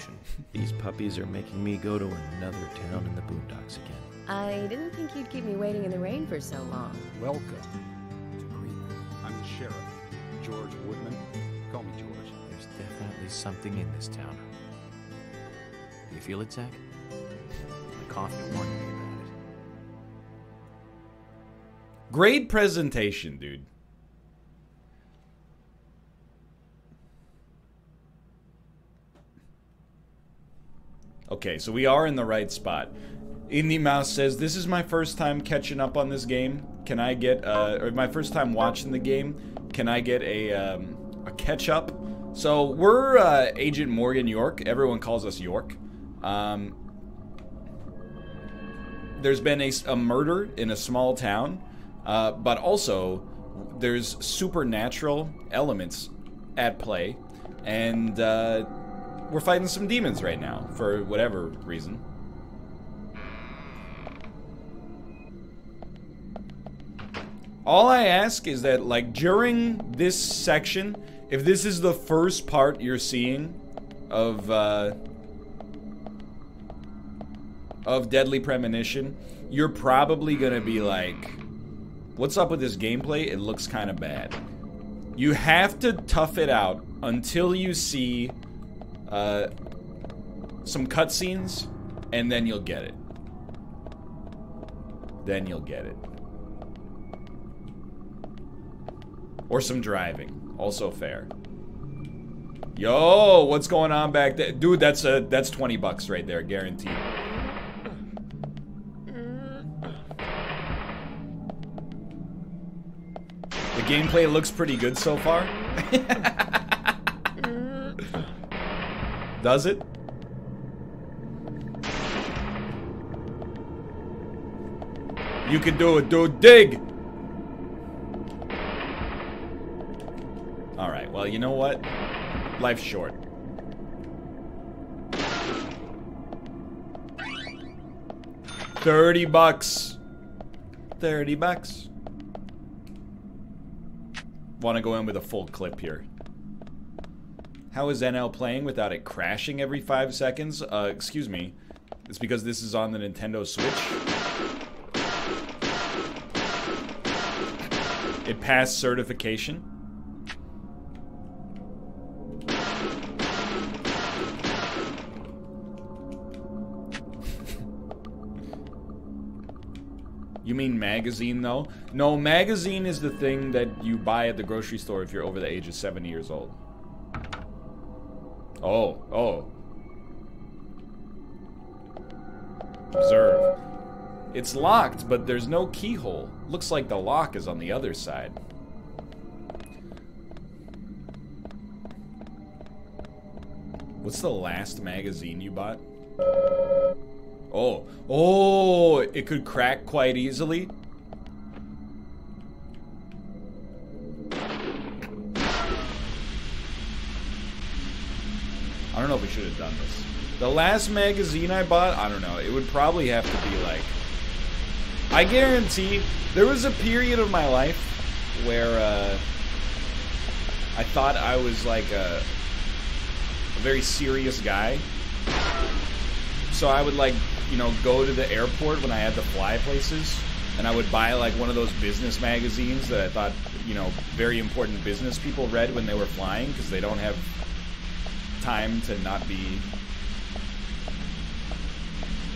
information. These puppies are making me go to another town in the boondocks again. I didn't think you'd keep me waiting in the rain for so long. Welcome to Greenvale. I'm the sheriff, George Woodman. Call me George. There's definitely something in this town. You feel it, Zach? My coffee warned me about it. Great presentation, dude. Okay, so we are in the right spot. Indie Mouse says, "This is my first time catching up on this game. Can I get uh, or my first time watching the game? Can I get a um, a catch up?" So we're uh, Agent Morgan York. Everyone calls us York. Um, There's been a murder in a small town, uh, but also there's supernatural elements at play, and uh, we're fighting some demons right now for whatever reason. All I ask is that, like, during this section, if this is the first part you're seeing of, uh, of Deadly Premonition, you're probably gonna be like, what's up with this gameplay? It looks kind of bad. You have to tough it out until you see uh, some cutscenes, and then you'll get it. Then you'll get it. Or some driving, also fair. Yo, what's going on back there, dude? That's a that's twenty bucks right there, guaranteed. The gameplay looks pretty good so far. Does it? You can do it, dude. Dig! Alright, well, you know what? Life's short. Thirty bucks. Thirty bucks. Want to go in with a full clip here. How is NL playing without it crashing every five seconds? Uh, excuse me. It's because this is on the Nintendo Switch. It passed certification. You mean magazine though? No, magazine is the thing that you buy at the grocery store if you're over the age of 70 years old. Oh, oh. Observe. It's locked, but there's no keyhole. Looks like the lock is on the other side. What's the last magazine you bought? Oh, oh, it could crack quite easily. I don't know if we should have done this. The last magazine I bought, I don't know, it would probably have to be like. I guarantee there was a period of my life where uh, I thought I was like a, a very serious guy. So I would like, you know, go to the airport when I had to fly places, and I would buy like one of those business magazines that I thought, you know, very important business people read when they were flying because they don't have time to not be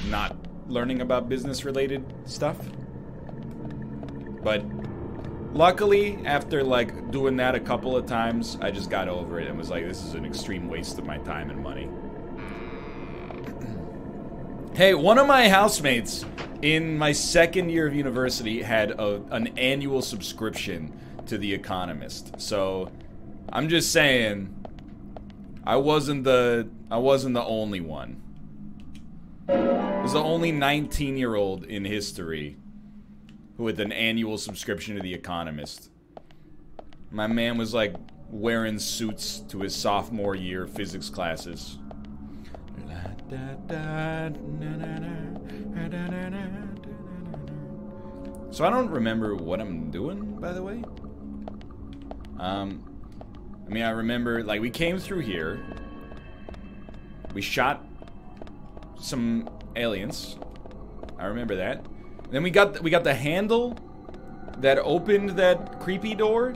not learning about business related stuff. But luckily, after like doing that a couple of times, I just got over it and was like, this is an extreme waste of my time and money. Hey, one of my housemates in my second year of university had a, an annual subscription to The Economist. So I'm just saying, I wasn't the I wasn't the only one. I was the only 19 year old in history who had an annual subscription to The Economist. My man was like wearing suits to his sophomore year physics classes. So I don't remember what I'm doing, by the way. Um, I mean, I remember, like, we came through here. We shot some aliens. I remember that. Then we got we got the handle that opened that creepy door.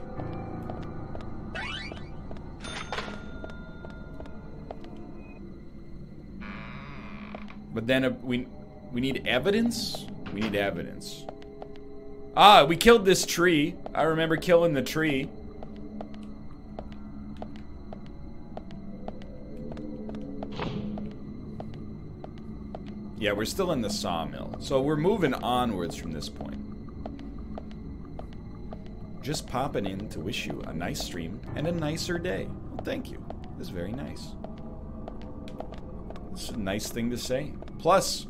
But then uh, we we need evidence. We need evidence. Ah, we killed this tree. I remember killing the tree. Yeah, we're still in the sawmill. So we're moving onwards from this point. Just popping in to wish you a nice stream and a nicer day. Well, thank you. That's very nice. It's a nice thing to say. Plus,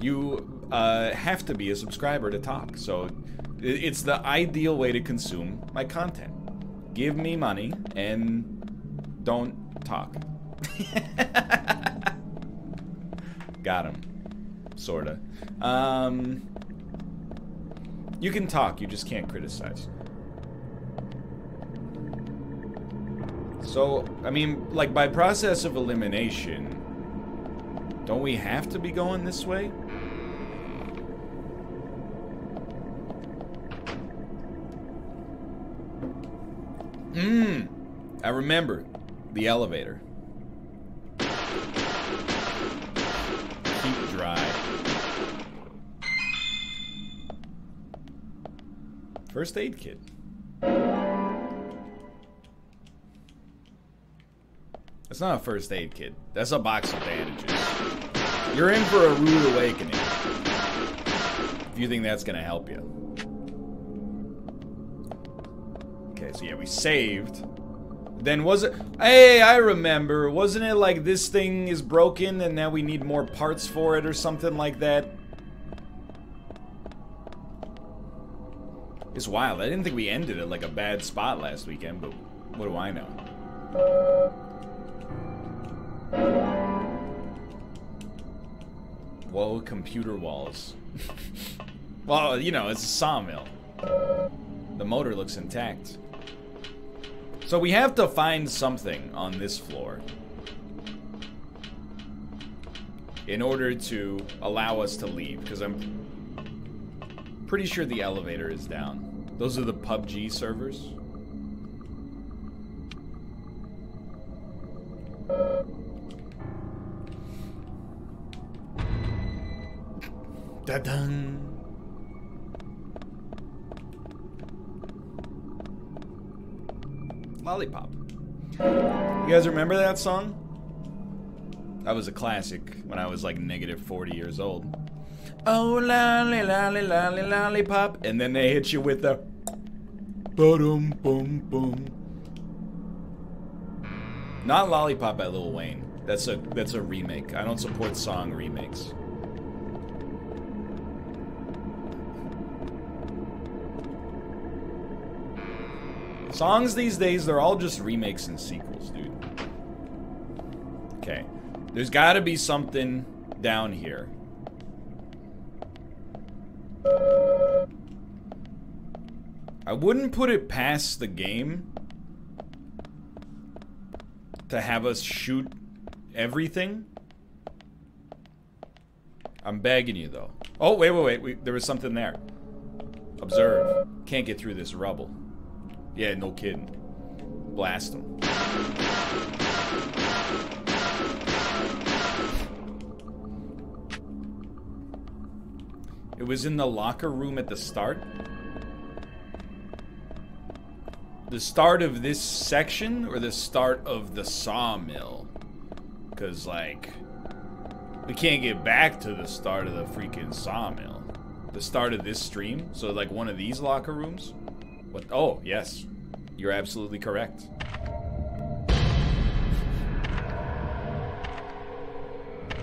you uh, have to be a subscriber to talk. So it's the ideal way to consume my content. Give me money and don't talk. Got him. Sorta. Um, you can talk, you just can't criticize. So, I mean, like, by process of elimination, don't we have to be going this way? Mmm. I remember. The elevator. First aid kit. That's not a first aid kit. That's a box of bandages. You're in for a rude awakening. If you think that's gonna help you. Okay, so yeah, we saved. Then was it... Hey, I remember. Wasn't it like this thing is broken and now we need more parts for it or something like that? It's wild. I didn't think we ended at like a bad spot last weekend, but what do I know? Whoa, computer walls. well, you know, it's a sawmill. The motor looks intact. So we have to find something on this floor in order to allow us to leave, because I'm pretty sure the elevator is down. Those are the PUBG servers. Da-dun. Lollipop. You guys remember that song? That was a classic when I was like negative 40 years old. Oh, lolly, lolly, lolly, lollipop. And then they hit you with the. Boom, boom. Not Lollipop by Lil Wayne. That's a that's a remake. I don't support song remakes. Songs these days, they're all just remakes and sequels, dude. Okay. There's gotta be something down here. I wouldn't put it past the game to have us shoot everything. I'm begging you, though. Oh, wait, wait, wait. We, there was something there. Observe. Can't get through this rubble. Yeah, no kidding. Blast them. It was in the locker room at the start. The start of this section or the start of the sawmill? Because, like, we can't get back to the start of the freaking sawmill. The start of this stream? So, like, one of these locker rooms? What? Oh, yes. You're absolutely correct.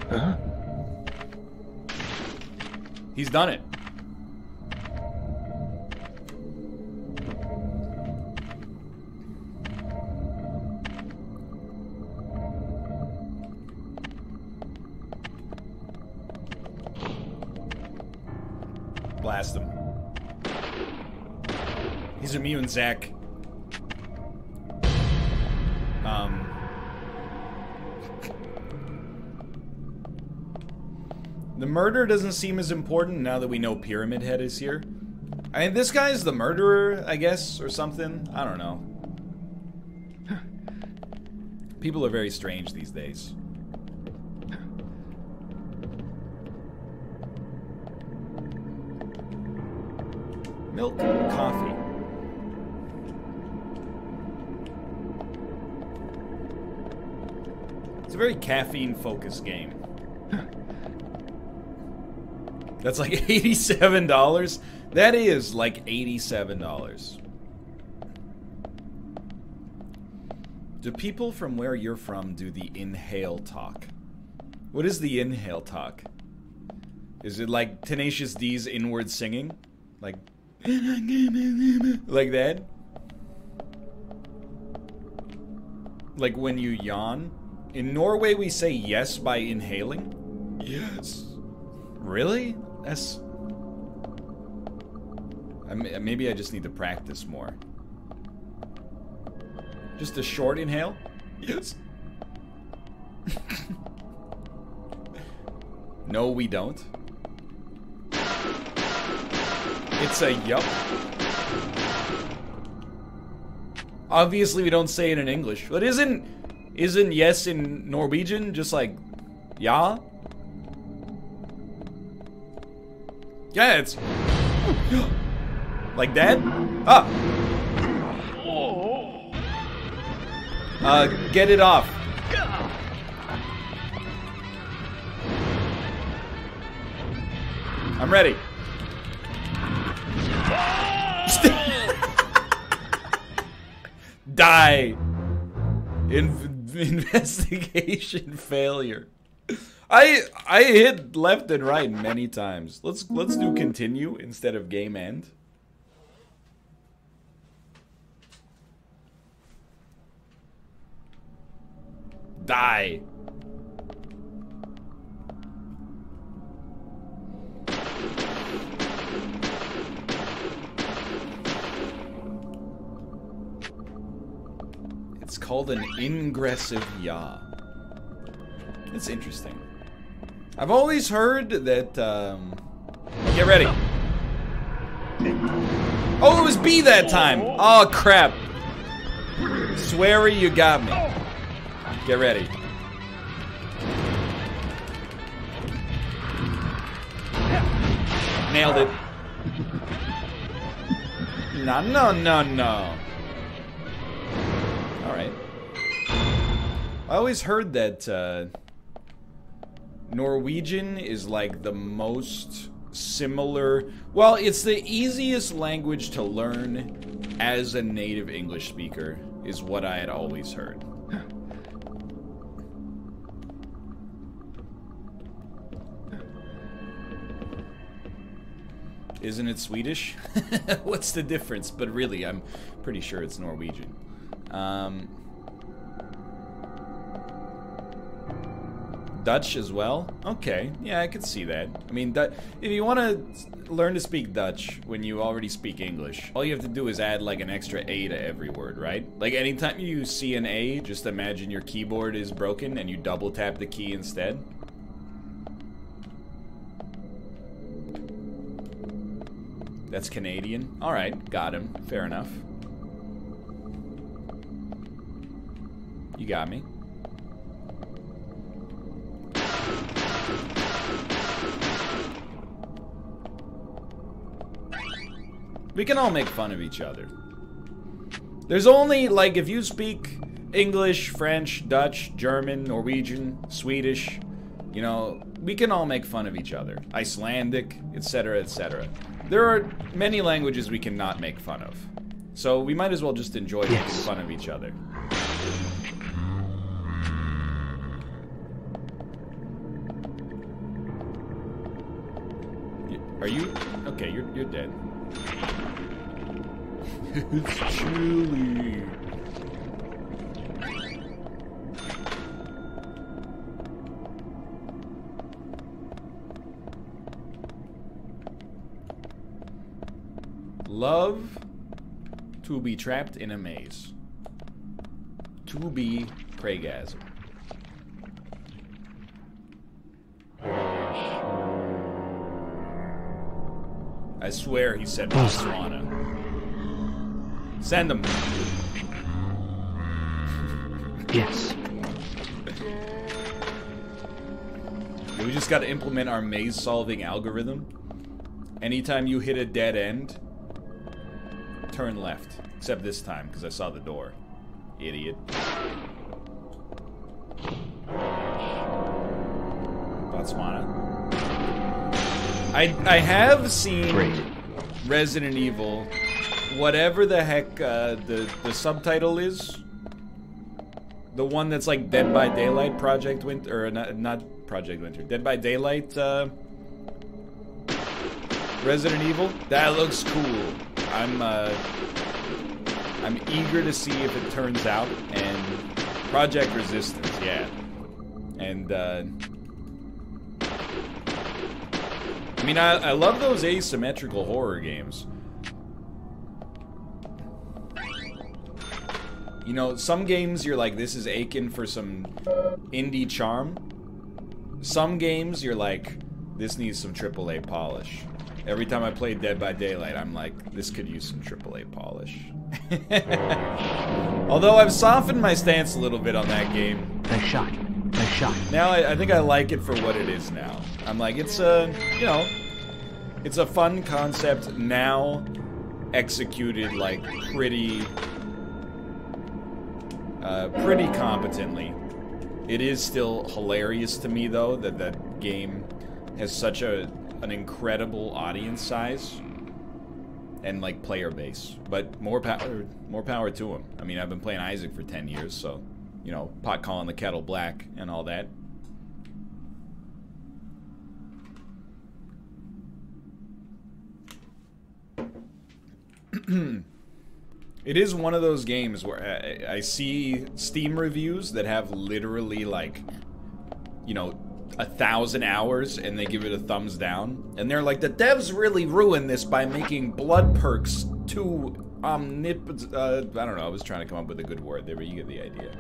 Huh? He's done it. blast him. He's immune, Zach. Um. The murder doesn't seem as important now that we know Pyramid Head is here. I mean, this guy's the murderer, I guess, or something. I don't know. People are very strange these days. Milk, coffee. It's a very caffeine focused game. That's like $87. That is like $87. Do people from where you're from do the inhale talk? What is the inhale talk? Is it like Tenacious D's inward singing? Like like that? Like when you yawn? In Norway we say yes by inhaling? Yes. Really? That's I may- maybe I just need to practice more. Just a short inhale? Yes. no, we don't. It's a yup. Obviously, we don't say it in English, but isn't isn't yes in Norwegian just like ja? Yeah, it's like that. Ah. Uh, get it off. I'm ready. Die. In investigation failure. I I hit left and right many times. Let's let's do continue instead of game end. Die. Called an ingressive yaw. It's interesting. I've always heard that, um... Get ready. Oh, it was B that time! Oh, crap. Sweary, you got me. Get ready. Nailed it. No, no, no, no. Alright. I always heard that uh, Norwegian is like the most similar. Well, it's the easiest language to learn as a native English speaker, is what I had always heard. Isn't it Swedish? What's the difference? But really, I'm pretty sure it's Norwegian. Um, Dutch as well? Okay, yeah, I could see that. I mean, Du- if you want to learn to speak Dutch when you already speak English, all you have to do is add like an extra A to every word, right? Like anytime you see an A, just imagine your keyboard is broken and you double tap the key instead. That's Canadian. Alright, got him. Fair enough. You got me. We can all make fun of each other. There's only, like, if you speak English, French, Dutch, German, Norwegian, Swedish, you know, we can all make fun of each other. Icelandic, etc., etc. There are many languages we cannot make fun of. So we might as well just enjoy making fun of each other. Are you okay? You're you're dead. it's chilly. Love to be trapped in a maze. To be Craigasm. I swear he said Botswana. Send them. Yes. We just got to implement our maze solving algorithm. Anytime you hit a dead end, turn left. Except this time, because I saw the door. Idiot. Botswana. I I have seen Great. Resident Evil, whatever the heck uh, the the subtitle is. The one that's like Dead by Daylight, Project Winter, or not, not Project Winter, Dead by Daylight, uh, Resident Evil. That looks cool. I'm uh, I'm eager to see if it turns out. And Project Resistance, yeah. And uh, I mean, I, I love those asymmetrical horror games. You know, some games you're like, this is aching for some indie charm. Some games you're like, this needs some AAA polish. Every time I play Dead by Daylight, I'm like, this could use some AAA polish. Although I've softened my stance a little bit on that game. Nice shot. Shot. Now I, I think I like it for what it is now. I'm like, it's a, you know, it's a fun concept now executed like pretty, uh, pretty competently. It is still hilarious to me though that that game has such a an incredible audience size and like player base. But more power, more power to him. I mean, I've been playing Isaac for 10 years, so you know, pot calling the kettle black and all that. it is one of those games where I, I see Steam reviews that have literally like, you know, a thousand hours and they give it a thumbs down. And they're like, the devs really ruined this by making blood perks too omnipotent. Uh, I don't know, I was trying to come up with a good word there, but you get the idea.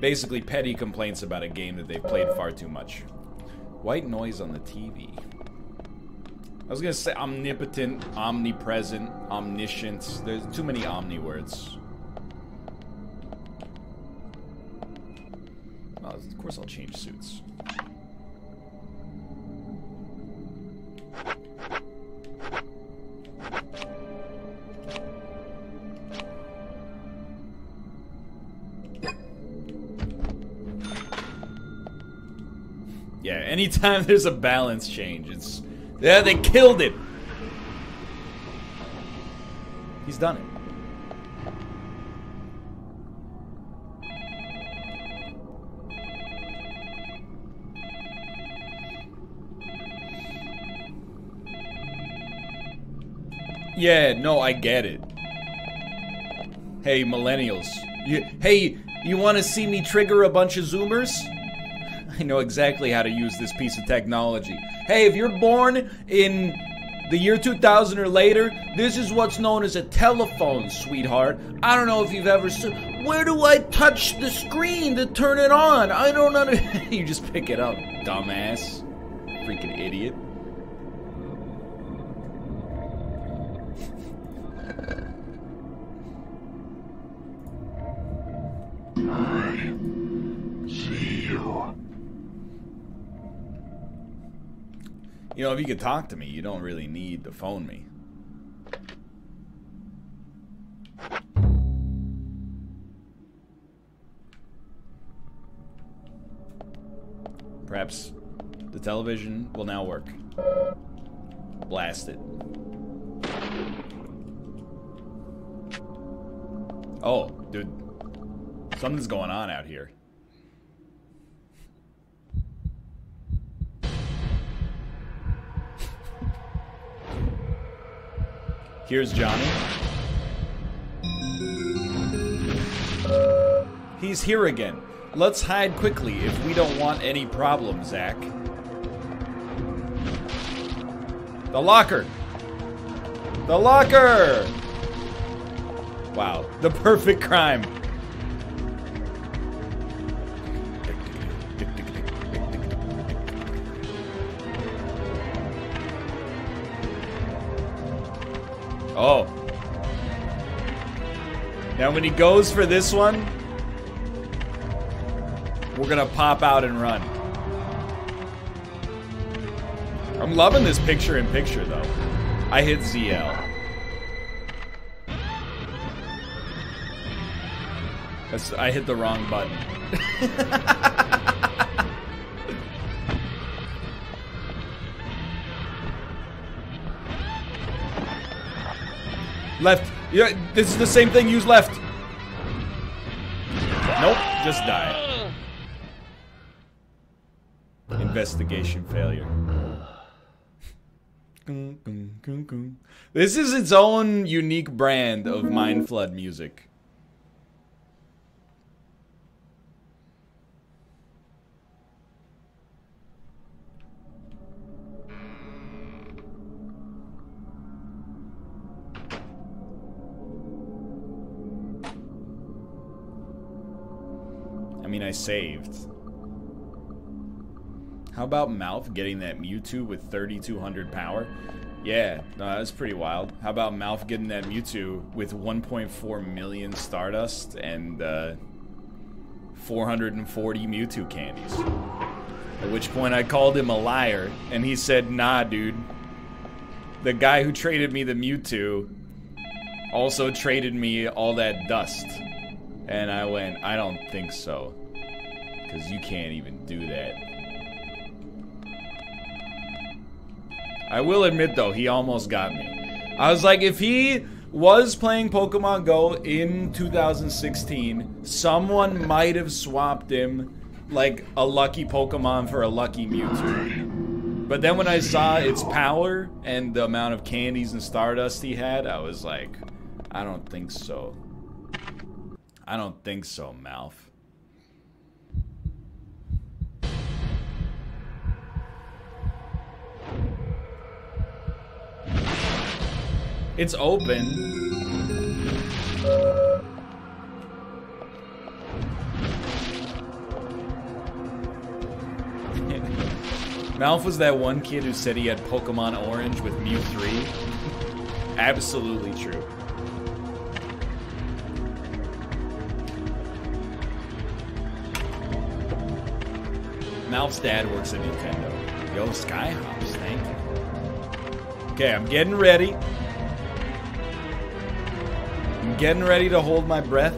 Basically, petty complaints about a game that they've played far too much. White noise on the TV. I was gonna say omnipotent, omnipresent, omniscient. There's too many omni words. Of course I'll change suits. Yeah, anytime there's a balance change, it's... Yeah, they killed it! He's done it. Yeah, no, I get it. Hey, millennials. You, hey, you want to see me trigger a bunch of Zoomers? I know exactly how to use this piece of technology. Hey, if you're born in the year 2000 or later, this is what's known as a telephone, sweetheart. I don't know if you've ever seen. Where do I touch the screen to turn it on? I don't know. you just pick it up, dumbass. Freaking idiot. I See you. You know, if you could talk to me, you don't really need to phone me. Perhaps the television will now work. Blast it. Oh, dude. Something's going on out here. Here's Johnny. He's here again. Let's hide quickly if we don't want any problems, Zach. The locker! The locker! Wow, the perfect crime. Oh. Now when he goes for this one, we're gonna pop out and run. I'm loving this picture in picture though. I hit ZL. That's, I hit the wrong button. left. Yeah, this is the same thing. Use left. Nope, just die. Investigation failure. This is its own unique brand of Mind Flood music. Mean, I saved. How about Malf getting that Mewtwo with 3200 power? Yeah, no, that's pretty wild. How about Malf getting that Mewtwo with 1.4 million Stardust and uh, 440 Mewtwo candies? At which point I called him a liar, and he said, nah, dude. The guy who traded me the Mewtwo also traded me all that dust. And I went, I don't think so. Because you can't even do that. I will admit, though, he almost got me. I was like, if he was playing Pokemon Go in 2016, someone might have swapped him like a lucky Pokemon for a lucky Mewtwo. But then when I saw its power and the amount of candies and Stardust he had, I was like, I don't think so. I don't think so, Malf. It's open. Malf was that one kid who said he had Pokemon Orange with Mew 3. Absolutely true. Malf's dad works at Nintendo. Yo, Skyhops, thank you. Okay, I'm getting ready. Getting ready to hold my breath.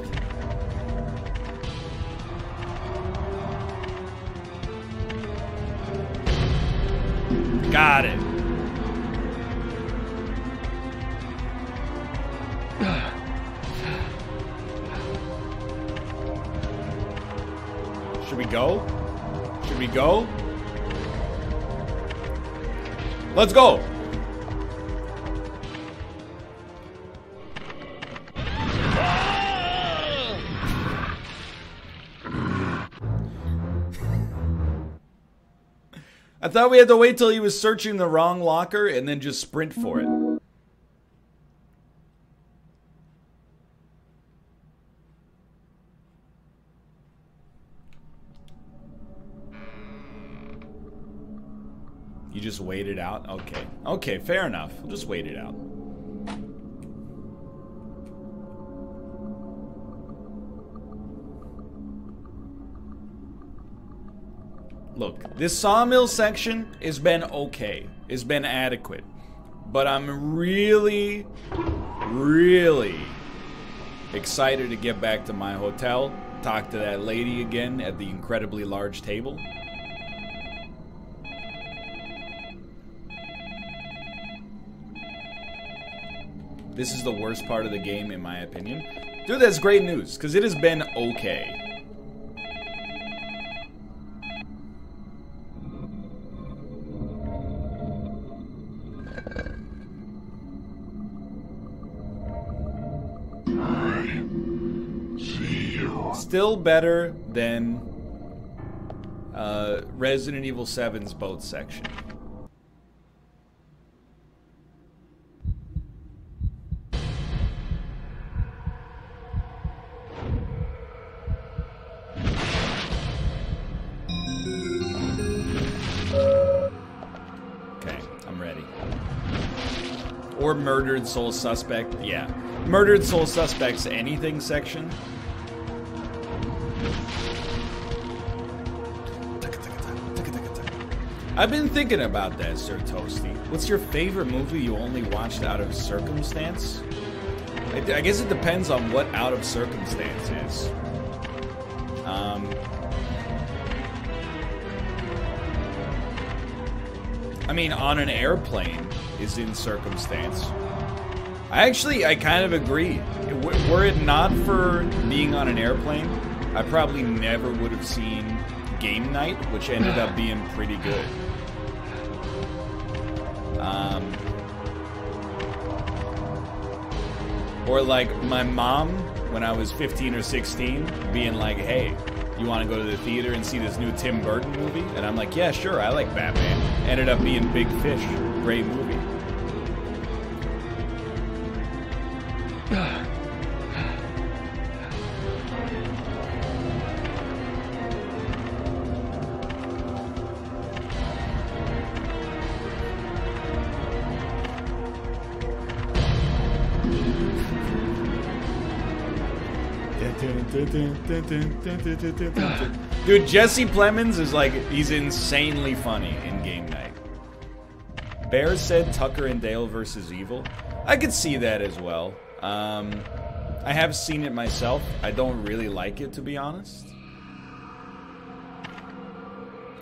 Got it. Should we go? Should we go? Let's go. I thought we had to wait till he was searching the wrong locker and then just sprint for it. You just wait it out? Okay. Okay, fair enough. We'll just wait it out. Look, this sawmill section has been okay. It's been adequate. But I'm really, really excited to get back to my hotel, talk to that lady again at the incredibly large table. This is the worst part of the game, in my opinion. Dude, that's great news, because it has been okay. Still better than uh, Resident Evil 7's boat section. Okay, I'm ready. Or murdered soul suspect. Yeah, murdered soul suspects anything section. I've been thinking about that, Sir Toasty. What's your favorite movie you only watched out of circumstance? I, I guess it depends on what out of circumstance is. Um, I mean, on an airplane is in circumstance. I actually, I kind of agree. Were it not for being on an airplane, I probably never would have seen Game Night, which ended up being pretty good. Um, or like my mom, when I was 15 or 16, being like, hey, you want to go to the theater and see this new Tim Burton movie? And I'm like, yeah, sure, I like Batman. Ended up being Big Fish. Great movie. Dude, Jesse Plemons is like, he's insanely funny in game night. Bear said Tucker and Dale versus Evil. I could see that as well. Um, I have seen it myself. I don't really like it, to be honest.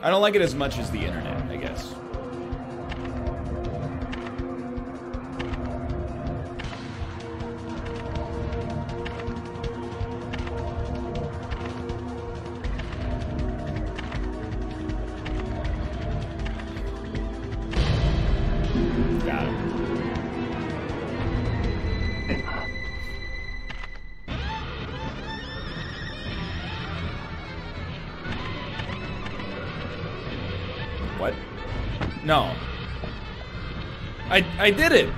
I don't like it as much as the internet, I guess. I did it.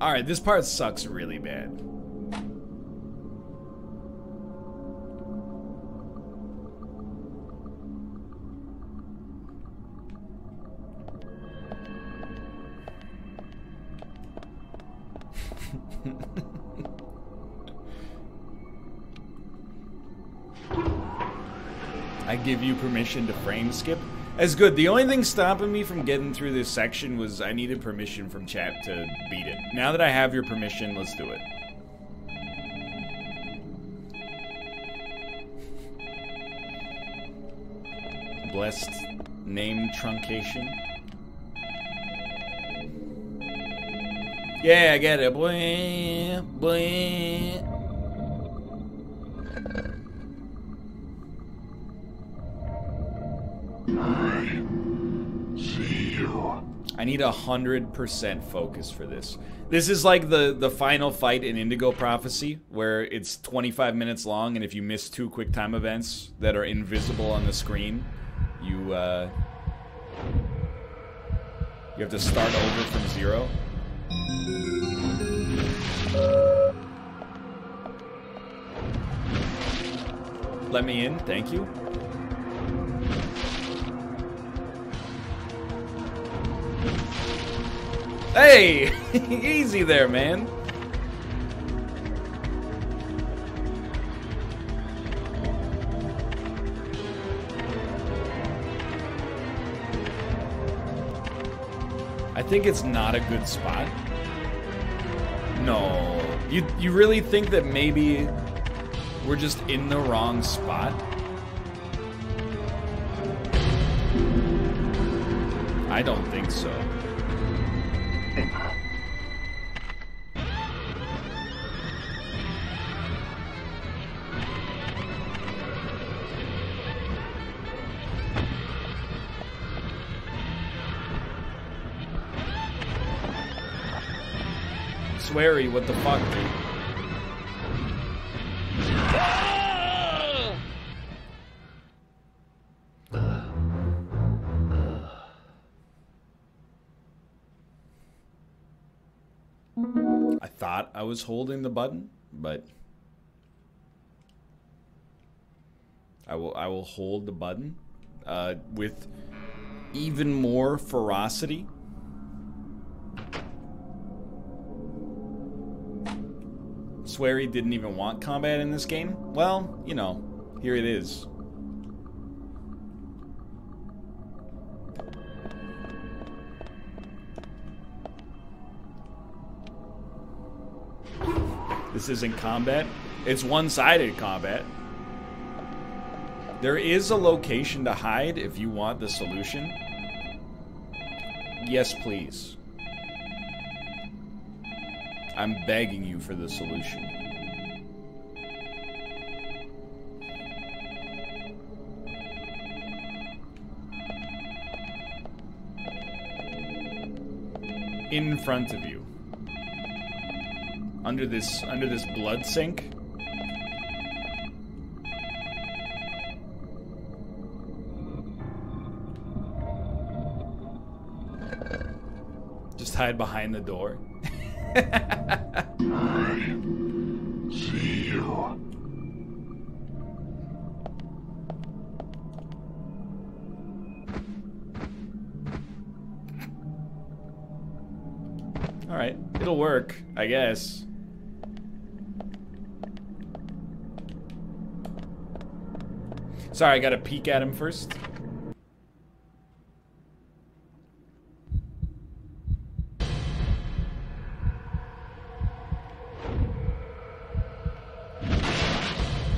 All right, this part sucks really bad. I give you permission to frame skip. That's good. The only thing stopping me from getting through this section was I needed permission from chat to beat it. Now that I have your permission, let's do it. Blessed name truncation. Yeah, I get it. Boy, boy. Need a hundred percent focus for this. This is like the the final fight in Indigo Prophecy, where it's 25 minutes long, and if you miss two quick time events that are invisible on the screen, you uh, you have to start over from zero. Let me in, thank you. Hey! Easy there, man. I think it's not a good spot. No. You you really think that maybe we're just in the wrong spot? I don't think so. wary what the fuck I thought I was holding the button, but I will I will hold the button uh, with even more ferocity. Swear he didn't even want combat in this game? Well, you know, here it is. This isn't combat. It's one-sided combat. There is a location to hide if you want the solution. Yes, please. I'm begging you for the solution. In front of you. Under this under this blood sink. Just hide behind the door. See you. Alright, it'll work, I guess. Sorry, I gotta peek at him first.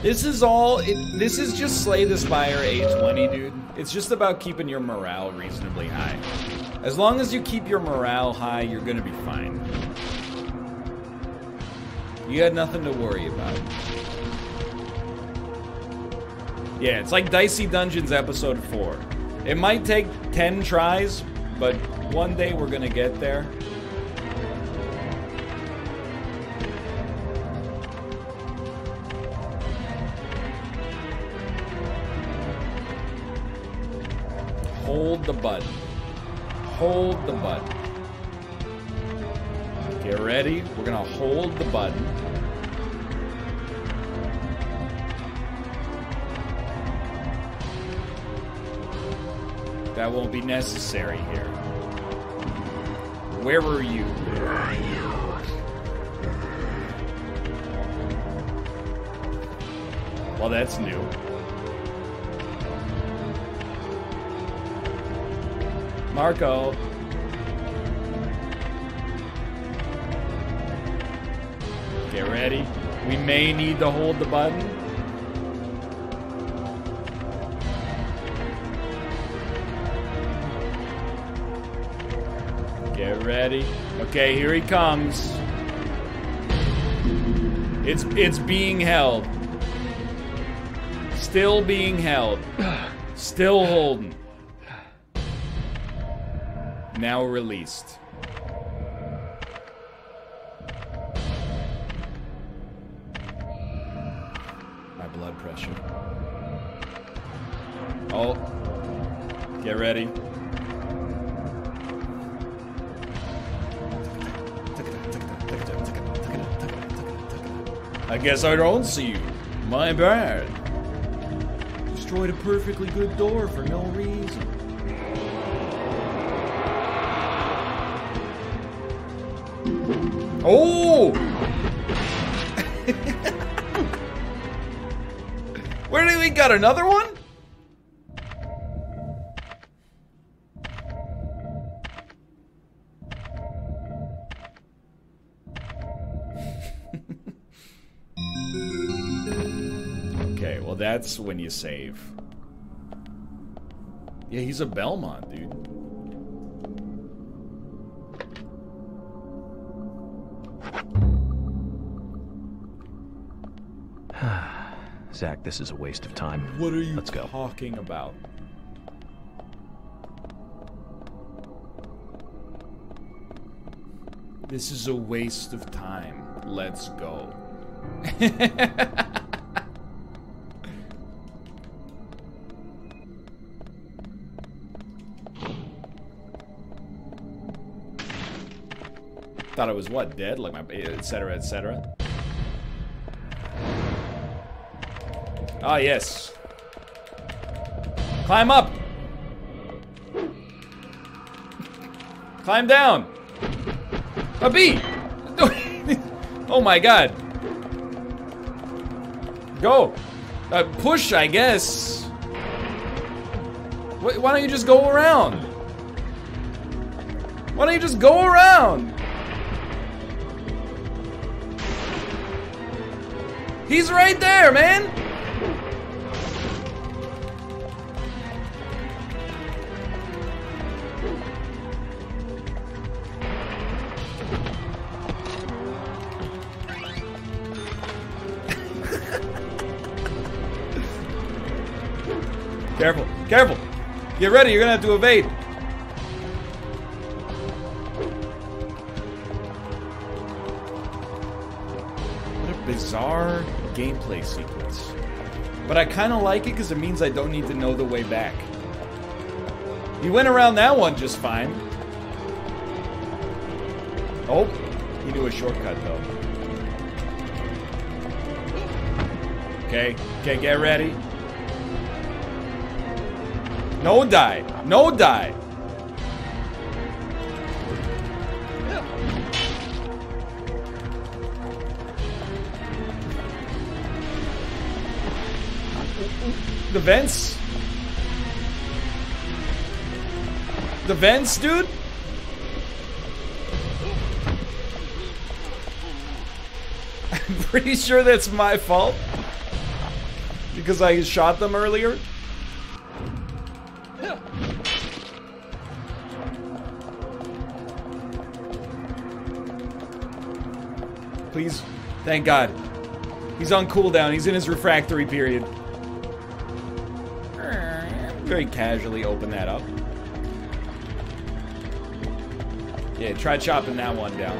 This is all, it, this is just Slay the Spire A20, dude. It's just about keeping your morale reasonably high. As long as you keep your morale high, you're gonna be fine. You got nothing to worry about. Yeah, it's like Dicey Dungeons Episode 4. It might take 10 tries, but one day we're gonna get there. The button. Hold the button. Get ready. We're gonna hold the button. That won't be necessary here. Where were you? Well, that's new. Marco. Get ready. We may need to hold the button. Get ready. Okay, here he comes. It's it's being held. Still being held. Still holding. Now released. My blood pressure. Oh. Get ready. I guess I don't see you. My bad. Destroyed a perfectly good door for no reason. Oh! Where do we got another one? okay, well that's when you save. Yeah, he's a Belmont, dude. Zach, this is a waste of time. What are you Let's go. talking about? This is a waste of time. Let's go. Thought thought I was what dead, like my etc. etc. Ah yes. Climb up. Climb down. A bee. oh my god. Go. Uh, push, I guess. Wh- Why don't you just go around? Why don't you just go around? He's right there, man. Careful. Get ready, you're gonna have to evade. What a bizarre gameplay sequence. But I kind of like it because it means I don't need to know the way back. He went around that one just fine. Oh, he knew a shortcut though. Okay, okay, get ready. No die. No die. The vents? The vents, dude? I'm pretty sure that's my fault. Because I shot them earlier. Thank God. He's on cooldown. He's in his refractory period. Very casually open that up. Yeah, try chopping that one down.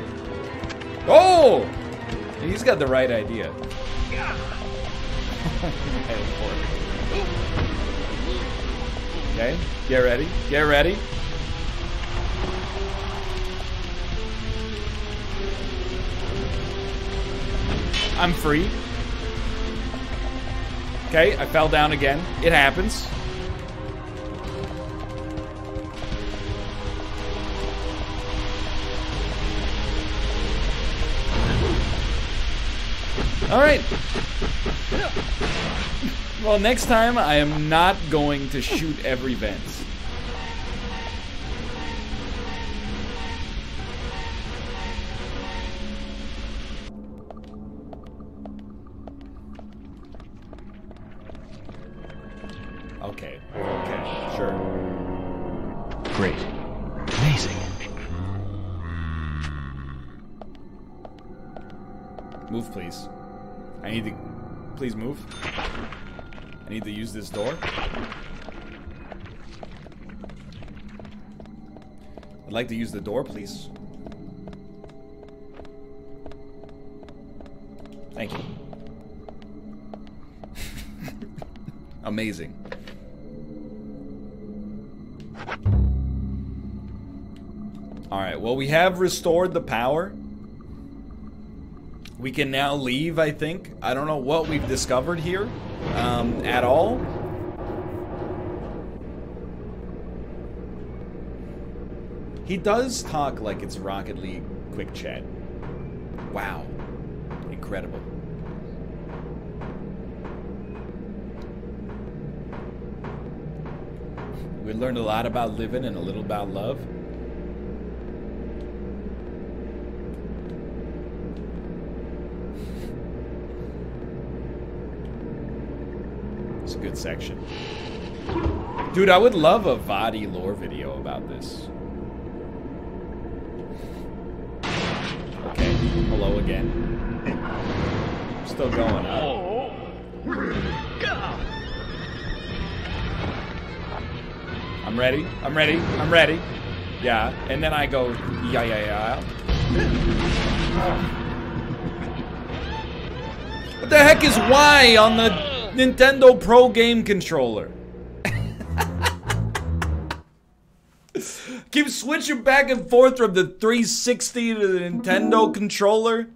Oh! He's got the right idea. okay, get ready. Get ready. I'm free. Okay, I fell down again. It happens. Alright. Well, next time I am not going to shoot every vent. Use this door. I'd like to use the door, please. Thank you. Amazing. Alright, well, we have restored the power. We can now leave, I think. I don't know what we've discovered here um, at all. He does talk like it's Rocket League quick chat. Wow. Incredible. We learned a lot about living and a little about love. Good section. Dude, I would love a Vaati lore video about this. Okay, hello again. Still going up. I'm ready. I'm ready. I'm ready. Yeah, and then I go, yeah, yeah, yeah. What the heck is Y on the Nintendo Pro Game Controller? Keep switching back and forth from the 360 to the Nintendo controller.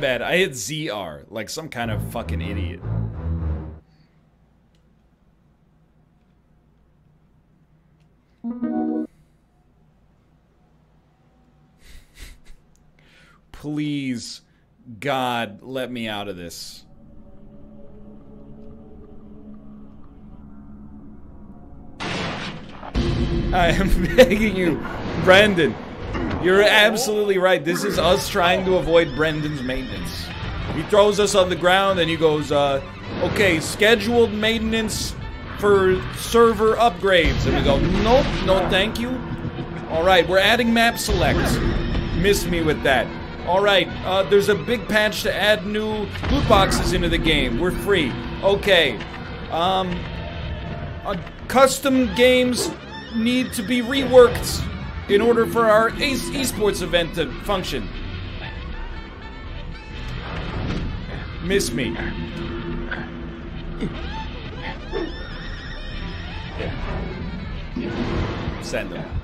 Bad. I hit ZR like some kind of fucking idiot. Please, God, let me out of this. I am begging you, Brendan. You're absolutely right. This is us trying to avoid Brendan's maintenance. He throws us on the ground and he goes, uh, okay, scheduled maintenance for server upgrades. And we go, nope, no thank you. All right, we're adding map select. Miss me with that. All right, uh, there's a big patch to add new loot boxes into the game. We're free. Okay. Um, uh, custom games need to be reworked in order for our esports event to function. Miss me. Send them.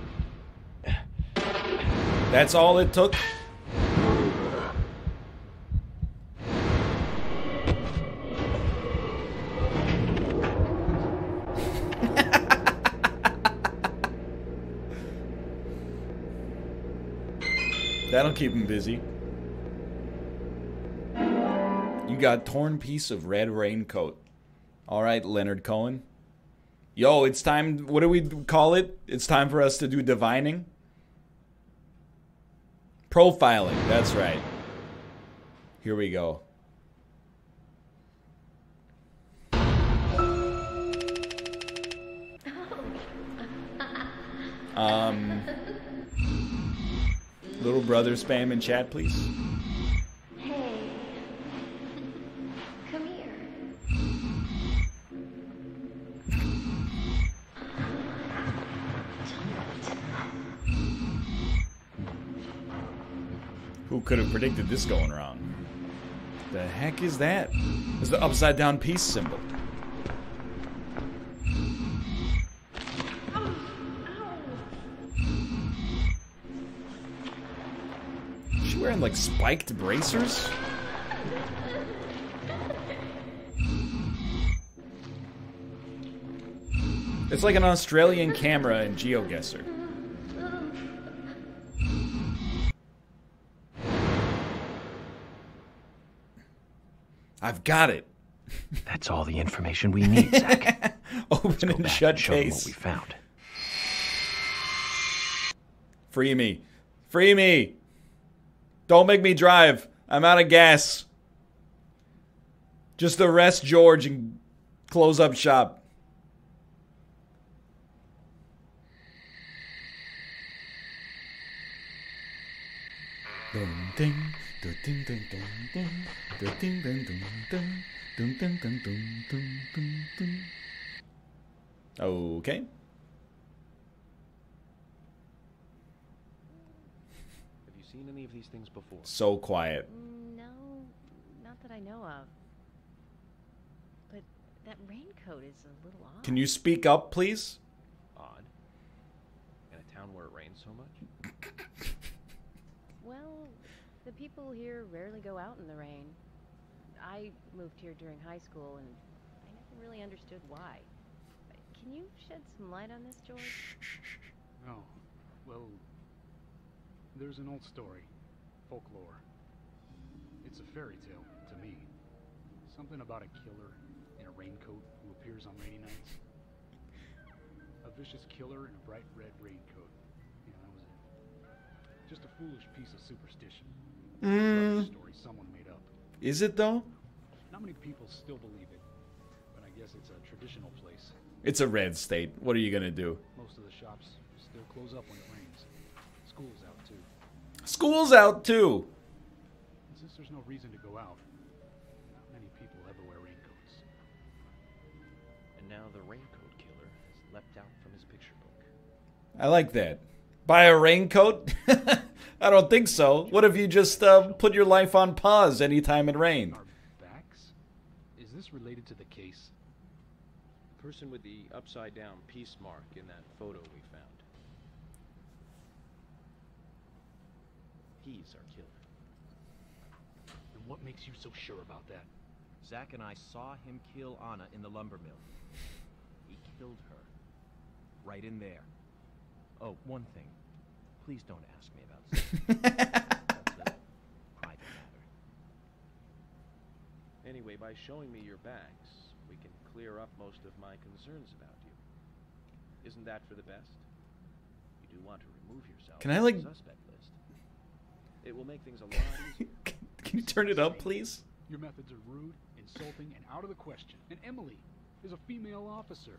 That's all it took. That'll keep him busy. You got torn piece of red raincoat. All right, Leonard Cohen. Yo, it's time. What do we call it? It's time for us to do divining. Profiling. That's right. Here we go. Um, little brother spam in chat, please. Hey. Come here. Who could have predicted this going wrong? The heck is that? It's the upside down peace symbol. She wearing like spiked bracers? It's like an Australian camera in GeoGuessr. I've got it. That's all the information we need, Zach. Open and shut and show them what we found. Free me. Free me. Don't make me drive. I'm out of gas. Just arrest George and close up shop. Dun, seen any of these things before? So quiet. No, not that I know of. But that raincoat is a little odd. Can you speak up, please? Odd. In a town where it rains so much? Well, the people here rarely go out in the rain. I moved here during high school and I never really understood why. Can you shed some light on this, George? No. well, there's an old story, folklore. It's a fairy tale to me. Something about a killer in a raincoat who appears on rainy nights. A vicious killer in a bright red raincoat. Yeah, that was it. Just a foolish piece of superstition. Mm, Story someone made up. is it though? Not many people still believe it, but I guess it's a traditional place. It's a red state. What are you gonna do? Most of the shops still close up when it rains. School's out. School's out too. Since there's no reason to go out, not many people ever wear raincoats. And now the raincoat killer has leapt out from his picture book. I like that. Buy a raincoat? I don't think so. What if you just uh, put your life on pause anytime it rained? Our backs? Is this related to the case? The person with the upside down peace mark in that photo we found. He's our killer. And what makes you so sure about that? Zack and I saw him kill Anna in the lumber mill. He killed her. Right in there. Oh, one thing. Please don't ask me about Zack. Private matter. Anyway, by showing me your backs, we can clear up most of my concerns about you. Isn't that for the best? You do want to remove yourself Can I, like- suspect list. It will make things a lot easier. Can you turn it up, please? Your methods are rude, insulting, and out of the question. And Emily is a female officer.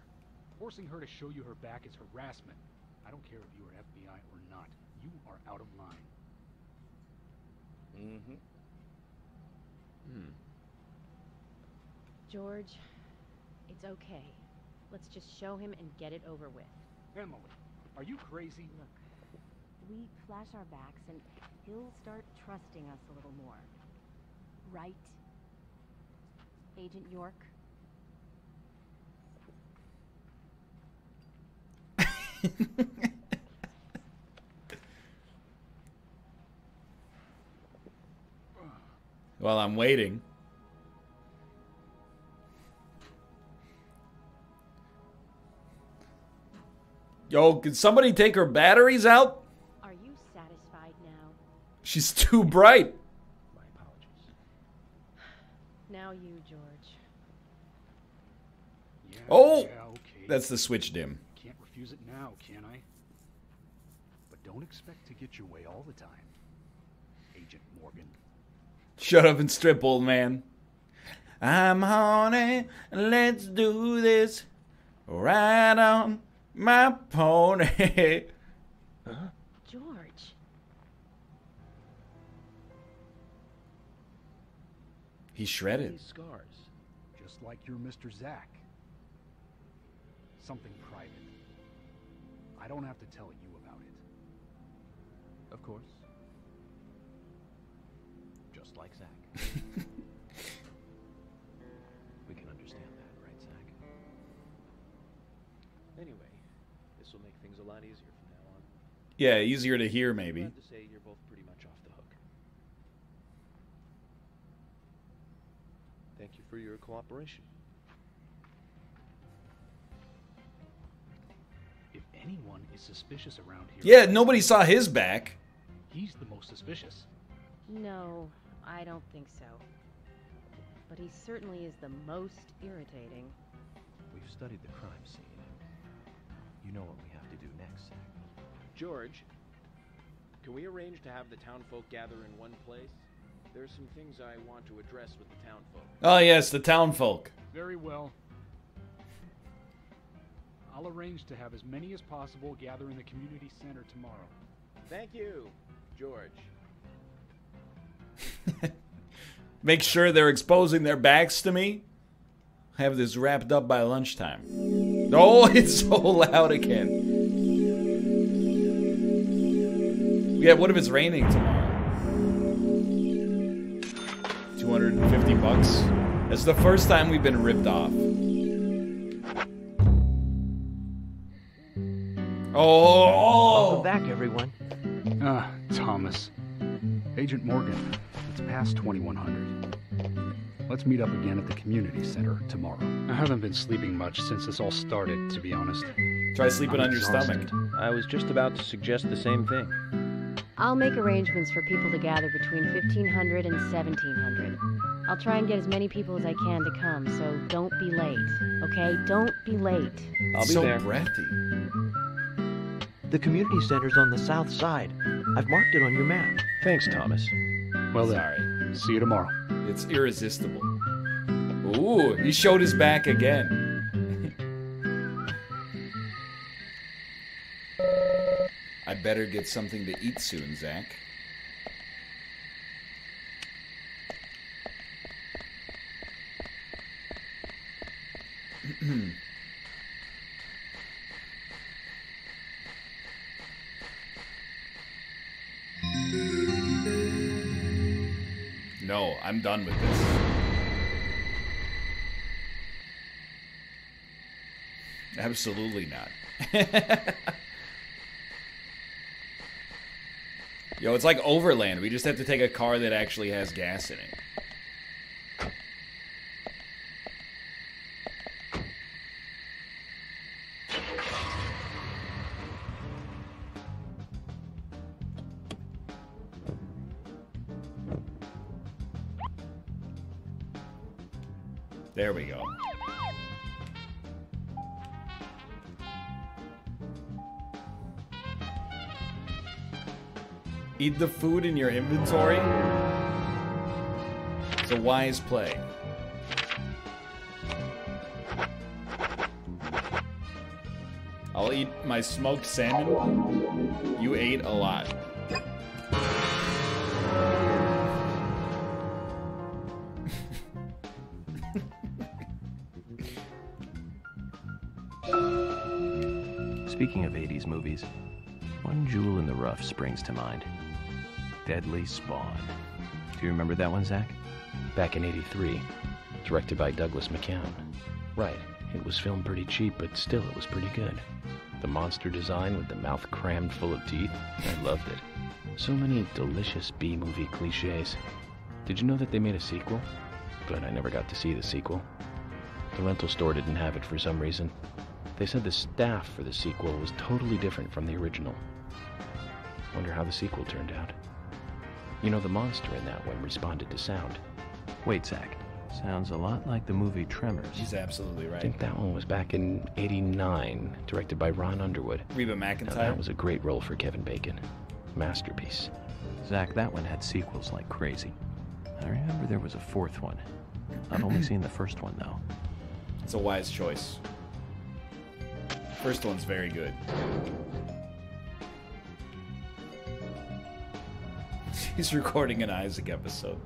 Forcing her to show you her back is harassment. I don't care if you are FBI or not. You are out of line. Mm-hmm. Hmm. George, it's okay. Let's just show him and get it over with. Emily, are you crazy? Look, we flash our backs and he'll start trusting us a little more. Right? Agent York? While I'm waiting. Yo, can somebody take her batteries out? She's too bright. My apologies. Now you, George. Yeah, Oh! yeah, okay. That's the switch dim. Can't refuse it now, can I? But don't expect to get your way all the time, Agent Morgan. Shut up and strip, old man. I'm horny. Let's do this. Ride on my pony. George! He's shredded. Scars. Just like your Mr. Zack. Something private. I don't have to tell you about it. Of course. Just like Zack. we can understand that, right, Zack? Anyway, this will make things a lot easier from now on. Yeah, easier to hear, maybe. Glad to say you're both pretty much off the hook. Thank you for your cooperation. If anyone is suspicious around here, Yeah, nobody saw his back. he's the most suspicious. No, I don't think so. But he certainly is the most irritating. We've studied the crime scene. You know what we have to do next, Zack. George, can we arrange to have the townfolk gather in one place? There's some things I want to address with the townfolk. Oh, yes, the townfolk. Very well. I'll arrange to have as many as possible gather in the community center tomorrow. Thank you, George. Make sure they're exposing their backs to me. Have this wrapped up by lunchtime. Oh, it's so loud again. Yeah, what if it's raining tomorrow? 250 bucks. It's the first time we've been ripped off. Oh, Welcome back, everyone. Ah, Thomas. Agent Morgan, it's past 2100. Let's meet up again at the community center tomorrow. I haven't been sleeping much since this all started, to be honest. try sleeping I'm on your stomach. I was just about to suggest the same thing. I'll make arrangements for people to gather between 1500 and 1700. I'll try and get as many people as I can to come, so don't be late. Okay? Don't be late. I'll be so there. breathy. The community center's on the south side. I've marked it on your map. Thanks, Thomas. Well then, Sorry. see you tomorrow. It's irresistible. Ooh, he showed his back again. Better get something to eat soon, Zach. no, I'm done with this. Absolutely not. Yo, it's like Overland. We just have to take a car that actually has gas in it. Eat the food in your inventory? It's a wise play. I'll eat my smoked salmon. You ate a lot. Speaking of 80s movies, one jewel in the rough springs to mind Deadly Spawn. Do you remember that one, Zach? Back in 83, directed by Douglas McKeown. Right, it was filmed pretty cheap, but still it was pretty good. The monster design with the mouth crammed full of teeth, I loved it. So many delicious B movie cliches. Did you know that they made a sequel? But I never got to see the sequel. The rental store didn't have it for some reason. They said the staff for the sequel was totally different from the original. Wonder how the sequel turned out. You know, the monster in that one responded to sound. Wait, Zach. Sounds a lot like the movie Tremors. He's absolutely right. I think that one was back in 89, directed by Ron Underwood. Reba McEntire. Now, that was a great role for Kevin Bacon. Masterpiece. Zach, that one had sequels like crazy. I remember there was a fourth one. I've only seen the first one, though. It's a wise choice. First one's very good. He's recording an Isaac episode.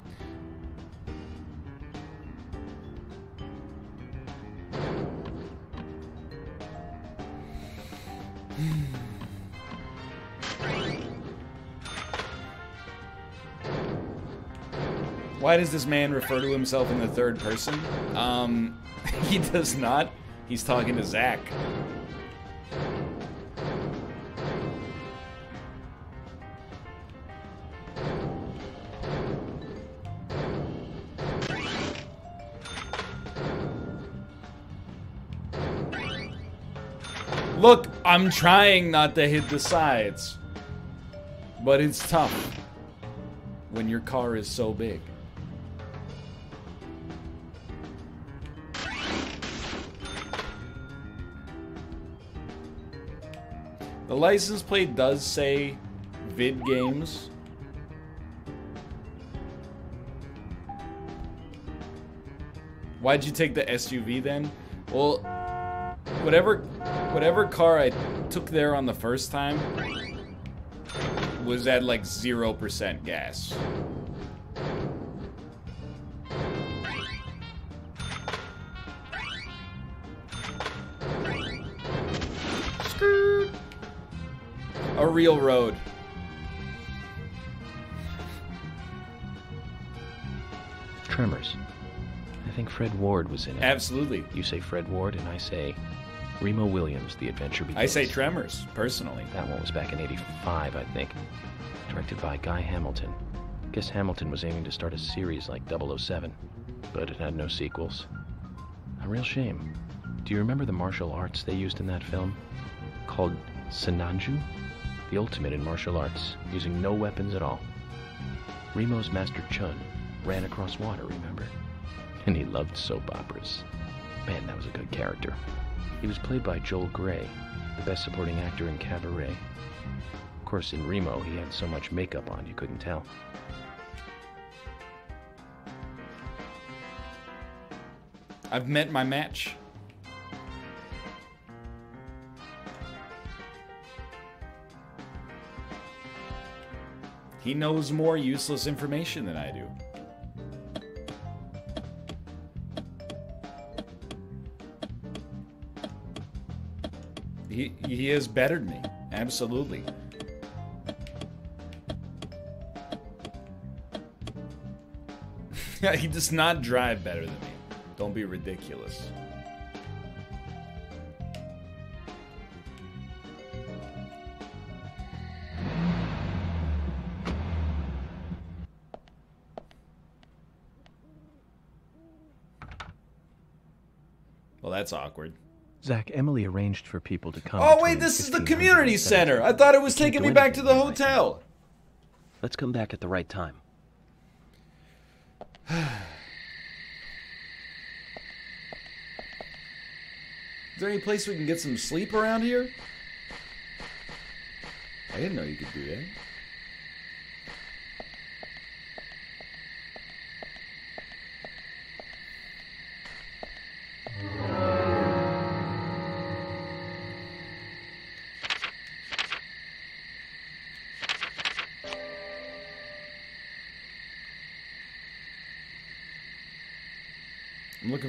Why does this man refer to himself in the third person? Um, he does not. He's talking to Zach. I'm trying not to hit the sides. But it's tough when your car is so big. The license plate does say vid games. Why'd you take the SUV then? Well, whatever whatever car I took there on the first time was at like 0% gas. A real road. Tremors. I think Fred Ward was in it. Absolutely. You say Fred Ward, and I say Remo Williams, The Adventure Begins. I say Tremors, personally. That one was back in 85, I think. Directed by Guy Hamilton. Guess Hamilton was aiming to start a series like 007, but it had no sequels. A real shame. Do you remember the martial arts they used in that film? Called Sinanju? The ultimate in martial arts, using no weapons at all. Remo's Master Chiun ran across water, remember? And he loved soap operas. Man, that was a good character. He was played by Joel Grey, the best supporting actor in Cabaret. Of course, in Remo, he had so much makeup on you couldn't tell. I've met my match. He knows more useless information than I do. He, he has bettered me. Absolutely. he does not drive better than me. Don't be ridiculous. Well, that's awkward. Zach, Emily arranged for people to come. Oh, wait, this is the community center. I thought it was taking me back to the right hotel. Let's come back at the right time. Is there any place we can get some sleep around here? I didn't know you could do that.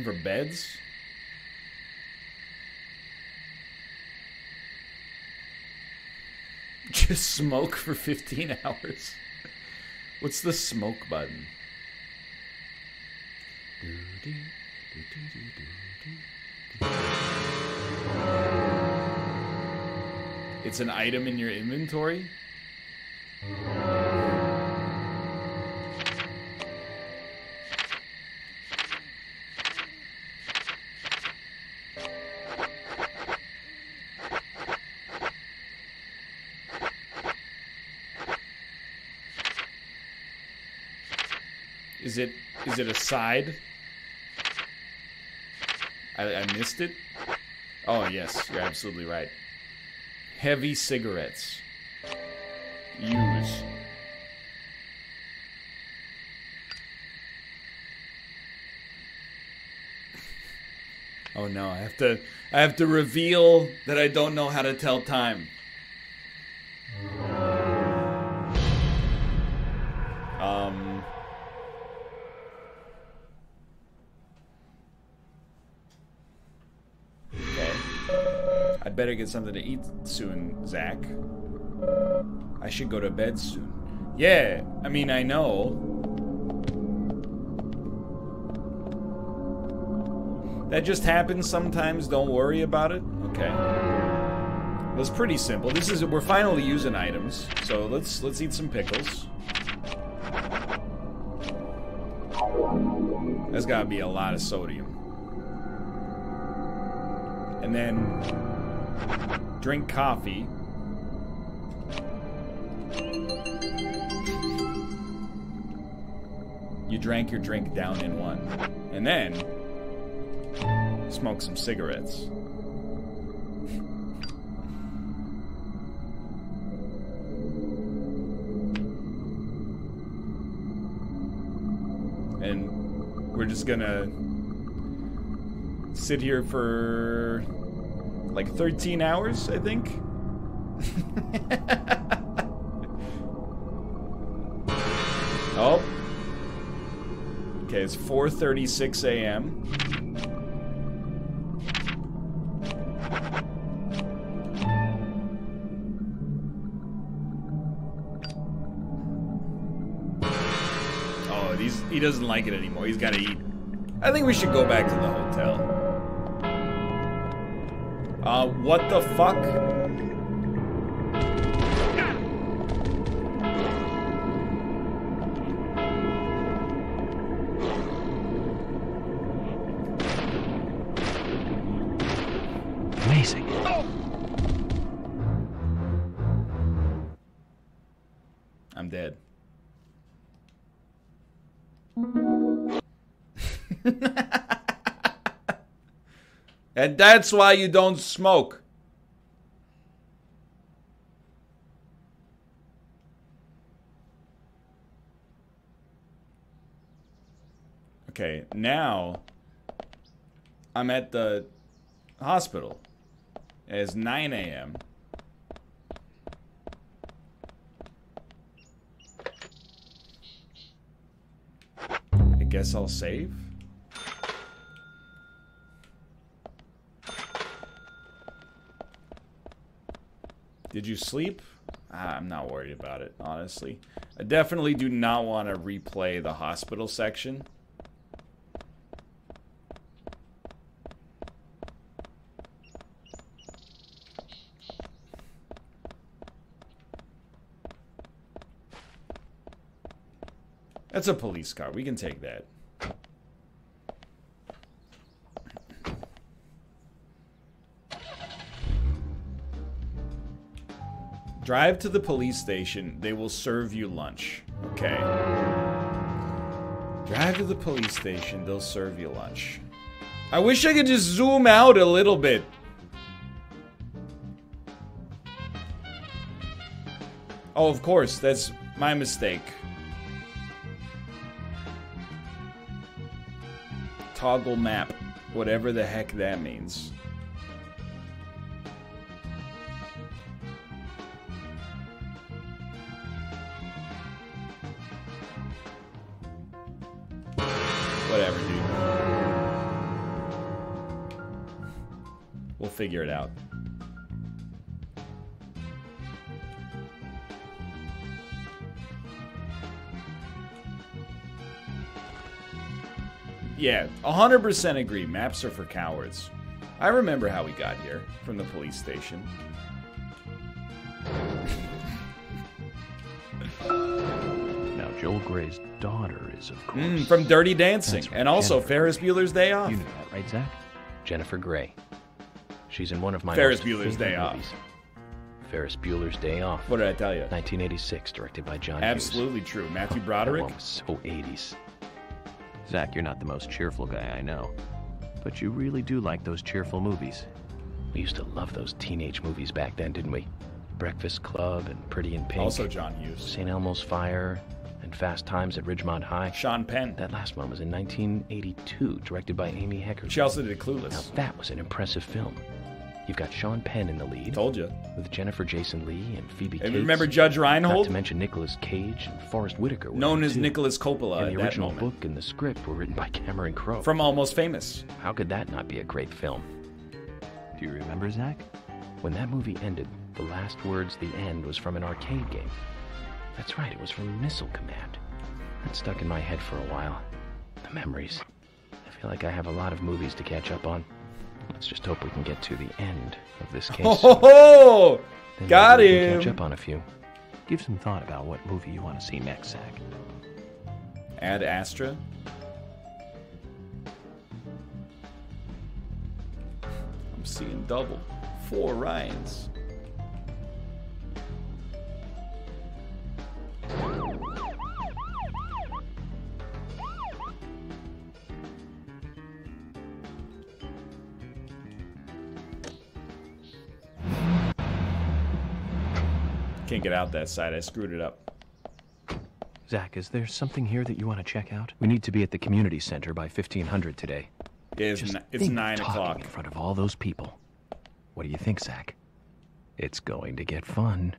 Looking for beds. Just smoke for 15 hours. What's the smoke button? It's an item in your inventory? Is it a side? I, I missed it. Oh yes, you're absolutely right. Heavy cigarettes. Use. Oh no, I have to I have to reveal that I don't know how to tell time. Get something to eat soon, Zach. I should go to bed soon. Yeah, I mean, I know. That just happens sometimes, don't worry about it. Okay. That's pretty simple. This is we're finally using items, so let's let's eat some pickles. That's gotta be a lot of sodium. And then drink coffee. You drank your drink down in one. And then smoke some cigarettes. And we're just gonna sit here for like 13 hours, I think. oh. Okay, it's 4:36 a.m. Oh, he doesn't like it anymore. He's got to eat. I think we should go back to the hotel. Uh, what the fuck? And that's why you don't smoke. Okay, now I'm at the hospital. It's 9 a.m. I guess I'll save. Did you sleep? Ah, I'm not worried about it, honestly. I definitely do not want to replay the hospital section. That's a police car. We can take that. Drive to the police station. They will serve you lunch. Okay. Drive to the police station. They'll serve you lunch. I wish I could just zoom out a little bit. Oh, of course. That's my mistake. Toggle map. Whatever the heck that means. Figure it out. Yeah, 100% agree. Maps are for cowards. I remember how we got here from the police station. Now, Joel Grey's daughter is, of course. Mm, from Dirty Dancing, right, and also Jennifer. Ferris Bueller's Day Off. You knew that, right, Zach? Jennifer Grey. She's in one of my Ferris Bueller's favorite Day Off. movies. Ferris Bueller's Day Off. What did I tell you? 1986, directed by John Hughes. Absolutely true. Matthew Broderick. That one was so 80s. Zach, you're not the most cheerful guy I know. But you really do like those cheerful movies. We used to love those teenage movies back then, didn't we? Breakfast Club and Pretty in Pink. Also John Hughes. St. Elmo's Fire and Fast Times at Ridgemont High. Sean Penn. That last one was in 1982, directed by Amy Heckerling. She also did Clueless. Now that was an impressive film. You've got Sean Penn in the lead. Told you. With Jennifer Jason Lee and Phoebe And Cates. remember Judge Reinhold? Not to mention Nicolas Cage and Forest Whitaker. Known as too. Nicolas Coppola And the that original moment. book and the script were written by Cameron Crowe. From Almost Famous. How could that not be a great film? Do you remember, Zach? When that movie ended, the last words, the end, was from an arcade game. That's right, it was from Missile Command. That stuck in my head for a while. The memories. I feel like I have a lot of movies to catch up on. Let's just hope we can get to the end of this case. Oh, then Got can Catch up on a few. Give some thought about what movie you want to see next, Zach. Ad Astra. I'm seeing double. Four Ryans. Can't get out that side. I screwed it up. Zach, is there something here that you want to check out? We need to be at the community center by 1500 today. It's, Just it's nine o'clock. in front of all those people. What do you think, Zach? It's going to get fun.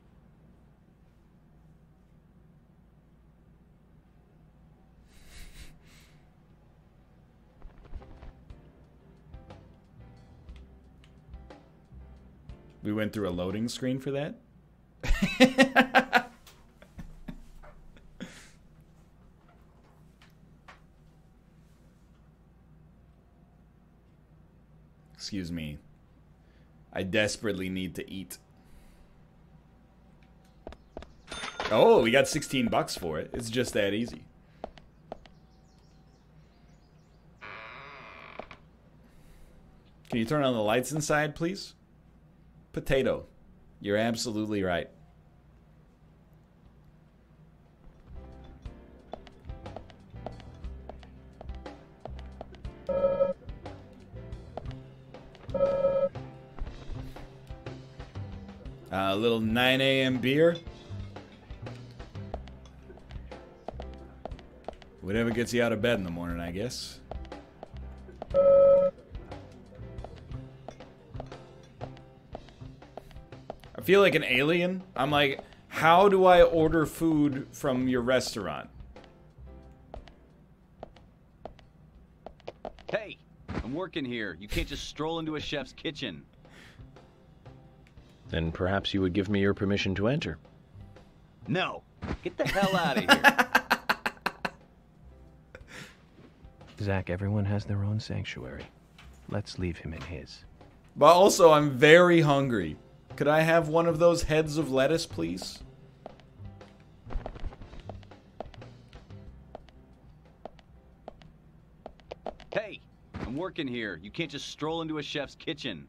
We went through a loading screen for that. Excuse me. I desperately need to eat. Oh, we got 16 bucks for it. It's just that easy. Can you turn on the lights inside, please? Potato. You're absolutely right. Uh, a little 9 a.m. beer. Whatever gets you out of bed in the morning, I guess. Feel like an alien. I'm like, how do I order food from your restaurant? Hey, I'm working here. You can't just stroll into a chef's kitchen. Then perhaps you would give me your permission to enter. No. Get the hell out of here. Zach, everyone has their own sanctuary. Let's leave him in his. But also, I'm very hungry. Could I have one of those heads of lettuce, please? Hey, I'm working here. You can't just stroll into a chef's kitchen.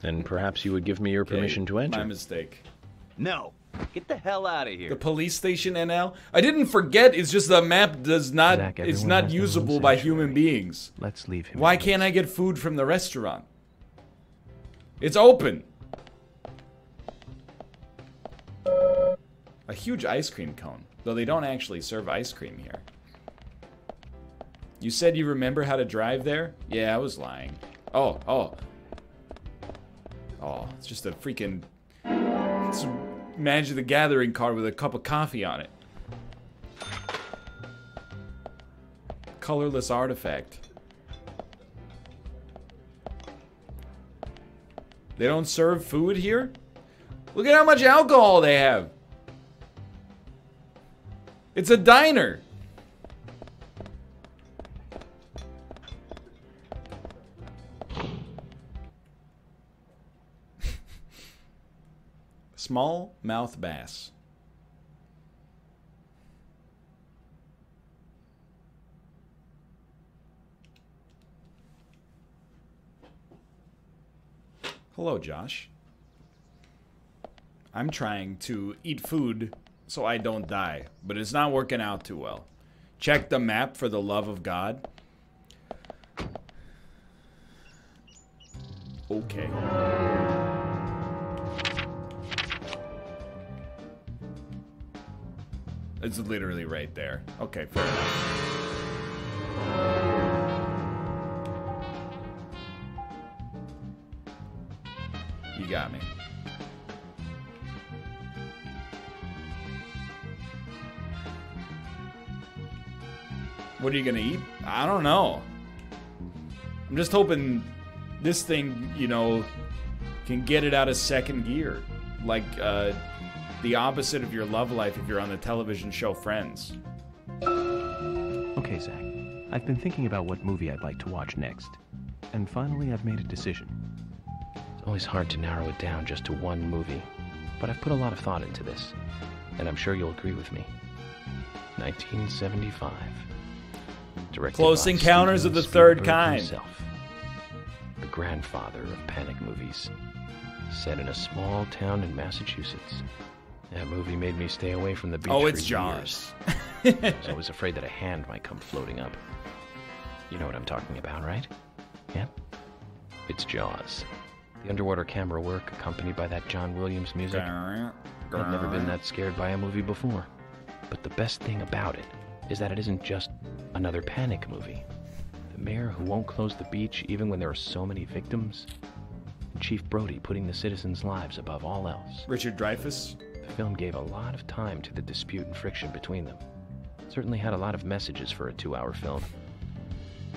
Then perhaps you would give me your permission to enter. My mistake. No. Get the hell out of here. The police station NL? I didn't forget, it's just the map does not Zach, it's not has their own usable by human beings. Let's leave him. Why can't I get food from the restaurant? It's open. A huge ice cream cone, though they don't actually serve ice cream here. You said you remember how to drive there? Yeah, I was lying. Oh, oh. Oh, it's just a freaking it's a Magic the Gathering card with a cup of coffee on it. Colorless artifact. They don't serve food here? Look at how much alcohol they have. It's a diner. Small mouth bass. Hello, Josh. I'm trying to eat food so I don't die, but it's not working out too well. Check the map for the love of God. Okay. It's literally right there. Okay, fair enough. What are you gonna eat? I don't know. I'm just hoping this thing, you know, can get it out of second gear. Like, uh, the opposite of your love life if you're on the television show Friends. Okay, Zach. I've been thinking about what movie I'd like to watch next. And finally, I've made a decision. It's always hard to narrow it down just to one movie, but I've put a lot of thought into this, and I'm sure you'll agree with me. 1975. Directed Close by Encounters Steven of the Third Spielberg Kind. Himself, the grandfather of panic movies. Set in a small town in Massachusetts. That movie made me stay away from the beach Oh, it's Jaws. I was afraid that a hand might come floating up. You know what I'm talking about, right? Yep. It's Jaws. The underwater camera work accompanied by that John Williams music. I've never been that scared by a movie before. But the best thing about it is that it isn't just another panic movie. The mayor who won't close the beach even when there are so many victims. And Chief Brody putting the citizens' lives above all else. Richard Dreyfuss. The film gave a lot of time to the dispute and friction between them. Certainly had a lot of messages for a two hour film.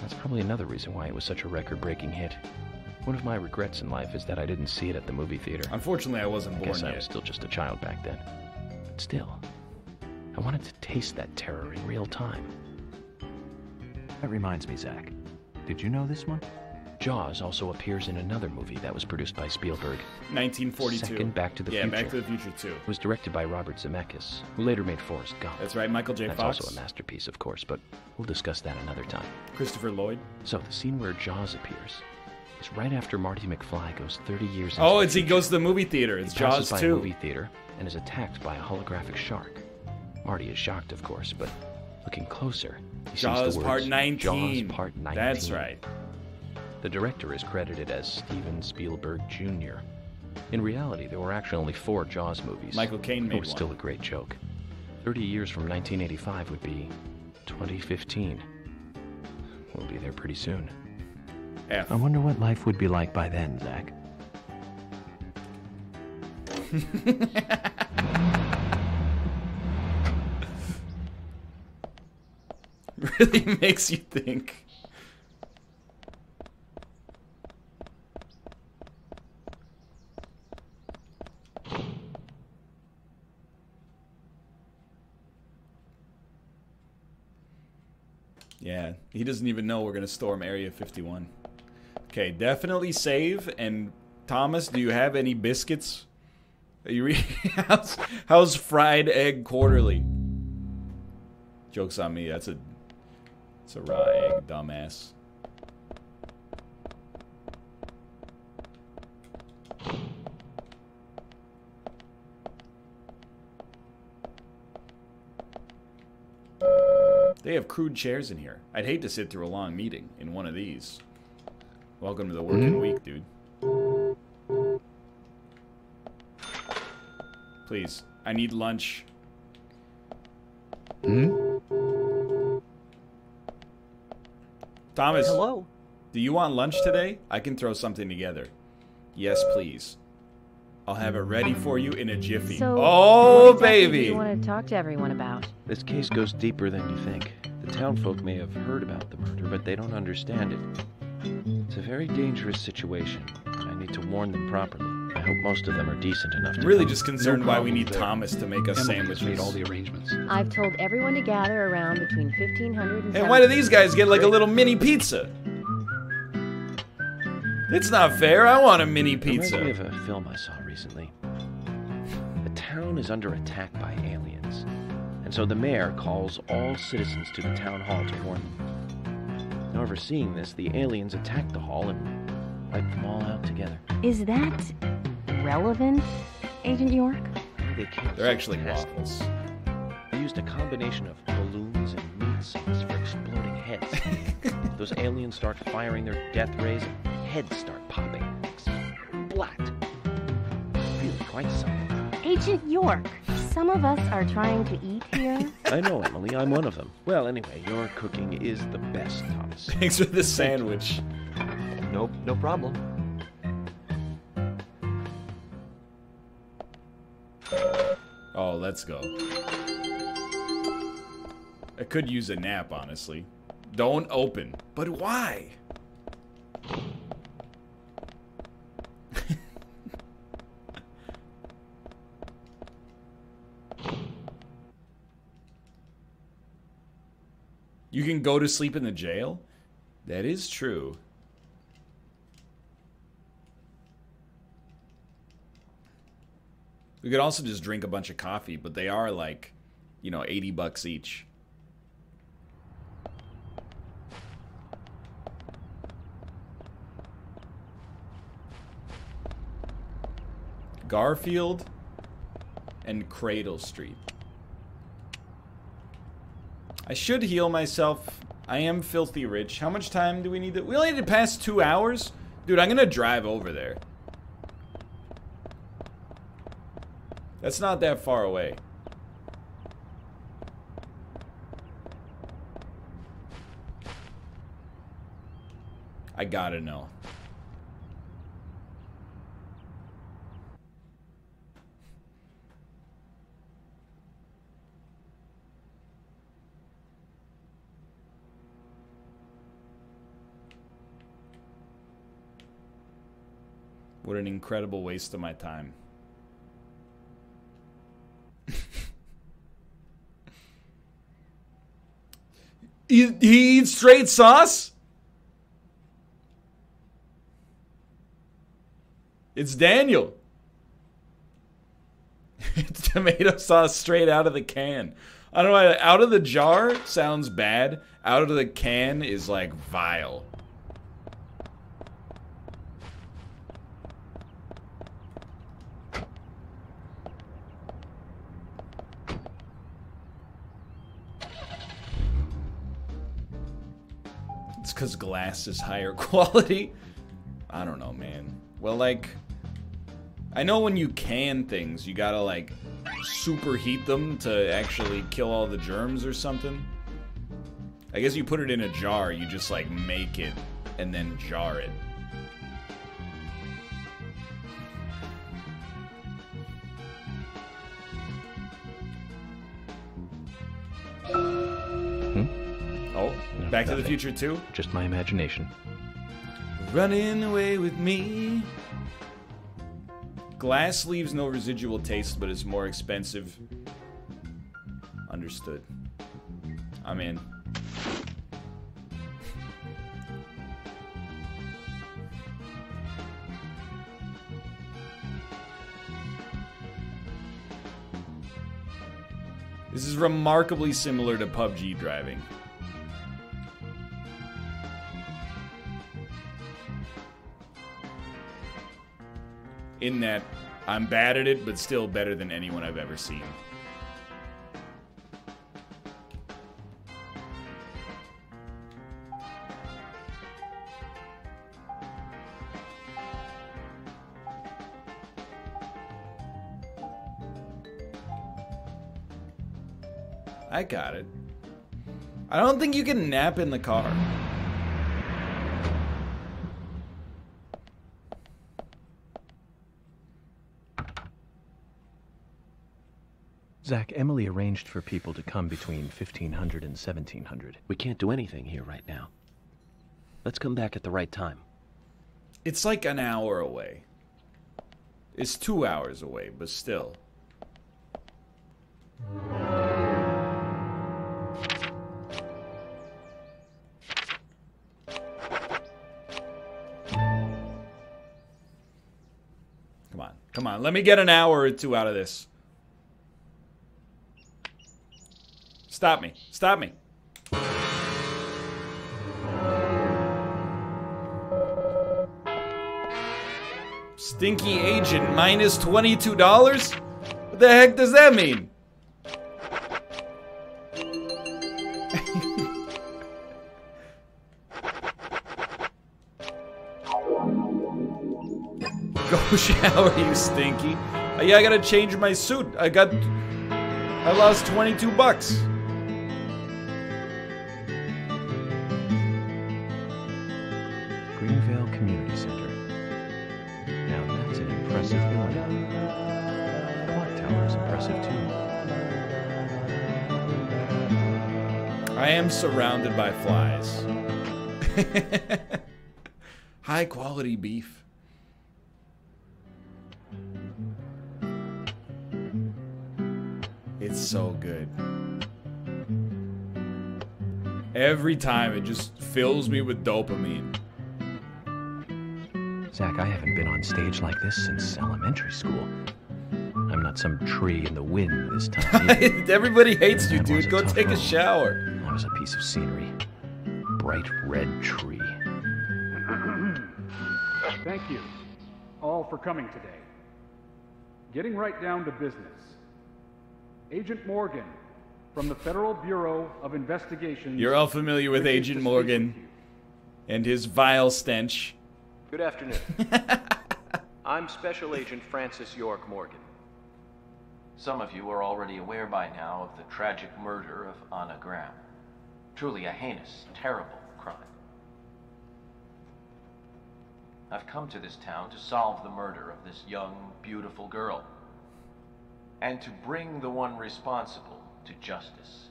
That's probably another reason why it was such a record breaking hit. One of my regrets in life is that I didn't see it at the movie theater. Unfortunately, I wasn't I born guess I was still just a child back then. But still, I wanted to taste that terror in real time. That reminds me, Zach. Did you know this one? Jaws also appears in another movie that was produced by Spielberg. 1942. Second Back to the yeah, Future. Back to the Future 2. It was directed by Robert Zemeckis, who later made Forrest Gump. That's right, Michael J. That's Fox. also a masterpiece, of course, but we'll discuss that another time. Christopher Lloyd. So the scene where Jaws appears is right after Marty McFly goes 30 years. into Oh, it's he goes to the movie theater. It's he Jaws by 2. a movie theater and is attacked by a holographic shark. Marty is shocked, of course, but looking closer, He sees Jaws the Part 19. Jaws Part 19. That's right. The director is credited as Steven Spielberg Jr. In reality, there were actually only four Jaws movies. Michael Caine made It was one. still a great joke. 30 years from 1985 would be 2015. We'll be there pretty soon. F. I wonder what life would be like by then, Zach. really makes you think. Yeah, he doesn't even know we're gonna storm Area 51. Okay, definitely save. And Thomas, do you have any biscuits? Are you how's, how's fried egg quarterly? Jokes on me. That's a it's a raw egg, dumbass. They have crude chairs in here. I'd hate to sit through a long meeting in one of these. Welcome to the working week, dude. Please, I need lunch. Hmm. Thomas. Hello? Do you want lunch today? I can throw something together. Yes, please. I'll have it ready for you in a jiffy. So, oh, what exactly do baby. you want to talk to everyone about? This case goes deeper than you think. The townfolk may have heard about the murder, but they don't understand it. It's a very dangerous situation, I need to warn them properly. I hope most of them are decent enough to I'm really come. just concerned No why we need there. Thomas to make us Emily sandwiches. made all the arrangements. I've told everyone to gather around between 1500 and And why do these guys get like a little mini pizza? It's not fair. I want a mini pizza. Reminds me pizza. of a film I saw recently. The town is under attack by aliens, and so the mayor calls all citizens to the town hall to warn them. However, seeing this, the aliens attack the hall and wipe them all out together. Is that relevant, Agent York? They killed They're actually fantastic. waffles. They used a combination of balloons and meat sauce for exploding heads. Those aliens start firing their death rays, and heads start popping. Splat! Really quite something. Agent York, some of us are trying to eat here. I know, Emily. I'm one of them. Well, anyway, your cooking is the best, Thomas. Thanks for the sandwich. Nope, no problem. Oh, let's go. I could use a nap, honestly. Don't open. But why? You can go to sleep in the jail? That is true. We could also just drink a bunch of coffee, but they are like, you know, 80 bucks each. Garfield and Cradle Street. I should heal myself. I am filthy rich. How much time do we need to... We only need to pass two hours? Dude, I'm gonna drive over there. That's not that far away. I gotta know. What an incredible waste of my time. he, he eats straight sauce? It's Daniel. it's tomato sauce straight out of the can. I don't know. Out of the jar sounds bad. Out of the can is like vile. Because glass is higher quality. I don't know, man. Well, like, I know when you can things, you gotta, like, superheat them to actually kill all the germs or something. I guess you put it in a jar, you just, like, make it and then jar it. No, Back to the. Future too. Just my imagination. Running away with me. Glass leaves no residual taste, but is more expensive. Understood. I'm in. This is remarkably similar to PUBG driving. In that I'm bad at it, but still better than anyone I've ever seen. I got it. I don't think you can nap in the car. Zach, Emily arranged for people to come between 1500 and 1700. We can't do anything here right now. Let's come back at the right time. It's like an hour away. It's two hours away, but still. Come on, come on. Let me get an hour or two out of this. Stop me. Stop me. Stinky agent minus $22? What the heck does that mean? Go shower, you stinky. Yeah, I gotta change my suit. I got. I lost 22 bucks. Surrounded by flies. High quality beef. It's so good. Every time it just fills me with dopamine. Zach, I haven't been on stage like this since elementary school. I'm not some tree in the wind this time. Everybody hates you, dude. Go take a shower. I was a piece of scenery. Bright red tree. Thank you all for coming today. Getting right down to business. Agent Morgan from the Federal Bureau of Investigation. You're all familiar with Agent Morgan and his vile stench. Good afternoon. I'm Special Agent Francis York Morgan. Some of you are already aware by now of the tragic murder of Anna Graham. Truly a heinous, terrible crime. I've come to this town to solve the murder of this young, beautiful girl. And to bring the one responsible to justice.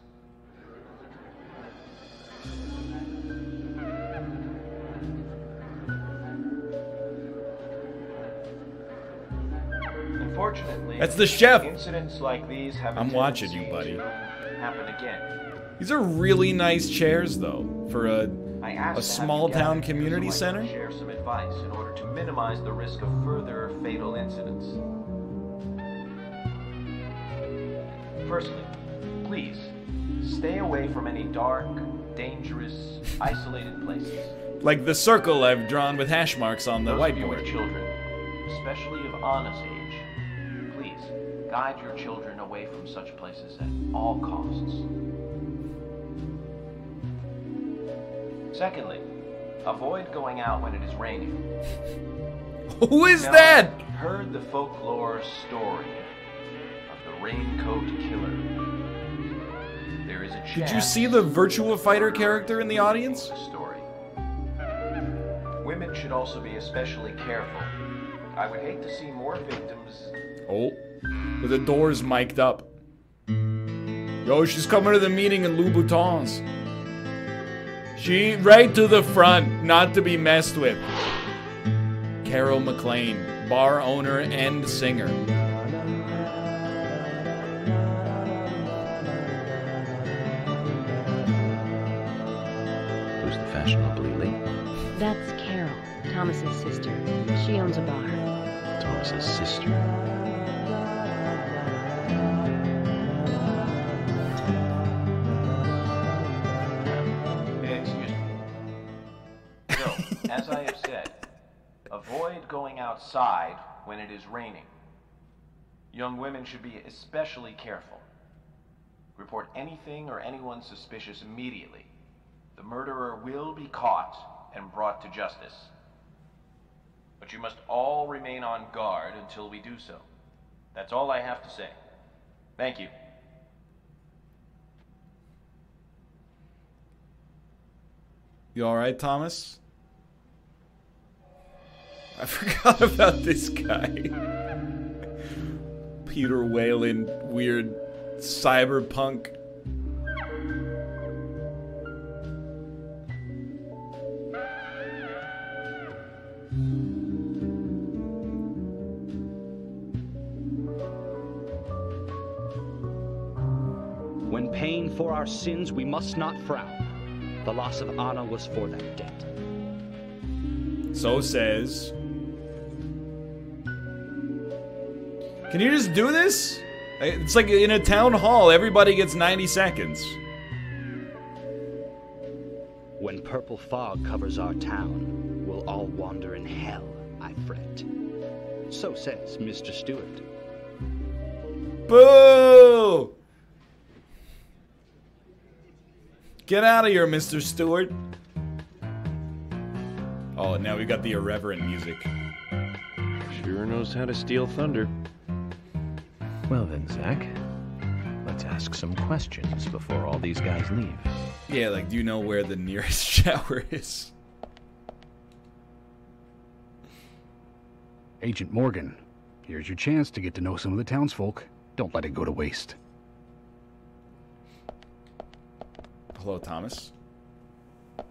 Unfortunately, That's the chef. Incidents like these I'm watching you, buddy. happen again. These are really nice chairs, though, for a asked to have you small town community can center. Share some advice in order to minimize the risk of further fatal incidents. Firstly, please stay away from any dark, dangerous, isolated places. Like the circle I've drawn with hash marks on the Those of you with whiteboard. children, especially of Anna's age, please guide your children away from such places at all costs. Secondly, avoid going out when it is raining. Who is Now, that? I've heard the folklore story of the raincoat killer. There is a chance Did you see the Virtua Fighter character in the audience? story. Women should also be especially careful. I would hate to see more victims. Oh, the doors mic'd up. Yo, she's coming to the meeting in Louboutins. She right to the front, not to be messed with. Carol MacLaine, bar owner and singer. Who's the fashionably late? That's Carol, Thomas's sister. She owns a bar. Thomas's sister. As I have said, avoid going outside when it is raining. Young women should be especially careful. Report anything or anyone suspicious immediately. The murderer will be caught and brought to justice. But you must all remain on guard until we do so. That's all I have to say. Thank you. You alright, Thomas? I forgot about this guy. Peter Whalen, weird cyberpunk. When paying for our sins, we must not frown. The loss of Anna was for that debt. So says. Can you just do this? It's like in a town hall, everybody gets 90 seconds. When purple fog covers our town, we'll all wander in hell, I fret. So says Mr. Stewart. Boo! Get out of here, Mr. Stewart. Oh, now we got the irreverent music. Sure knows how to steal thunder. Well then, Zach, let's ask some questions before all these guys leave. Yeah, like, do you know where the nearest shower is? Agent Morgan, here's your chance to get to know some of the townsfolk. Don't let it go to waste. Hello, Thomas. Got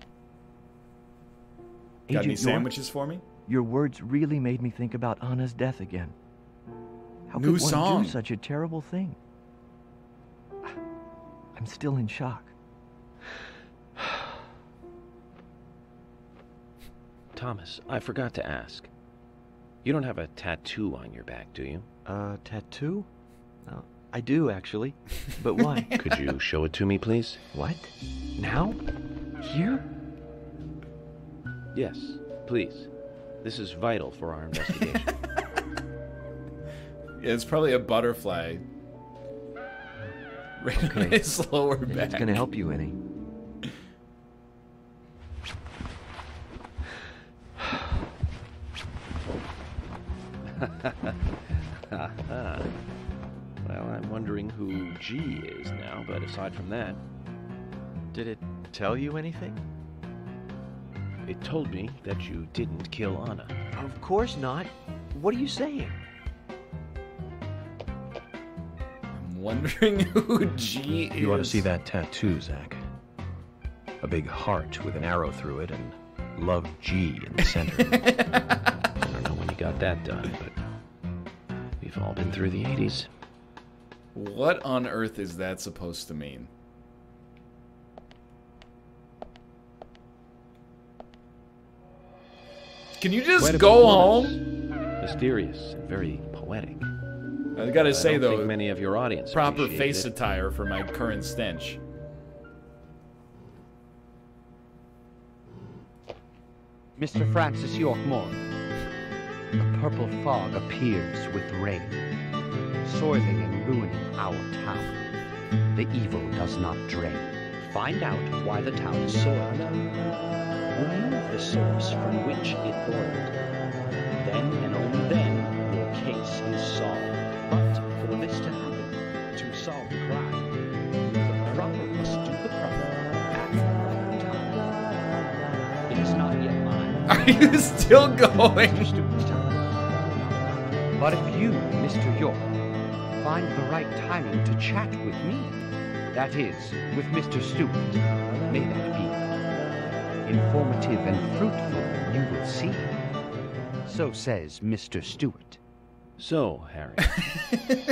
Agent any York? sandwiches for me? Your words really made me think about Anna's death again. How New could one song. do such a terrible thing? I'm still in shock. Thomas, I forgot to ask. You don't have a tattoo on your back, do you? Uh, tattoo? Uh, I do, actually. But why? Could you show it to me, please? What? Now? Here? Yes, please. This is vital for our investigation. Yeah, it's probably a butterfly. Right on Okay. his lower If back. it's gonna help you any. well, I'm wondering who G is now, but aside from that, Did it tell you anything? it told me that you didn't kill Anna. Of course not. What are you saying? Wondering who G is. You ought to see that tattoo, Zach. A big heart with an arrow through it and Love G in the center. I don't know when you got that done, but we've all been through the 80s. What on earth is that supposed to mean? Can you just go home? Mysterious and very poetic. I gotta I say though, think many of your audience proper face it. attire for my current stench. Mr. Francis Yorkmore, A purple fog appears with rain, soiling and ruining our town. The evil does not drain. Find out why the town is soiled. Remove the source from which it boiled. Then and only then your case is solved. But for this to happen, to solve the crime, the proper must do the proper at the right time. It is not yet mine. Are you still going? Mr. Stewart's turn. But if you, Mr. York, find the right timing to chat with me, that is, with Mr. Stewart, may that be informative and fruitful, you will see. So says Mr. Stewart. So, Harry,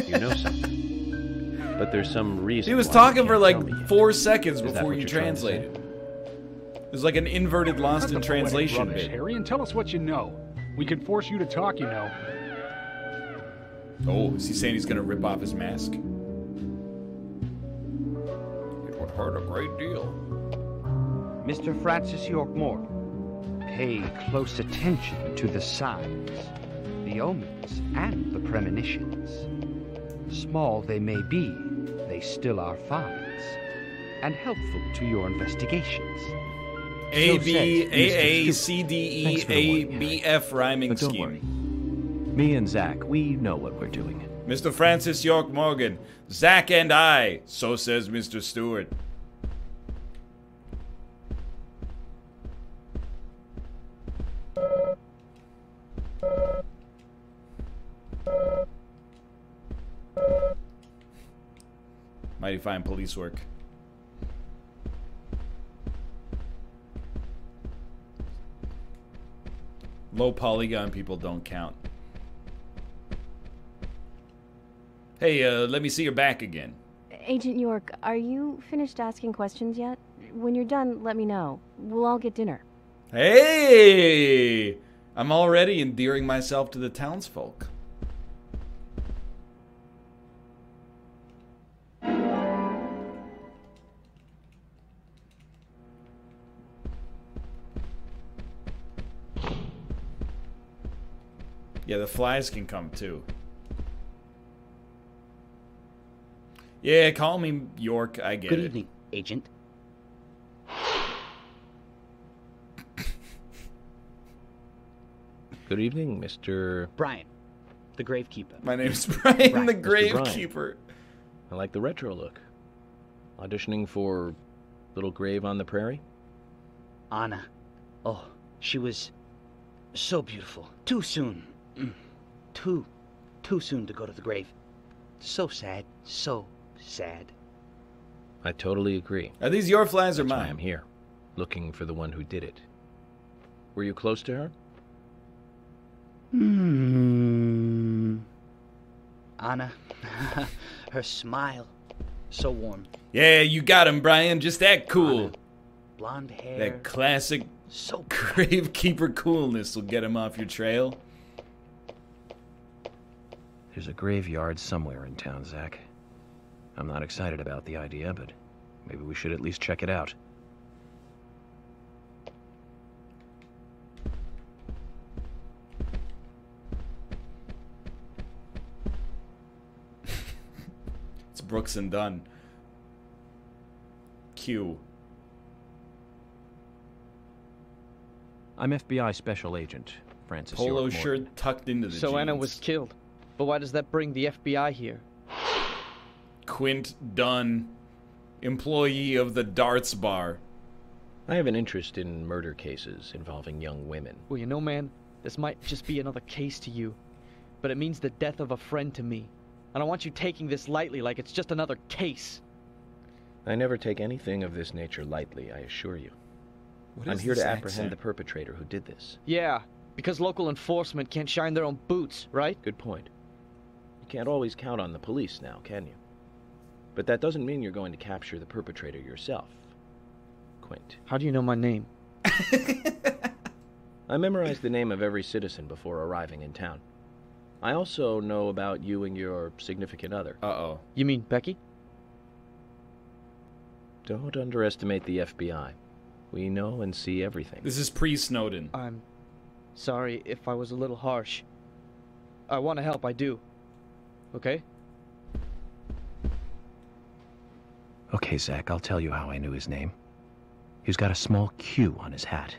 you know something. But there's some reason. He was why talking for like tell yet. four seconds before you you're trying to say? translated. There's like an inverted lost in translation rubbish, bit. Harry, and tell us what you know. We can force you to talk, you know. Oh, is he saying he's gonna rip off his mask? It would hurt a great deal. Mr. Francis York Morgan, pay close attention to the signs, the omens, and the premonitions. Small they may be, they still are finds, and helpful to your investigations. A B A A. C D E A B F rhyming scheme. worry. Me and Zach, we know what we're doing. Mr. Francis York Morgan, Zach and I. So says Mr. Stewart. Mighty fine police work. Low polygon people don't count. Hey, uh, let me see your back again. Agent York, are you finished asking questions yet? When you're done, let me know. We'll all get dinner. Hey! I'm already endearing myself to the townsfolk. Yeah, the flies can come too. Yeah, call me York. I get Good it. evening, Agent. Good evening, Mr. Brian, the gravekeeper. My name's Brian, Brian. the gravekeeper. I like the retro look. Auditioning for Little Grave on the Prairie? Anna. Oh, she was so beautiful. Too soon. Mm. Too, too soon to go to the grave. So sad. So sad. I totally agree. Are these your flies or That's why mine? I'm here, looking for the one who did it. Were you close to her? Hmm. Anna. Her smile. So warm. Yeah, you got him, Brian. Just that cool. Anna, Blonde hair. That classic So gravekeeper coolness will get him off your trail. There's a graveyard somewhere in town, Zach. I'm not excited about the idea, but maybe we should at least check it out. It's Brooks and Dunn. Q. I'm FBI Special Agent Francis Polo York Morgan. shirt tucked into the So Anna was killed. But why does that bring the FBI here? Quint Dunn, employee of the darts bar. I have an interest in murder cases involving young women. Well, you know, man, this might just be another case to you, but it means the death of a friend to me. I don't want you taking this lightly like it's just another case. I never take anything of this nature lightly, I assure you. What I'm is here this to apprehend the perpetrator who did this. Yeah, because local enforcement can't shine their own boots, right? Good point. You can't always count on the police now, can you? But that doesn't mean you're going to capture the perpetrator yourself. Quint. How do you know my name? I memorized the name of every citizen before arriving in town. I also know about you and your significant other. Uh oh. You mean Becky? Don't underestimate the FBI. We know and see everything. This is pre Snowden. I'm sorry if I was a little harsh. I want to help, I do. Okay? Okay, Zach, I'll tell you how I knew his name. He's got a small Q on his hat.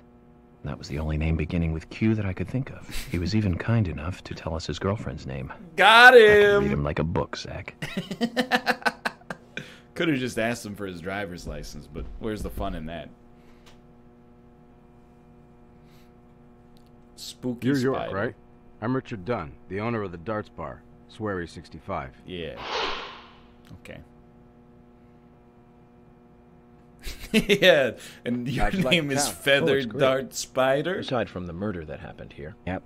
That was the only name beginning with Q that I could think of. He was even kind enough to tell us his girlfriend's name. Got I him. read him like a book, Zach. Could have just asked him for his driver's license, but where's the fun in that? Spooky You're York, spider. right? I'm Richard Dunn, the owner of the Darts Bar, Swery 65. Yeah. Okay. yeah, and your How'd you like name is town? Feather Oh. Dart Spider. Aside from the murder that happened here. Yep.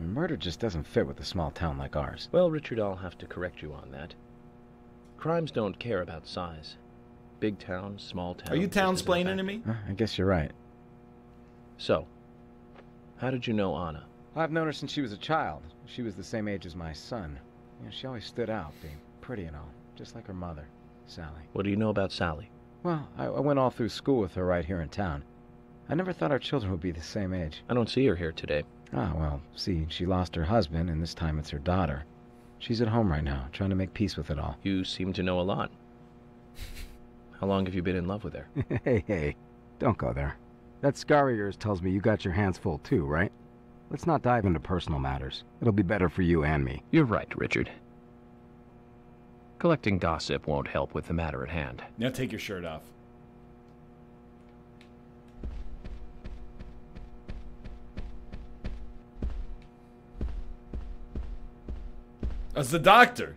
Murder just doesn't fit with a small town like ours. Well, Richard, I'll have to correct you on that. Crimes don't care about size. Big town, small town. Are you this is a townsplaining to me? Huh, I guess you're right. So, how did you know Anna? I've known her since she was a child. She was the same age as my son. You know, she always stood out, being pretty and all, just like her mother, Sally. What do you know about Sally? Well, I, I went all through school with her right here in town. I never thought our children would be the same age. I don't see her here today. Ah, well, see, she lost her husband, and this time it's her daughter. She's at home right now, trying to make peace with it all. You seem to know a lot. How long have you been in love with her? hey, hey, don't go there. That scar of yours tells me you got your hands full too, right? Let's not dive into personal matters. It'll be better for you and me. You're right, Richard. Collecting gossip won't help with the matter at hand. Now take your shirt off. As the doctor.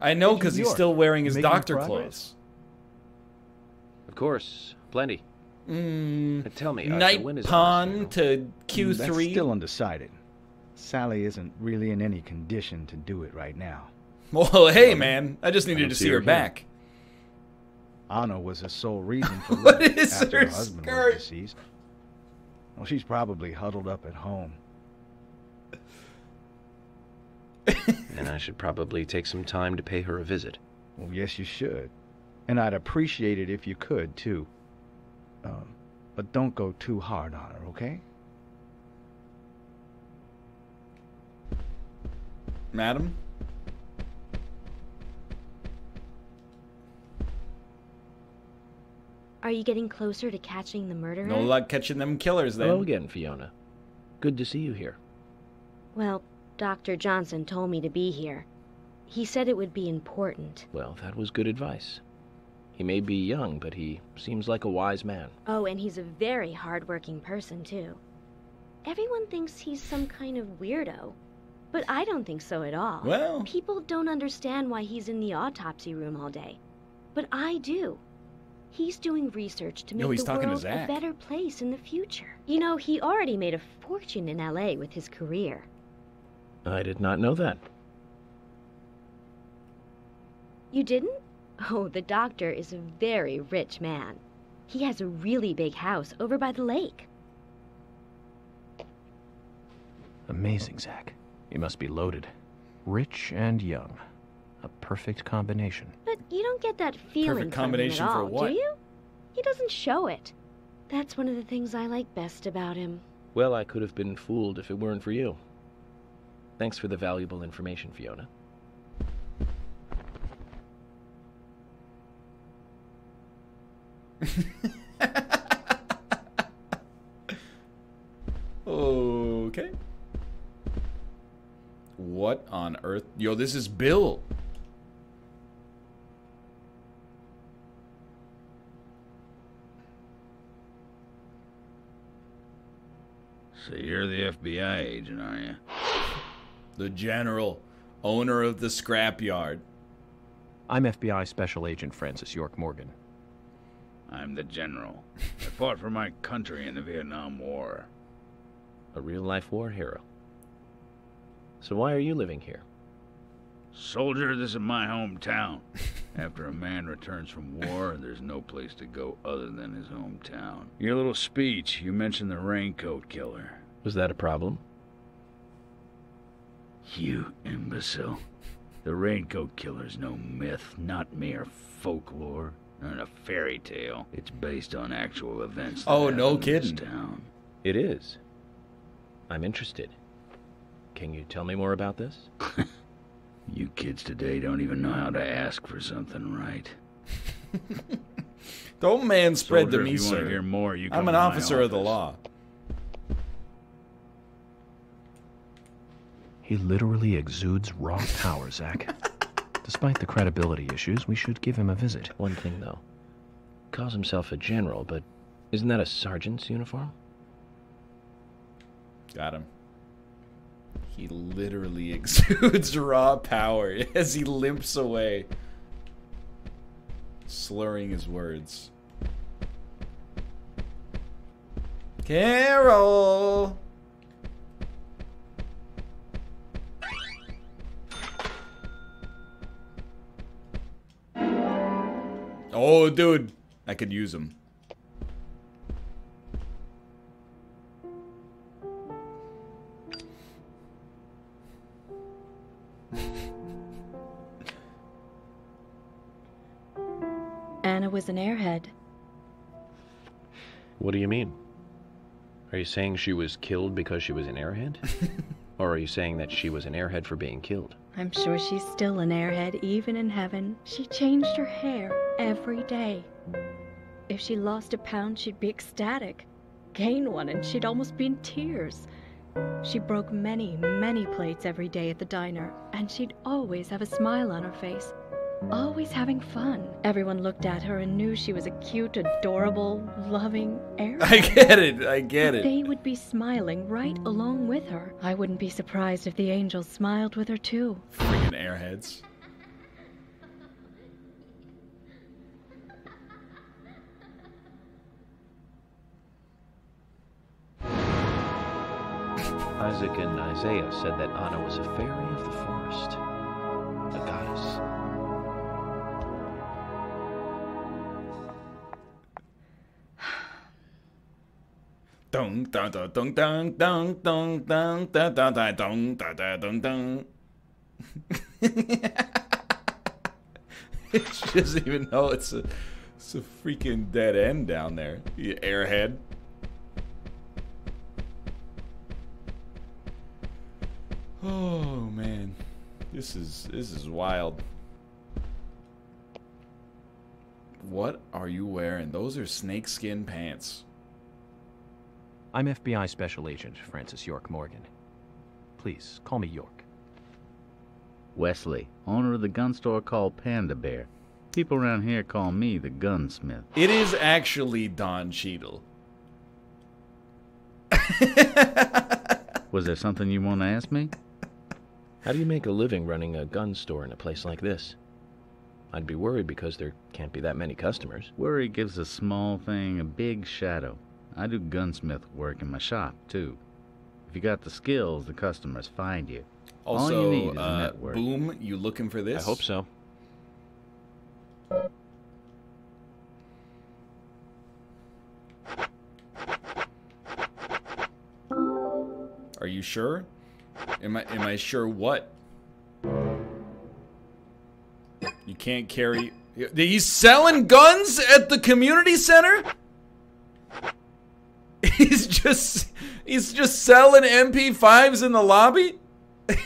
I know because he's still wearing his making doctor progress? clothes. Of course, plenty. Mm, Tell me, Arthur, Night when is Pawn to Mm, Q3. That's still undecided. Sally isn't really in any condition to do it right now. Well, hey, man. I just needed don't to see see her her back. Anna was the sole reason for What leaving is after her her husband skirt? was deceased. Well, she's probably huddled up at home. And I should probably take some time to pay her a visit. Well, yes, you should. And I'd appreciate it if you could, too. Um, but don't go too hard on her, okay? Madam? Are you getting closer to catching the murderer? No luck catching them killers then. Hello again, Fiona. Good to see you here. Well, Dr. Johnson told me to be here. He said it would be important. Well, that was good advice. He may be young, but he seems like a wise man. Oh, and he's a very hardworking person, too. Everyone thinks he's some kind of weirdo. But I don't think so at all. Well- People don't understand why he's in the autopsy room all day. But I do. He's doing research to Yo, make he's the talking to world a better place in the future. You know, he already made a fortune in LA with his career. I did not know that. You didn't? Oh, the doctor is a very rich man. He has a really big house over by the lake. Amazing, Zach. You must be loaded. Rich and young. A perfect combination. But you don't get that feeling Perfect combination from him at all, what? do you? He doesn't show it. That's one of the things I like best about him. Well, I could have been fooled if it weren't for you. Thanks for the valuable information, Fiona. Okay. What on earth? Yo, this is Bill. So you're the FBI agent, are you? The general, owner of the scrapyard. I'm FBI Special Agent Francis York Morgan. I'm the general. I fought for my country in the Vietnam War. A real life war hero. So why are you living here? Soldier, this is my hometown. After a man returns from war, there's no place to go other than his hometown. Your little speech, you mentioned the raincoat killer. Was that a problem? You imbecile. The raincoat killer's no myth, not mere folklore, not a fairy tale. It's based on actual events. that Oh, no happened this kidding. Town. It is. I'm interested. Can you tell me more about this? You kids today don't even know how to ask for something right. Don't man spread Soldier, to me, sir. hear more, you I'm an to my officer of the law. He literally exudes raw power, Zach. Despite the credibility issues, we should give him a visit. One thing, though. Calls himself a general, but isn't that a sergeant's uniform? Got him. He literally exudes raw power as he limps away, slurring his words. Carol! Oh, dude. I could use him. Anna was an airhead. What do you mean? Are you saying she was killed because she was an airhead? or are you saying that she was an airhead for being killed? I'm sure she's still an airhead, even in heaven. She changed her hair every day. If she lost a pound, she'd be ecstatic. Gain one, and she'd almost be in tears. She broke many, many plates every day at the diner, and she'd always have a smile on her face. Always having fun. Everyone looked at her and knew she was a cute, adorable, loving airhead. I get it. I get it. They would be smiling right along with her. I wouldn't be surprised if the angels smiled with her too. Freaking airheads. Isaac and Isaiah said that Anna was a fairy of the forest, a goddess. Dun dun dun dun dun dun dun dun dun dun dun dun dun dun. She doesn't even know it's a it's a freaking dead end down there. You airhead. Oh man. This is this is wild. What are you wearing? Those are snakeskin pants. I'm FBI Special Agent Francis York Morgan. Please, call me York. Wesley, owner of the gun store called Panda Bear. People around here call me the gunsmith. It is actually Don Cheadle. Was there something you want to ask me? How do you make a living running a gun store in a place like this? I'd be worried because there can't be that many customers. Worry gives a small thing a big shadow. I do gunsmith work in my shop, too. If you got the skills, the customers find you. All Also, you need is a uh, network. Boom, you looking for this? I hope so. Are you sure? Am I am I sure what? You can't carry He's selling guns at the community center? He's just he's just selling MP5s in the lobby?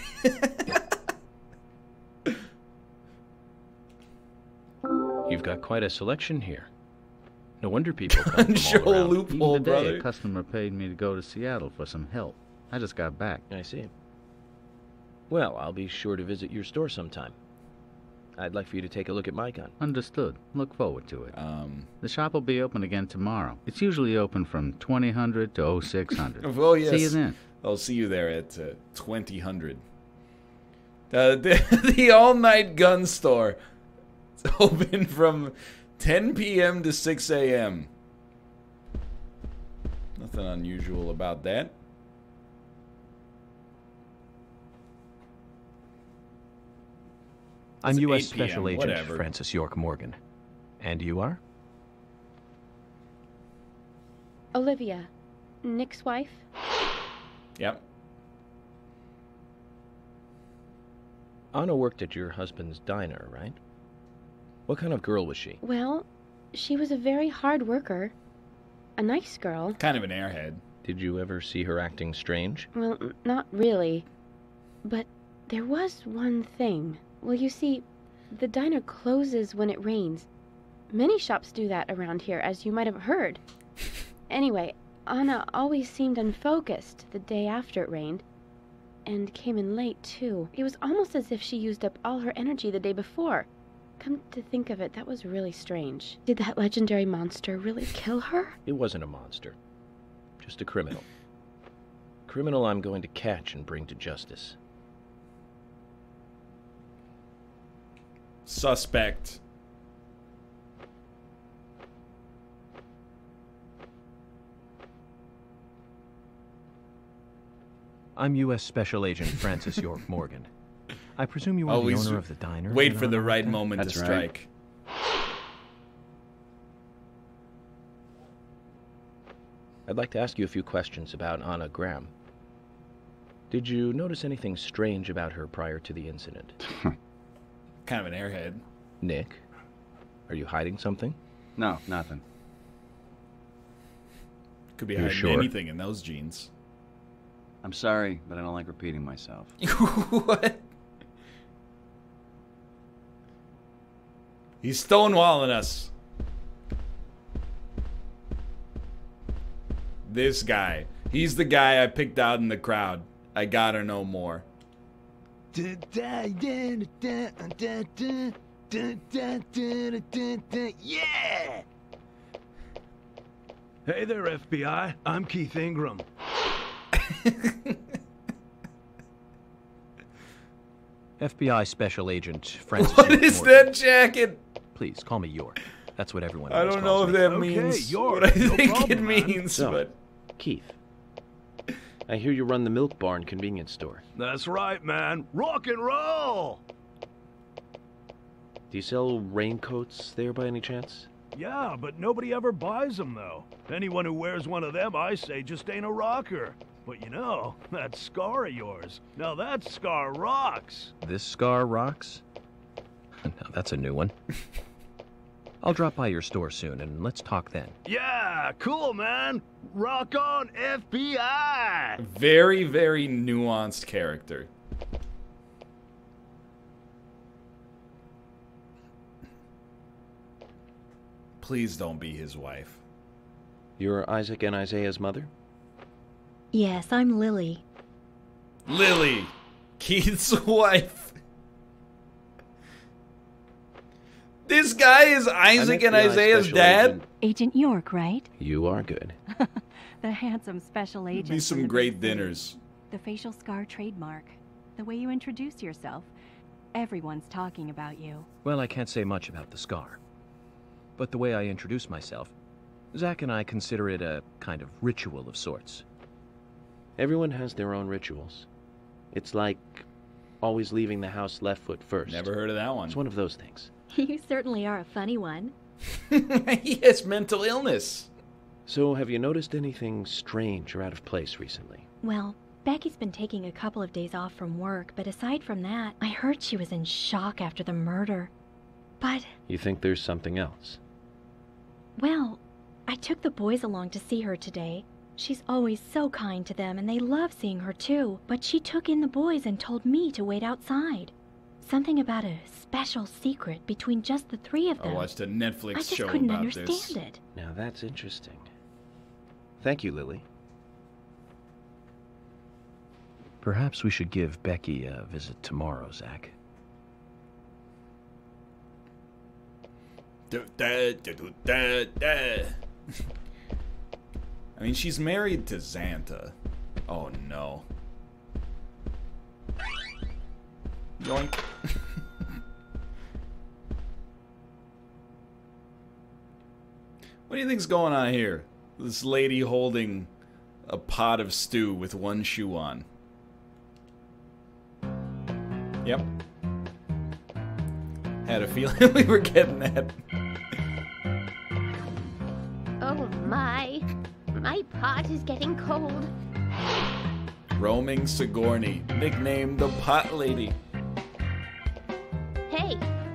You've got quite a selection here. No wonder people come from all around. Even today, a customer paid me to go to Seattle for some help. I just got back. I see. Well, I'll be sure to visit your store sometime. I'd like for you to take a look at my gun. Understood. Look forward to it. Um, the shop will be open again tomorrow. It's usually open from 2000 to 0600. Oh yes. See you then. I'll see you there at uh, 2000. Uh, the the all night gun store. It's open from 10 p.m. to 6 a.m. Nothing unusual about that. I'm U.S. Special Agent whatever. Francis York Morgan. And you are? Olivia, Nick's wife. Yep. Anna worked at your husband's diner, right? What kind of girl was she? Well, she was a very hard worker. A nice girl. Kind of an airhead. Did you ever see her acting strange? Well, not really. But there was one thing. Well, you see, the diner closes when it rains. Many shops do that around here, as you might have heard. Anyway, Anna always seemed unfocused the day after it rained. And came in late, too. It was almost as if she used up all her energy the day before. Come to think of it, that was really strange. Did that legendary monster really kill her? It wasn't a monster, just a criminal. Criminal I'm going to catch and bring to justice. Suspect. I'm U.S. Special Agent Francis York Morgan. I presume you are Always the owner of the diner. Wait for the right Hotel? moment to strike. Right. I'd like to ask you a few questions about Anna Graham. Did you notice anything strange about her prior to the incident? kind of an airhead. Nick, are you hiding something? No, nothing. Could be You hiding sure? anything in those jeans. I'm sorry, but I don't like repeating myself. what? He's stonewalling us. This guy. He's the guy I picked out in the crowd. I gotta know more. Yeah! Hey there, FBI. I'm Keith Ingram. FBI Special Agent Francis What York is Morgan. that jacket? Please call me York. That's what everyone. I don't know if me. that means what I think it means, So, but Keith, I hear you run the Milk Barn convenience store. That's right, man. Rock and roll! Do you sell raincoats there by any chance? Yeah, but nobody ever buys them, though. Anyone who wears one of them, I say, just ain't a rocker. But you know, that scar of yours. Now that scar rocks. This scar rocks. now that's a new one. I'll drop by your store soon and let's talk then. Yeah, cool, man. Rock on, FBI! very, very nuanced character. Please don't be his wife. You're Isaac and Isaiah's mother? Yes, I'm Lily. Lily, Keith's wife. This guy is Isaac and Isaiah's Special dad. Agent. Agent York, right? You are good. The handsome special agent. Be from some the great dinners. The facial scar trademark. The way you introduce yourself. Everyone's talking about you. Well, I can't say much about the scar. But the way I introduce myself, Zach and I consider it a kind of ritual of sorts. Everyone has their own rituals. It's like always leaving the house left foot first. Never heard of that one. It's one of those things. You certainly are a funny one. he has mental illness. So, have you noticed anything strange or out of place recently? Well, Becky's been taking a couple of days off from work, but aside from that, I heard she was in shock after the murder. But, You think there's something else? well, I took the boys along to see her today. She's always so kind to them, and they love seeing her too. But she took in the boys and told me to wait outside. Something about a special secret between just the three of them. I watched a Netflix I just show couldn't about understand this. it. Now that's interesting. Thank you, Lily. Perhaps we should give Becky a visit tomorrow, Zach. Du- da- da- da- da. I mean, she's married to Xanta. Oh no. Yoink. what do you think's going on here? This lady holding a pot of stew with one shoe on. Yep. Had a feeling we were getting that. Oh my. My pot is getting cold. Roaming Sigourney, nicknamed the Pot Lady.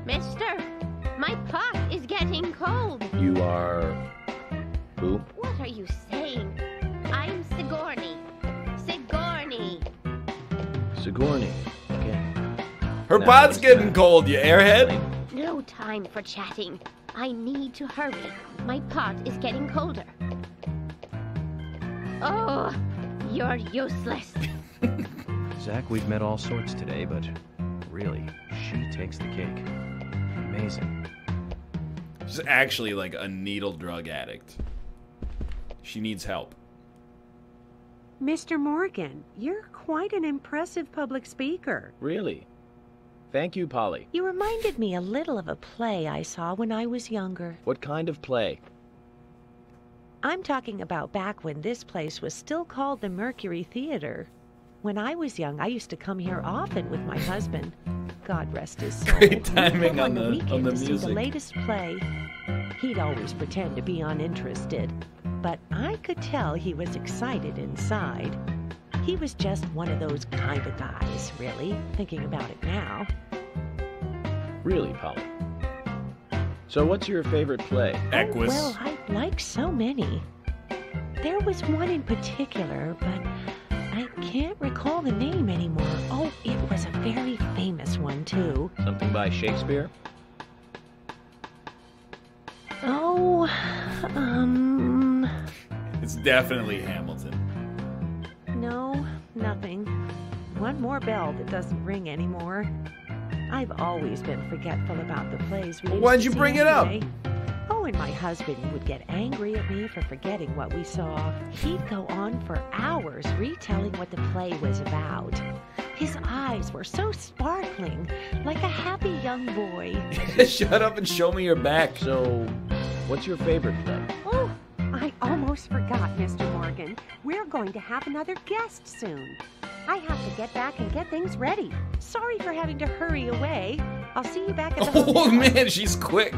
Hey, mister. My pot is getting cold. You are. Who? What are you saying? I'm Sigourney. Sigourney. Sigourney. Okay. Her Now, pot's getting that? cold, you airhead. No time for chatting. I need to hurry. My pot is getting colder. Oh, you're useless. Zach, we've met all sorts today, but really, she takes the cake. Amazing. She's actually like a needle drug addict. She needs help. Mr. Morgan, you're quite an impressive public speaker. Really? Thank you, Polly. You reminded me a little of a play I saw when I was younger. What kind of play? I'm talking about back when this place was still called the Mercury Theater. When I was young, I used to come here often with my husband. God rest his soul. Great timing We'd on the- weekend on the to see music. the latest play. He'd always pretend to be uninterested, but I could tell he was excited inside. He was just one of those kind of guys, really, thinking about it now. Really, Polly? So, what's your favorite play? Oh, well, I like so many. There was one in particular, but I can't recall the name anymore. Oh, it was a very famous one, too. Something by Shakespeare? Oh, um, It's definitely Hamilton. no, nothing. One more bell that doesn't ring anymore. I've always been forgetful about the plays we Well, why'd to you see bring it up? Oh, and my husband would get angry at me for forgetting what we saw. He'd go on for hours retelling what the play was about. His eyes were so sparkling, like a happy young boy. Shut up and show me your back. So, what's your favorite play? Oh, I almost forgot, Mr. Morgan. We're going to have another guest soon. I have to get back and get things ready. Sorry for having to hurry away. I'll see you back at the Oh hotel. man, she's quick.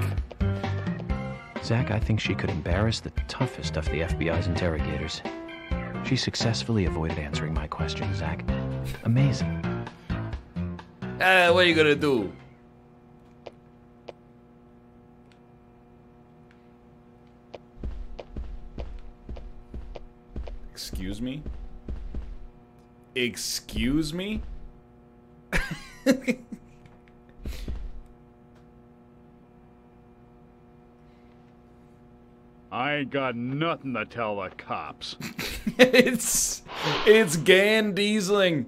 Zach, I think she could embarrass the toughest of the FBI's interrogators. She successfully avoided answering my question, Zach. Amazing. Ah, what are you gonna do? Excuse me? Excuse me? I ain't got nothing to tell the cops. it's it's Gan Diesling.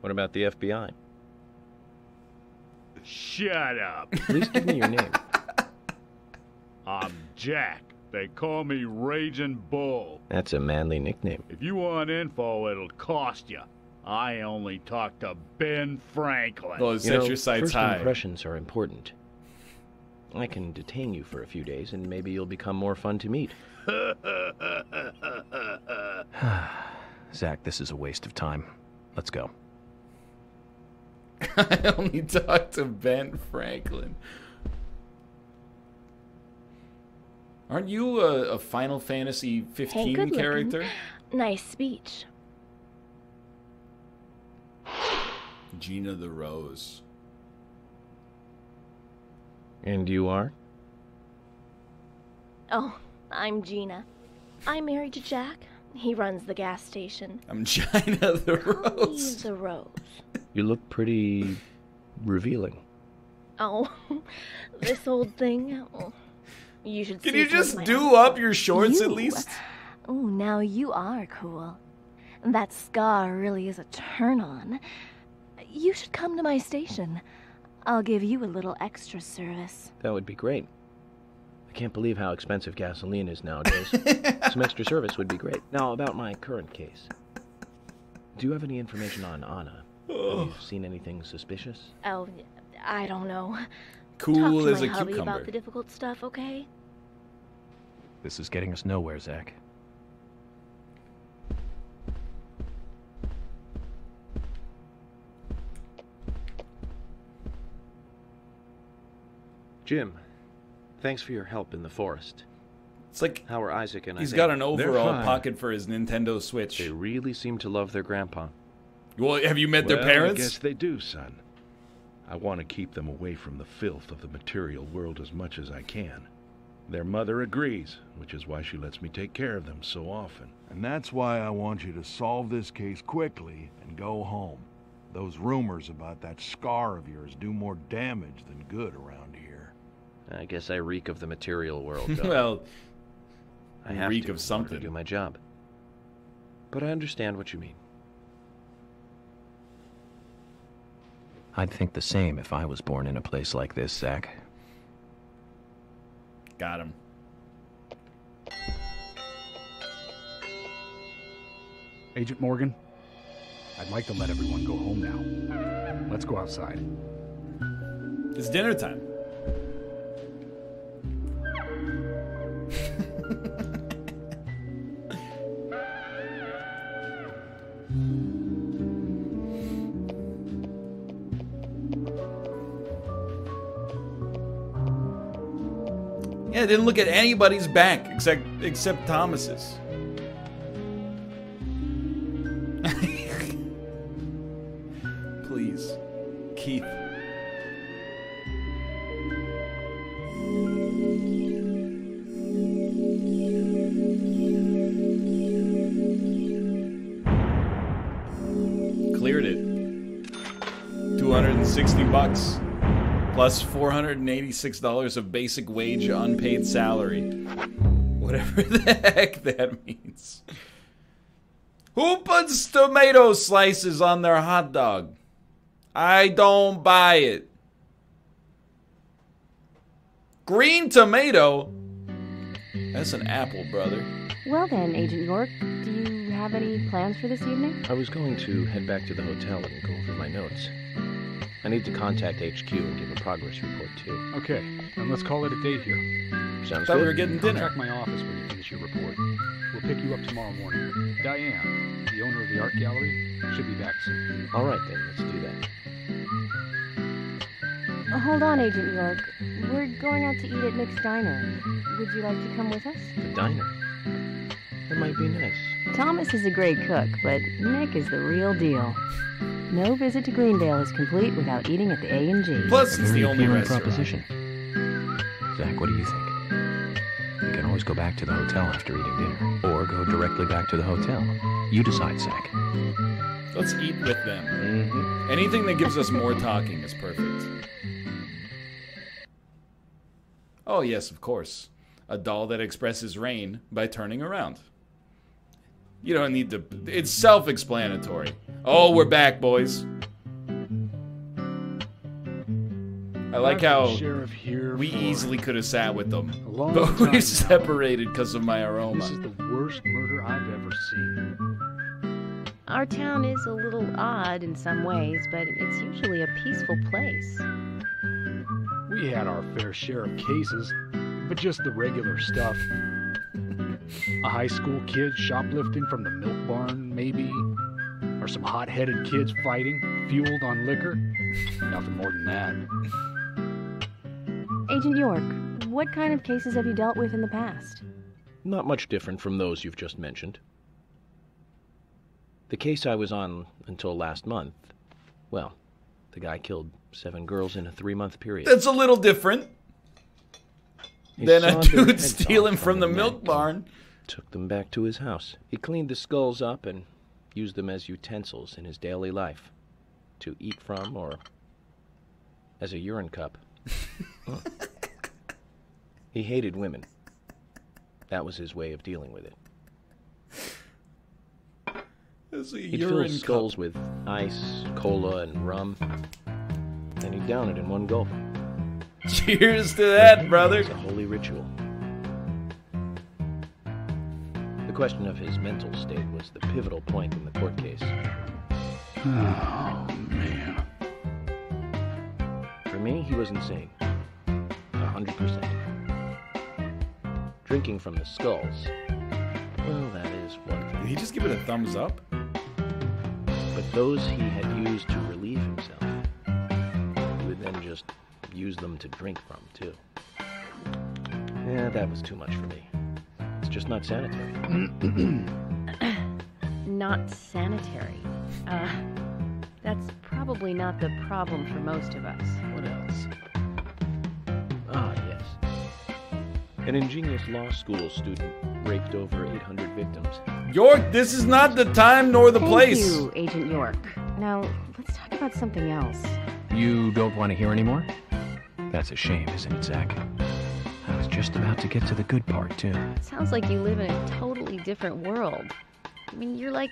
What about the FBI? Shut up. Please give me your name. I'm Jack. They call me Raging Bull. That's a manly nickname. If you want info, it'll cost you. I only talk to Ben Franklin. Oh, You set know, your sights first high. impressions are important. I can detain you for a few days, and maybe you'll become more fun to meet. Zach, this is a waste of time. Let's go. I only talk to Ben Franklin. Aren't you a, a Final Fantasy 15 Hey, good character? looking. Nice speech. Gina the Rose. And you are? Oh, I'm Gina. I'm married to Jack. He runs the gas station. I'm Gina the Rose. me the Rose. You look pretty revealing. Oh, this old thing. You should. Can see you just my do up your shorts at least? Oh, now you are cool. That scar really is a turn on. You should come to my station. I'll give you a little extra service. That would be great. I can't believe how expensive gasoline is nowadays. Some extra service would be great. Now, about my current case. Do you have any information on Anna? Have you seen anything suspicious? Oh, I don't know. Cool Talk to as my a hubby cucumber. about the difficult stuff, okay? This is getting us nowhere, Zach. Jim, thanks for your help in the forest. It's like how are Isaac and He's Isaiah? got an overall pocket for his Nintendo Switch. They really seem to love their grandpa. Well, have you met their Well, parents? I guess they do, son. I want to keep them away from the filth of the material world as much as I can. Their mother agrees, which is why she lets me take care of them so often. And that's why I want you to solve this case quickly and go home. Those rumors about that scar of yours do more damage than good around here. I guess I reek of the material world. Though. well, I have reek to of something. to do my job. But I understand what you mean. I'd think the same if I was born in a place like this, Zach. Got him. Agent Morgan, I'd like to let everyone go home now. Let's go outside. It's dinner time. Yeah, didn't look at anybody's back except except Thomas's. Please, Keith. Cleared it. 260 bucks plus $486 of basic wage unpaid salary. Whatever the heck that means. Who puts tomato slices on their hot dog? I don't buy it. Green tomato? That's an apple, brother. Well then, Agent York, do you have any plans for this evening? I was going to head back to the hotel and go over my notes. I need to contact HQ and give a progress report too. Okay, and let's call it a day here. Sounds Thought we good. were getting dinner. Contact my office when you finish your report. We'll pick you up tomorrow morning. Diane, the owner of the art gallery, should be back soon. All right then, let's do that. Oh, hold on, Agent York. We're going out to eat at Nick's Diner. Would you like to come with us? The diner. That might be nice. Thomas is a great cook, but Nick is the real deal. No visit to Greenvale is complete without eating at the A and G. Plus, A it's very the only appealing restaurant. proposition. Zach, what do you think? We can always go back to the hotel after eating dinner, or go directly back to the hotel. You decide, Zach. Let's eat with them. Mm-hmm. Anything that gives us more talking is perfect. Oh, yes, of course. A doll that expresses rain by turning around. You don't need to. It's self explanatory. Oh, we're back, boys. I like how Sheriff here we easily could have sat with them, but time now. we separated because of my aroma. This is the worst murder I've ever seen. Our town is a little odd in some ways, but it's usually a peaceful place. We had our fair share of cases, but just the regular stuff. A high school kid shoplifting from the milk barn, maybe. Or some hot headed kids fighting, fueled on liquor. Nothing more than that. Agent York, what kind of cases have you dealt with in the past? Not much different from those you've just mentioned. The case I was on until last month, well, the guy killed seven girls in a three month period. That's a little different He than a dude heads stealing from the milk barn. Took them back to his house. He cleaned the skulls up and used them as utensils in his daily life to eat from or as a urine cup. Huh. he hated women. That was his way of dealing with it. As a He'd urine fill cup. skulls with ice, cola, and rum. Then he'd down it in one gulp. Cheers to that, brother. It's a holy ritual. The question of his mental state was the pivotal point in the court case. Oh, man. For me, he was insane. A hundred percent. Drinking from the skulls. Well, that is one thing. Did he just give it a thumbs up? But those he had used to relieve himself, he would then just use them to drink from, too. Yeah, that was too much for me. It's just not sanitary. Not sanitary. Uh, that's probably not the problem for most of us. What else? Ah, yes. An ingenious law school student raped over 800 victims. York, this is not the time nor the Thank place. you, Agent York. Now, let's talk about something else. You don't want to hear anymore? That's a shame, isn't it, Zach? I was just about to get to the good part, too. Sounds like you live in a totally different world. I mean, you're like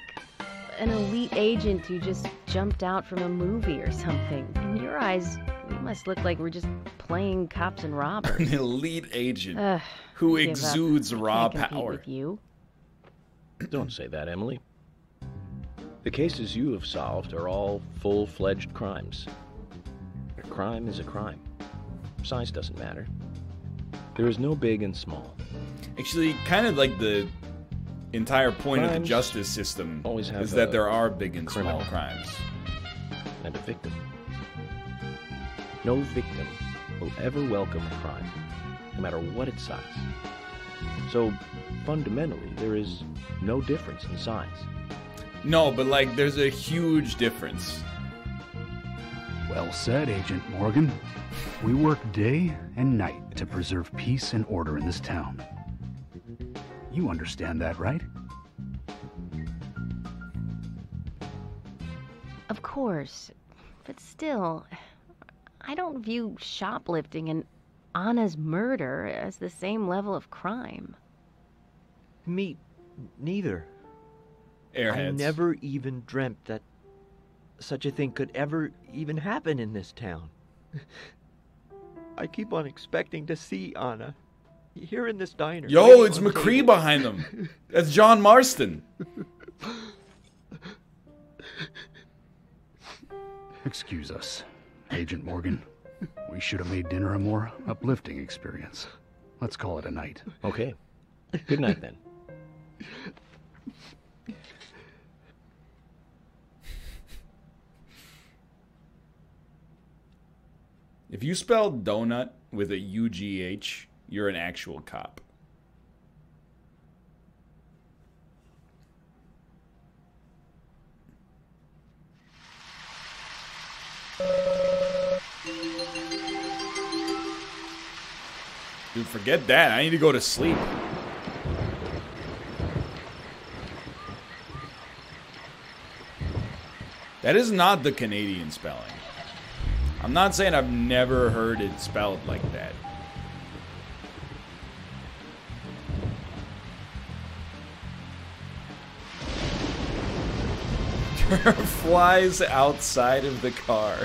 an elite agent who just jumped out from a movie or something. In your eyes, we must look like we're just playing cops and robbers. An elite agent Ugh, who give up. exudes I raw can't power. With you. Don't say that, Emily. The cases you have solved are all full fledged crimes. A crime is a crime. Size doesn't matter. There is no big and small. Actually, kind of like the entire point of the justice system is that there are big and criminal. small crimes. and a victim. No victim will ever welcome a crime, no matter what its size. So, fundamentally, there is no difference in size. No, but like there's a huge difference. Well said, Agent Morgan. We work day and night to preserve peace and order in this town. You understand that, right? Of course. But still, I don't view shoplifting and Anna's murder as the same level of crime. Me neither. Airheads. I never even dreamt that such a thing could ever even happen in this town. I keep on expecting to see Anna here in this diner. Yo, waiting it's on McCree table. behind them. That's John Marston. Excuse us, Agent Morgan. We should have made dinner a more uplifting experience. Let's call it a night. Okay. Good night then. If you spell donut with a U G H, you're an actual cop. Dude, forget that. I need to go to sleep. That is not the Canadian spelling. I'm not saying I've never heard it spelled like that. Flies outside of the car.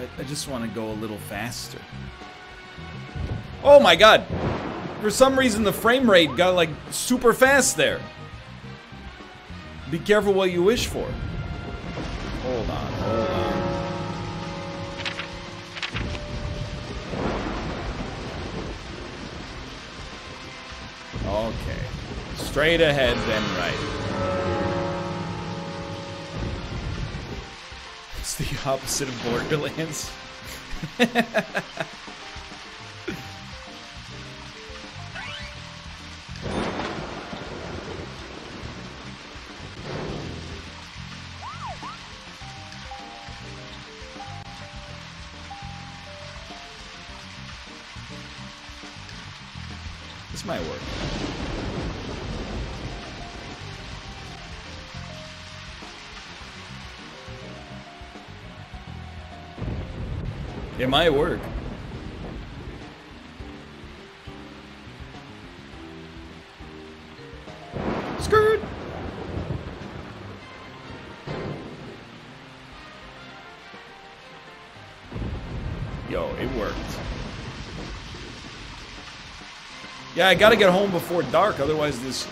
I, I just want to go a little faster. Oh my god! For some reason the frame rate got like super fast there. Be careful what you wish for. Hold on, hold on. Okay. Straight ahead, then right. The opposite of Borderlands. It might work. Skirt. Yo, it worked. Yeah, I gotta get home before dark, otherwise this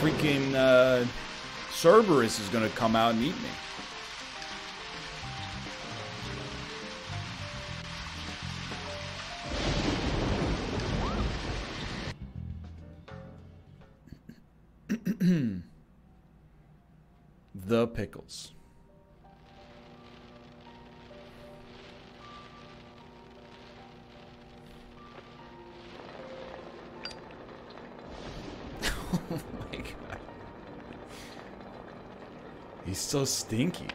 freaking uh, Cerberus is gonna come out and eat me. Oh my god. He's so stinky.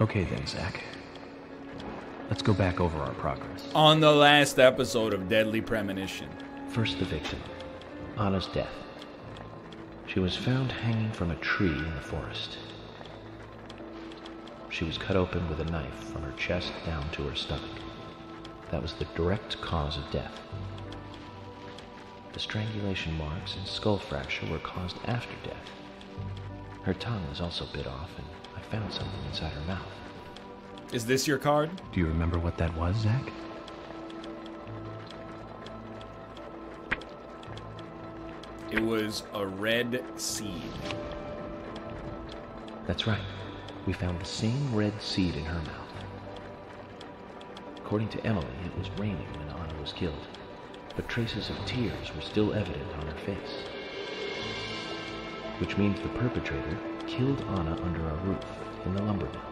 Okay then, Zach. Let's go back over our progress. On the last episode of Deadly Premonition. First, the victim, Anna's death. She was found hanging from a tree in the forest. She was cut open with a knife from her chest down to her stomach. That was the direct cause of death. The strangulation marks and skull fracture were caused after death. Her tongue was also bit off, and I found something inside her mouth. Is this your card? Do you remember what that was, Zach? It was a red seed. That's right. We found the same red seed in her mouth. According to Emily, it was raining when Anna was killed, but traces of tears were still evident on her face. Which means the perpetrator killed Anna under a roof in the lumber mill,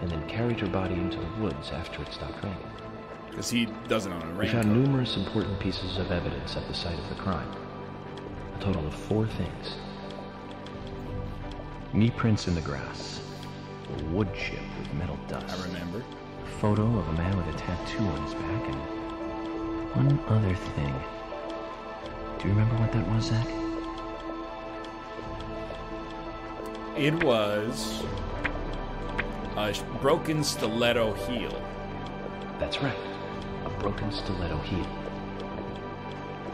and then carried her body into the woods after it stopped raining. Because he doesn't own a We found numerous important pieces of evidence at the site of the crime. A total of four things. Knee prints in the grass. A wood chip with metal dust. I remember. A photo of a man with a tattoo on his back and one other thing. Do you remember what that was, Zach? It was a broken stiletto heel. That's right, a broken stiletto heel.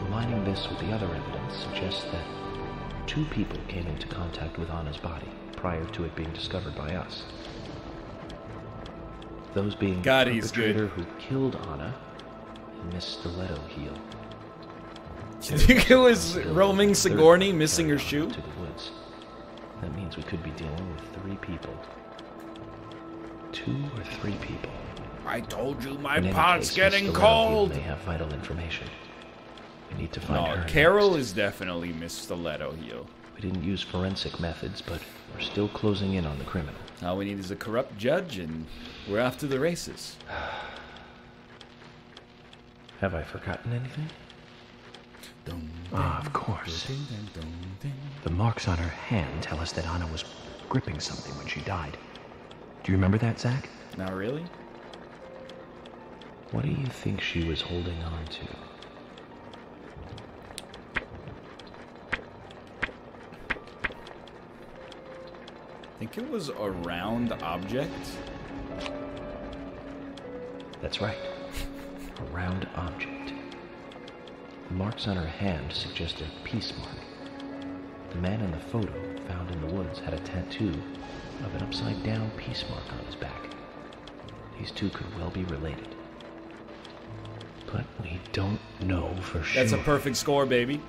Aligning this with the other evidence suggests that two people came into contact with Anna's body prior to it being discovered by us. Those being God, the perpetrator who killed Anna and Miss Stiletto Heel. Do You think it was Roaming Sigourney missing her shoe? To the woods. That means we could be dealing with three people. Two or three people. I told you my pot's case, getting cold. May have vital information. We need to find No, her. Carol is definitely Miss Stiletto heel. We didn't use forensic methods, but we're still closing in on the criminal. All we need is a corrupt judge, and we're off to the races. Have I forgotten anything? Ah, of course. The marks on her hand tell us that Anna was gripping something when she died. Do you remember that, Zach? Not really. What do you think she was holding on to? I think it was a round object. That's right. A round object. The marks on her hand suggest a peace mark. The man in the photo found in the woods had a tattoo of an upside down peace mark on his back. These two could well be related. But we don't know for sure. That's a perfect score, baby.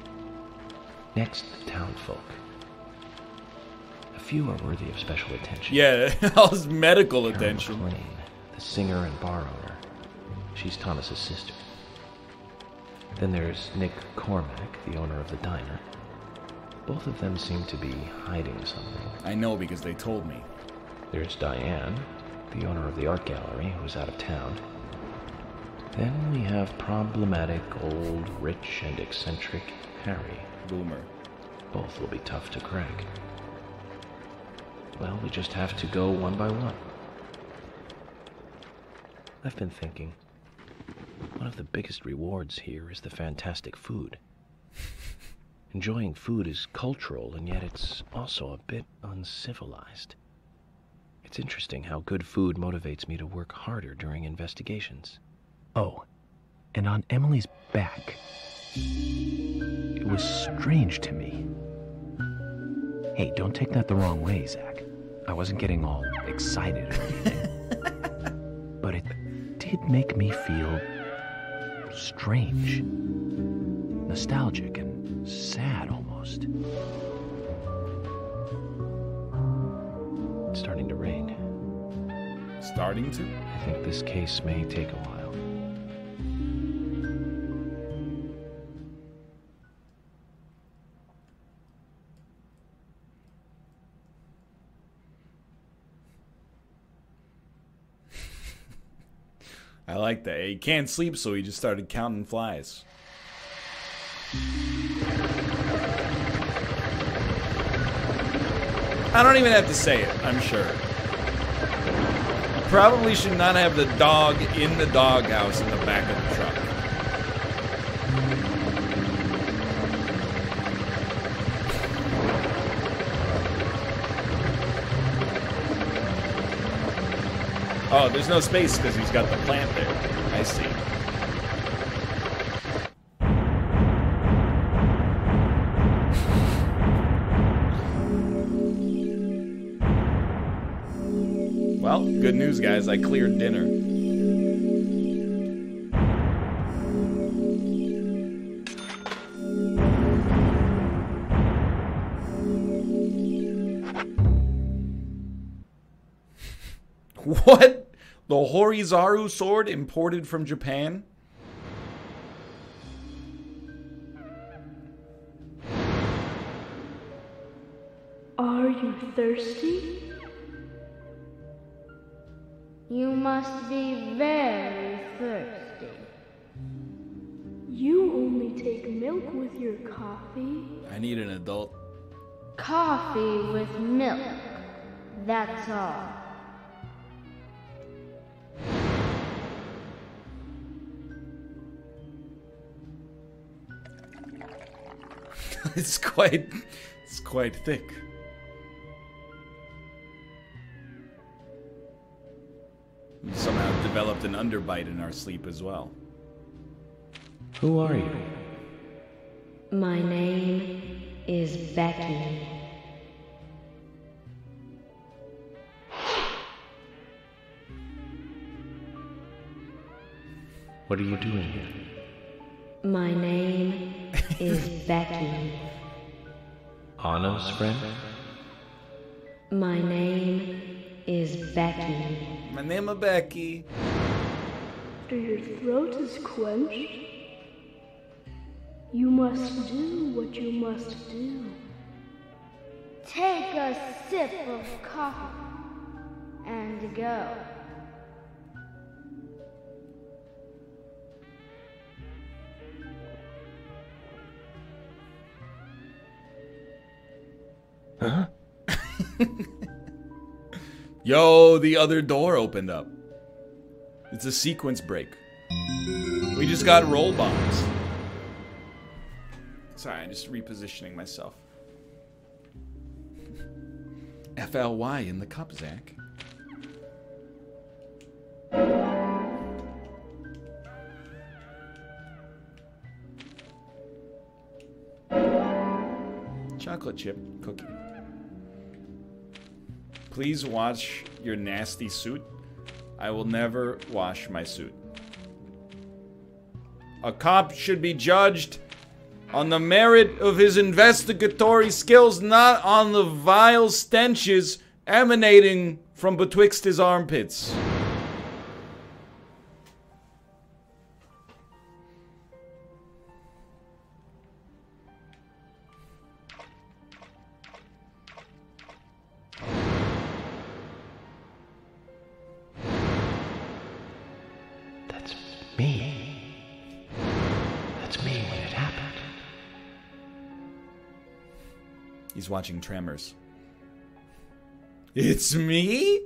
Next, the townfolk. A few are worthy of special attention. Yeah, all medical Carol attention. MacLaine, the singer and bar owner. She's Thomas's sister. Then there's Nick Cormack, the owner of the diner. Both of them seem to be hiding something. I know because they told me. There's Diane, the owner of the art gallery, who's out of town. Then we have problematic, old, rich, and eccentric Harry. Boomer. Both will be tough to crack. Well, we just have to go one by one. I've been thinking. One of the biggest rewards here is the fantastic food. Enjoying food is cultural, and yet it's also a bit uncivilized. It's interesting how good food motivates me to work harder during investigations. Oh, and on Emily's back. It was strange to me. Hey, don't take that the wrong way, Zach. I wasn't getting all excited or anything. but it did make me feel strange. Nostalgic and sad almost. It's starting to rain. starting to. I think this case may take a while. I like that. He can't sleep, so he just started counting flies. I don't even have to say it, I'm sure. Probably should not have the dog in the doghouse in the back of the truck. Oh, there's no space because he's got the plant there. I see. Good news, guys. I cleared dinner. What? The Horizaru sword imported from Japan? Are you thirsty? You must be very thirsty. You only take milk with your coffee. I need an adult. Coffee with milk. That's all. it's quite it's quite thick. Somehow developed an underbite in our sleep as well. Who are you? My name is Becky. What are you doing here? My name is Becky. Anna's friend? My name is Becky. My name is Becky. After your throat is quenched, you must do what you must do. Take a sip of coffee and go. Huh? Yo, the other door opened up. It's a sequence break. We just got roll bombs. Sorry, I'm just repositioning myself. FLY in the cup, Zach. Chocolate chip cookie. Please wash your nasty suit. I will never wash my suit. A cop should be judged on the merit of his investigatory skills, not on the vile stenches emanating from betwixt his armpits. Watching Tremors. It's me?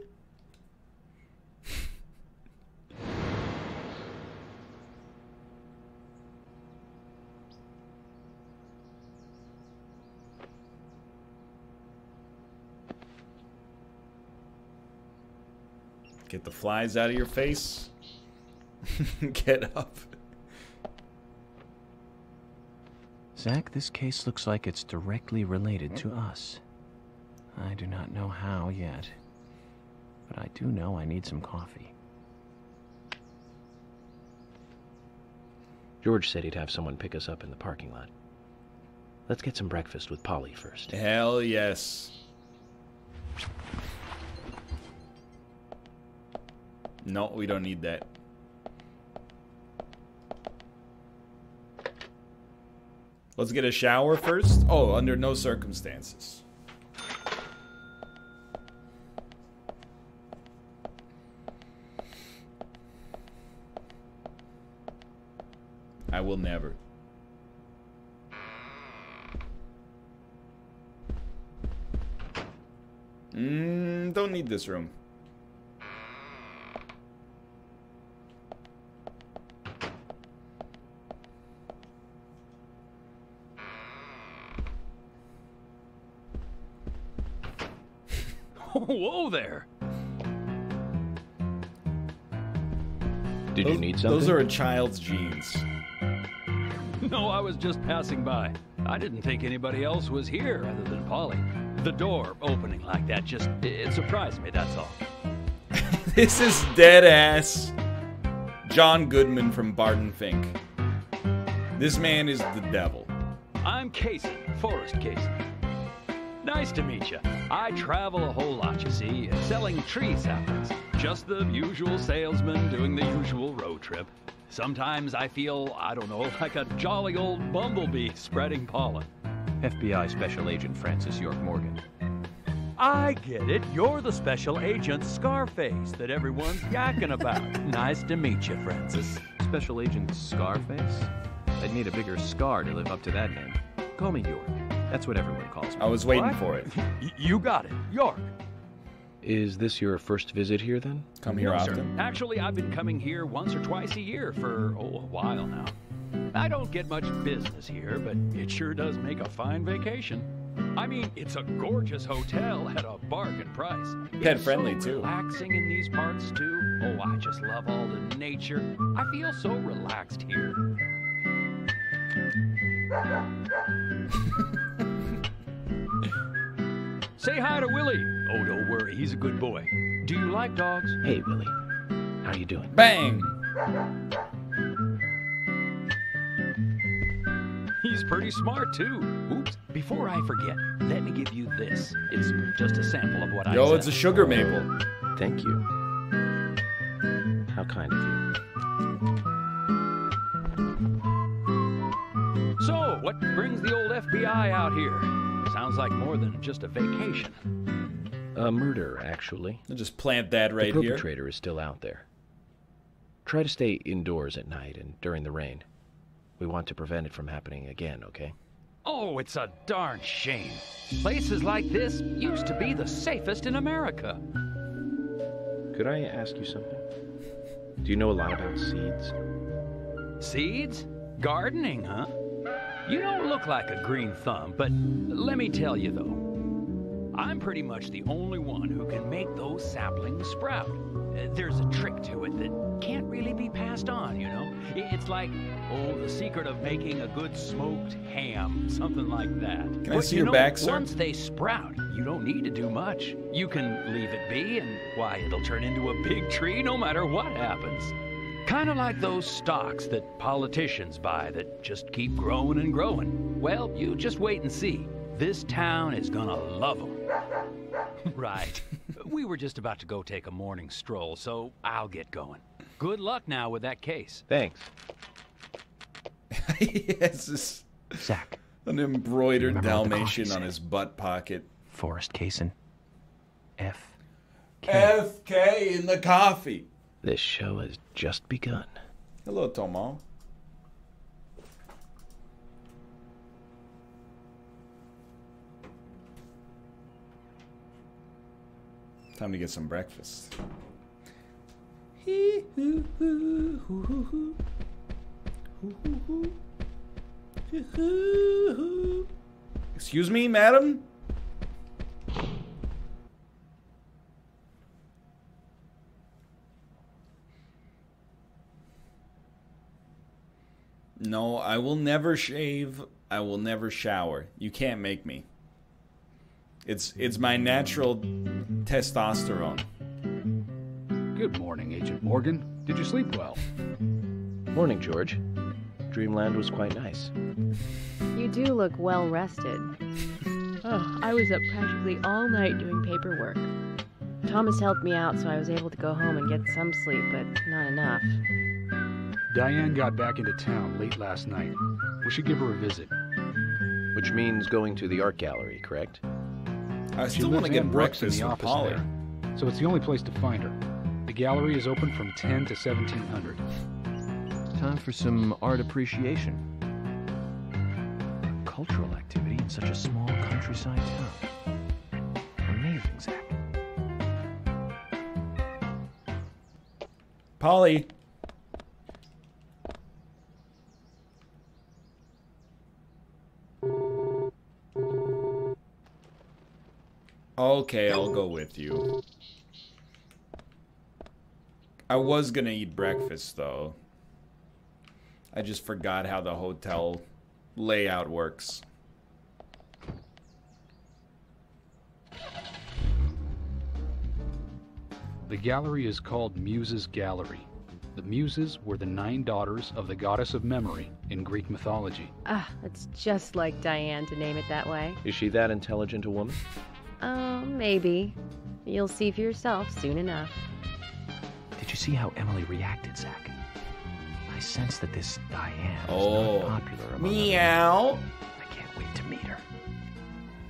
Get the flies out of your face. Get up. Zach, this case looks like it's directly related to hmm. us. I do not know how yet, but I do know I need some coffee. George said he'd have someone pick us up in the parking lot. Let's get some breakfast with Polly first. Hell yes. No, we don't need that. Let's get a shower first. Oh, under no circumstances. I will never. Mm, don't need this room. Did those, you need something? Those are a child's jeans. No, I was just passing by. I didn't think anybody else was here other than Polly. The door opening like that just it surprised me, that's all. this is dead ass John Goodman from Barton Fink. This man is the devil. I'm Kaysen, Forrest Kaysen. Nice to meet you. I travel a whole lot, you see, selling tree saplings. Just the usual salesman doing the usual road trip. Sometimes I feel, I don't know, like a jolly old bumblebee spreading pollen. FBI Special Agent Francis York Morgan. I get it. You're the special agent Scarface that everyone's yakking about. nice to meet you, Francis. Special Agent Scarface? I'd need a bigger scar to live up to that name. Call me York. That's what everyone calls me. I was waiting What? for it. Y- you got it, York. Is this your first visit here then? Come here No, sir. often. Actually, I've been coming here once or twice a year for, oh, a while now. I don't get much business here, but it sure does make a fine vacation. I mean, it's a gorgeous hotel at a bargain price. Pet It's friendly, so too. Relaxing in these parts too. Oh, I just love all the nature. I feel so relaxed here. Say hi to Willie. Oh, don't worry, he's a good boy. Do you like dogs? Hey, Willie. How you doing? Bang! He's pretty smart too. Oops, before I forget, let me give you this. It's just a sample of what I Yo, it's a sugar maple. Thank you. How kind of you. So, what brings the old FBI out here? Sounds like more than just a vacation. A murder, actually. I'll just plant that right the here. perpetrator is still out there. Try to stay indoors at night and during the rain. We want to prevent it from happening again, okay? Oh, it's a darn shame. Places like this used to be the safest in America. Could I ask you something? Do you know a lot about seeds? Seeds? Gardening, huh? You don't look like a green thumb, but let me tell you though. I'm pretty much the only one who can make those saplings sprout. Uh, There's a trick to it that can't really be passed on, you know? It's like, oh, the secret of making a good smoked ham, something like that. Can I see you your know, back, sir? Once they sprout, you don't need to do much. You can leave it be, and why, it'll turn into a big tree no matter what happens. Kind of like those stocks that politicians buy that just keep growing and growing. Well, you just wait and see. This town is gonna love them. right. We were just about to go take a morning stroll, so I'll get going. Good luck now with that case. Thanks. yes, this Zach. an embroidered Remember what the Dalmatian on his butt pocket. Forrest Kaysen. F. FK in the coffee. This show has just begun. Hello, Tomo. Time to get some breakfast. Excuse me, madam? No, I will never shave. I will never shower. You can't make me. It's it's my natural testosterone. Good morning, Agent Morgan. Did you sleep well? Morning, George. Dreamland was quite nice. You do look well rested. Oh, I was up practically all night doing paperwork. Thomas helped me out, so I was able to go home and get some sleep, but not enough. Diane got back into town late last night. We should give her a visit. Which means going to the art gallery, correct? I She still want to get and works in breakfast the with office Polly. there, so it's the only place to find her. The gallery is open from 10 to 1700. Time for some art appreciation. Cultural activity in such a small countryside town. Amazing, Zach. Polly. Okay, I'll go with you. I was gonna eat breakfast though. I just forgot how the hotel layout works. The gallery is called Muses Gallery. The Muses were the nine daughters of the goddess of memory in Greek mythology. Ah, it's just like Diane to name it that way. Is she that intelligent a woman? Oh, maybe. You'll see for yourself soon enough. Did you see how Emily reacted, Zach? I sense that this Diane is Oh. not popular among Meow. I can't wait to meet her.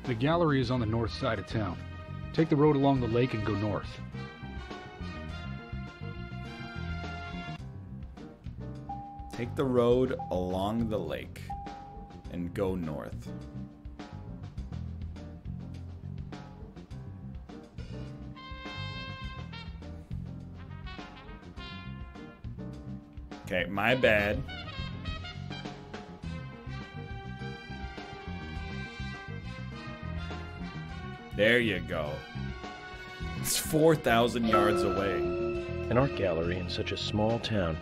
The gallery is on the north side of town. Take the road along the lake and go north. Take the road along the lake and go north. Okay, my bad. There you go. It's 4,000 yards away. An art gallery in such a small town.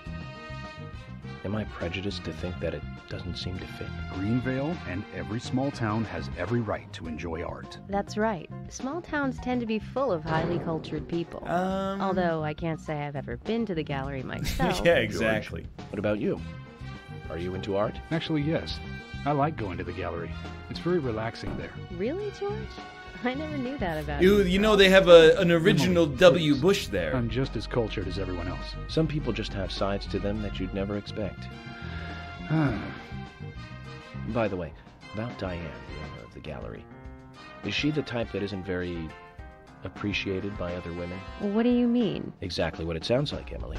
Am I prejudiced to think that it doesn't seem to fit? Greenvale and every small town has every right to enjoy art. That's right. Small towns tend to be full of highly cultured people. Um, Although I can't say I've ever been to the gallery myself. Yeah, exactly. George, What about you? Are you into art? Actually, yes. I like going to the gallery. It's very relaxing there. Really, George? I never knew that about You, you. you know they have a, an original W. Bush there. I'm just as cultured as everyone else. Some people just have sides to them that you'd never expect. By the way, about Diane, the owner of the gallery. Is she the type that isn't very appreciated by other women? What do you mean? Exactly what it sounds like, Emily.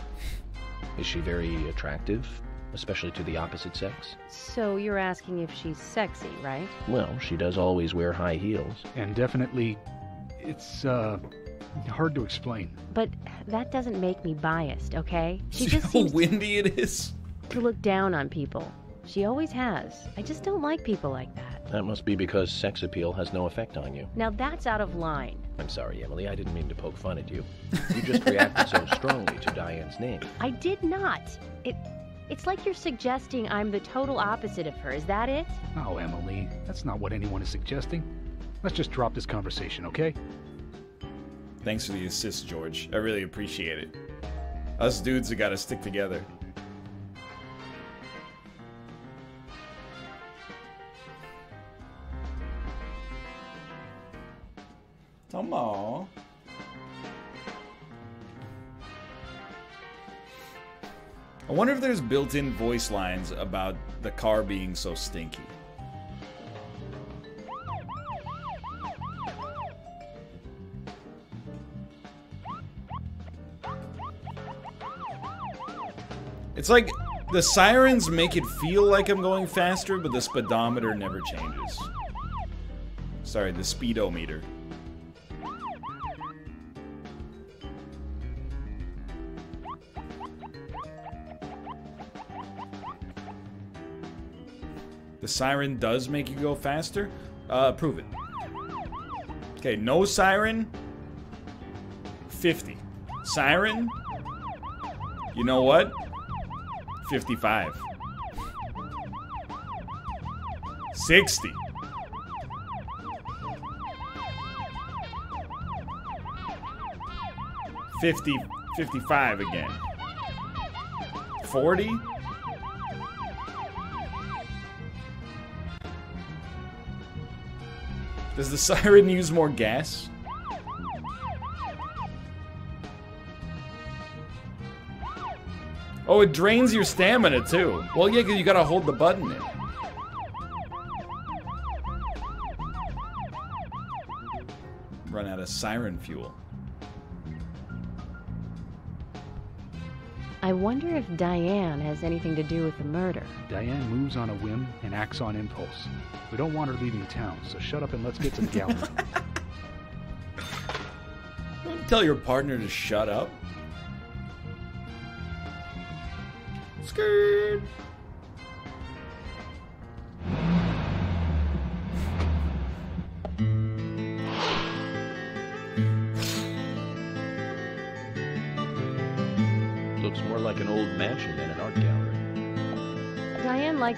Is she very attractive, especially to the opposite sex? So you're asking if she's sexy, right? Well, she does always wear high heels. And definitely, it's, uh, hard to explain. But that doesn't make me biased, okay? She See just how seems windy it is? to look down on people. She always has. I just don't like people like that. That must be because sex appeal has no effect on you. Now that's out of line. I'm sorry, Emily. I didn't mean to poke fun at you. You just reacted so strongly to Diane's name. I did not. It it's like you're suggesting I'm the total opposite of her. Is that it? Oh, Emily, that's not what anyone is suggesting. Let's just drop this conversation, okay? Thanks for the assist, George. I really appreciate it. Us dudes have got to stick together. Come on. I wonder if there's built-in voice lines about the car being so stinky. It's like the sirens make it feel like I'm going faster, but the speedometer never changes. Sorry, the speedometer. Siren does make you go faster? Uh, prove it. Okay, no siren. 50. Siren? You know what? 55. 60. Fifty, fifty-five again. Forty. Does the siren use more gas? Oh, it drains your stamina too. Well, yeah, you gotta hold the button. Run out of siren fuel. I wonder if Diane has anything to do with the murder. Diane moves on a whim and acts on impulse. We don't want her leaving town, so shut up and let's get to the gallery. Tell your partner to shut up. Skirt.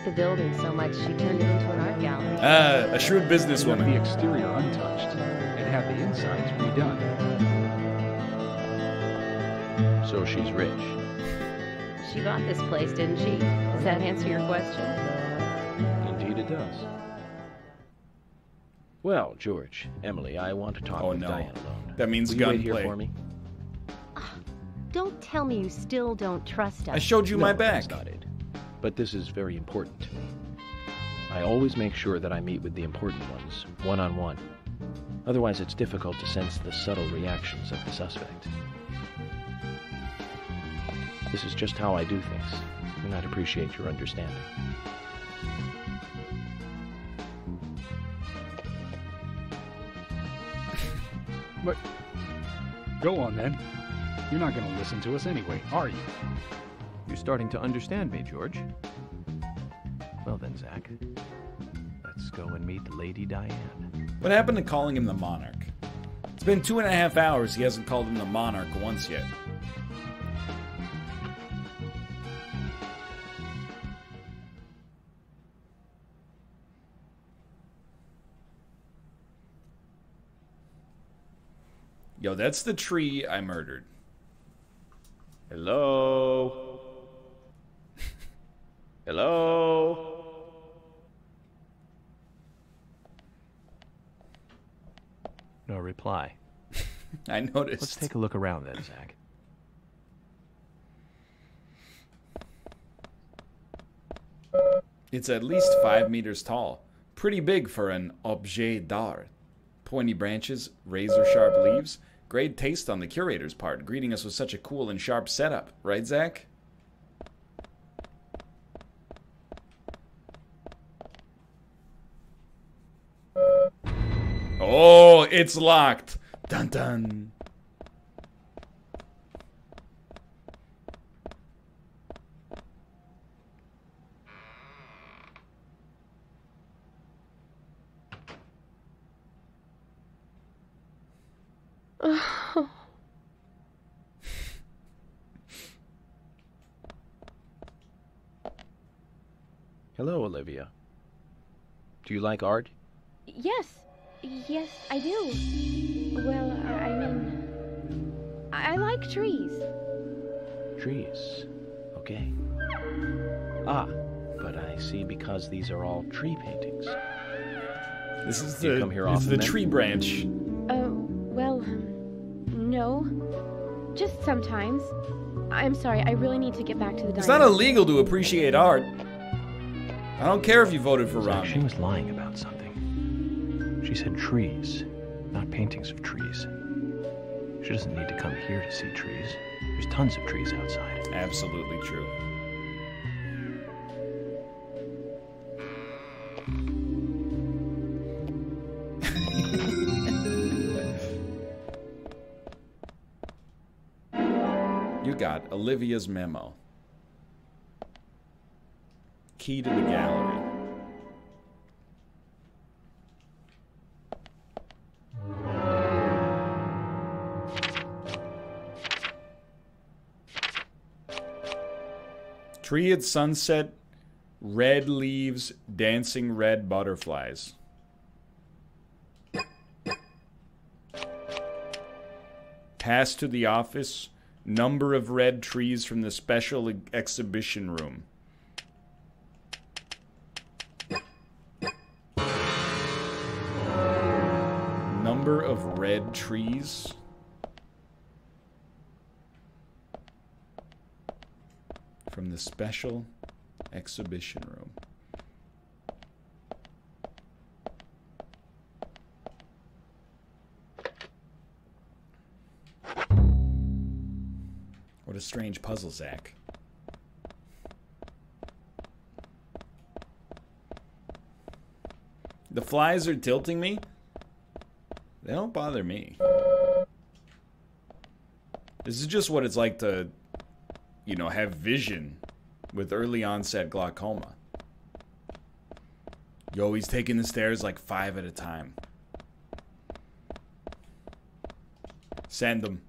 Liked the building so much she turned it into an art gallery. Ah, a shrewd businesswoman. left the exterior untouched and have the insides redone. So she's rich. She bought this place, didn't she? Does that answer your question? Indeed it does. Well, George, Emily, I want to talk Oh, with no. Diane alone. That means Will you wait here gunplay. for me? Don't tell me you still don't trust us. I showed you my No, back. that's not it. But this is very important. I always make sure that I meet with the important ones, one on one. Otherwise, it's difficult to sense the subtle reactions of the suspect. This is just how I do things, and I'd appreciate your understanding. But go on then. You're not going to listen to us anyway, are you? You're starting to understand me, George. Well then, Zach. Let's go and meet Lady Diane. What happened to calling him the Monarch? It's been two and a half hours. He hasn't called him the Monarch once yet. Yo, that's the tree I murdered. Hello? Hello? No reply. I noticed. Let's take a look around then, Zach. It's at least five meters tall. Pretty big for an objet d'art. Pointy branches, razor sharp leaves. Great taste on the curator's part, greeting us with such a cool and sharp setup. Right, Zach? Oh, it's locked. Dun dun. Oh, Hello, Olivia. Do you like art? yes, yes, I do. Well, I I mean, I I like trees. Trees. Okay. Ah, but I see because these are all tree paintings. This is you the, come here it's often, the then? tree branch. Uh, well, no. Just sometimes. I'm sorry, I really need to get back to the It's not illegal to appreciate art. I don't care if you voted for Zach, she was lying about something. She said trees, not paintings of trees. She doesn't need to come here to see trees. There's tons of trees outside. Absolutely true. you got Olivia's memo. Key to the gallery. Tree at sunset, red leaves, dancing red butterflies. Pass to the office, number of red trees from the special exhibition room. Number of red trees. The special exhibition room. What a strange puzzle, Zach. The flies are tilting me. They don't bother me. This is just what it's like to, you know, have vision with early onset glaucoma. Yo, he's taking the stairs like five at a time. Send them.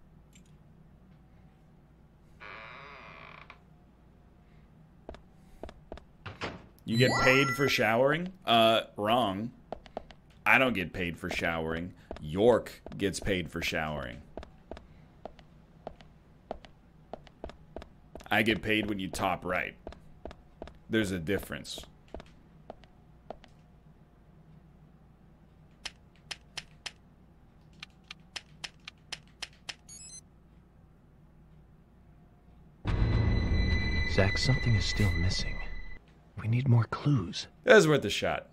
You get paid for showering? Uh, wrong. I don't get paid for showering. York gets paid for showering. I get paid when you top right. There's a difference. Zach, something is still missing. We need more clues. That's worth a shot.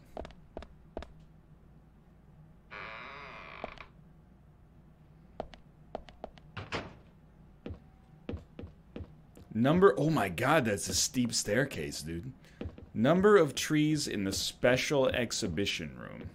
Number, oh my god, that's a steep staircase, dude. Number of trees in the special exhibition room.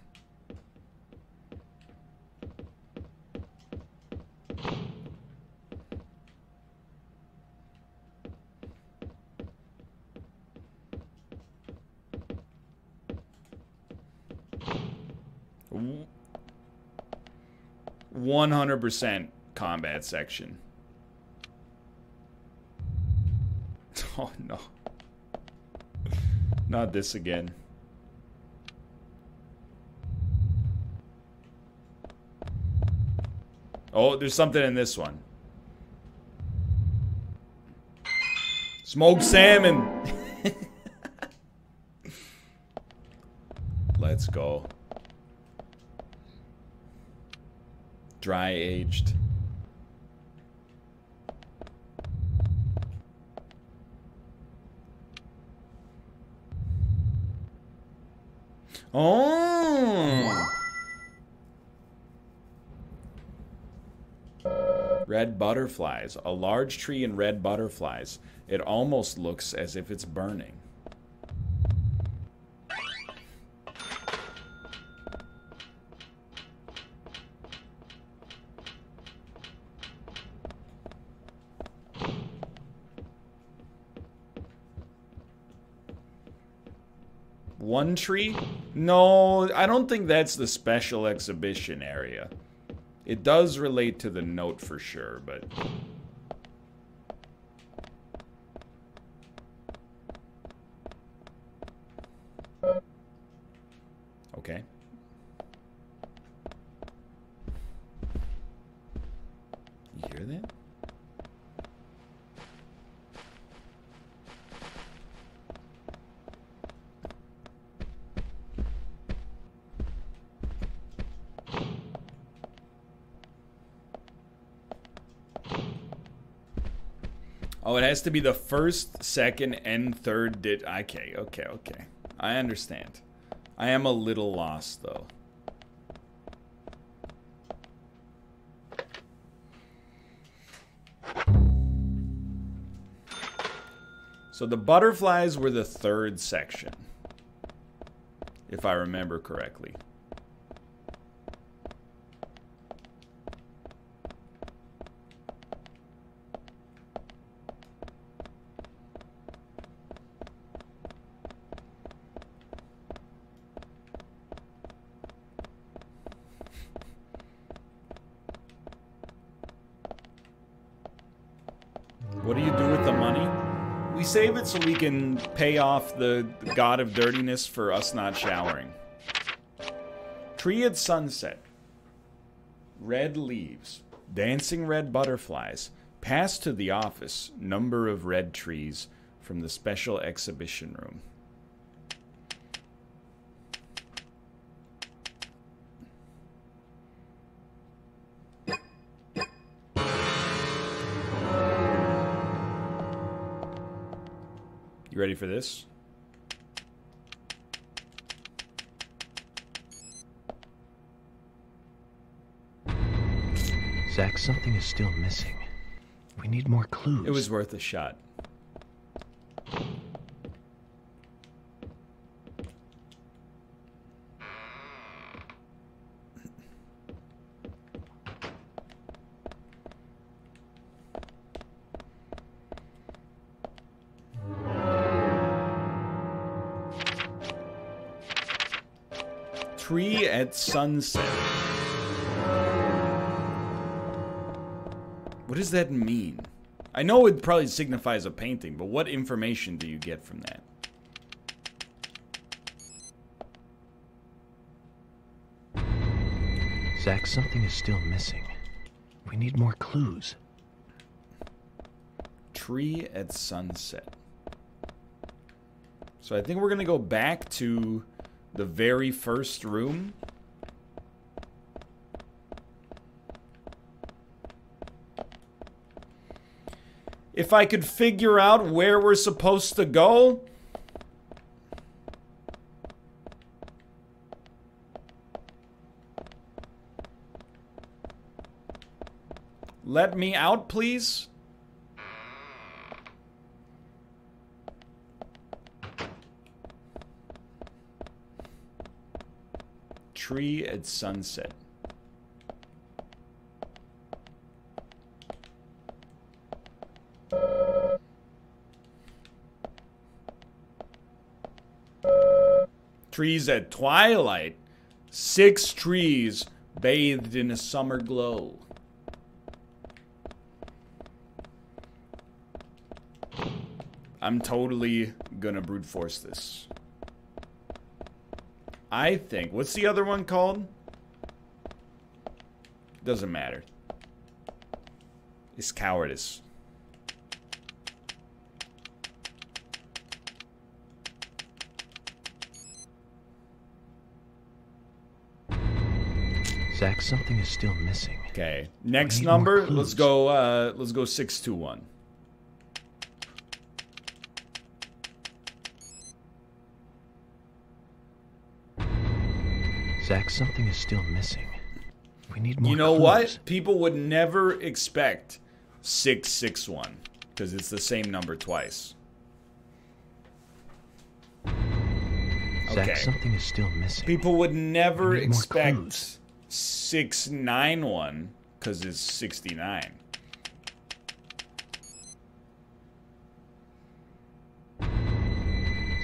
One hundred percent combat section. Oh no. Not this again. Oh, there's something in this one. Smoked salmon. Let's go. Dry aged. Oh. Red butterflies. A large tree and red butterflies. It almost looks as if it's burning. One tree? No, I don't think that's the special exhibition area. It does relate to the note for sure, but... to be the first, second, and third dit. Okay, okay, okay. I understand. I am a little lost, though. So the butterflies were the third section, if I remember correctly. Pay off the god of dirtiness for us not showering. Tree at sunset. Red leaves. Dancing red butterflies. Pass to the office. Number of red trees from the special exhibition room. Ready for this? Zach, something is still missing. We need more clues. It was worth a shot. At sunset. What does that mean? I know it probably signifies a painting, but what information do you get from that? Zach, something is still missing. We need more clues. Tree at sunset. So I think we're going to go back to the very first room. If I could figure out where we're supposed to go. Let me out, please. Tree at sunset. Trees at twilight. Six trees bathed in a summer glow. I'm totally gonna brute force this. I think. What's the other one called? Doesn't matter. It's cowardice. Zach, something is still missing. Okay. Next number, let's go uh let's go 621. Zach, something is still missing. We need more You know clues. what? People would never expect 661 because it's the same number twice. Zach, Okay. something is still missing. People would never We need more expect. 691 because it's 69.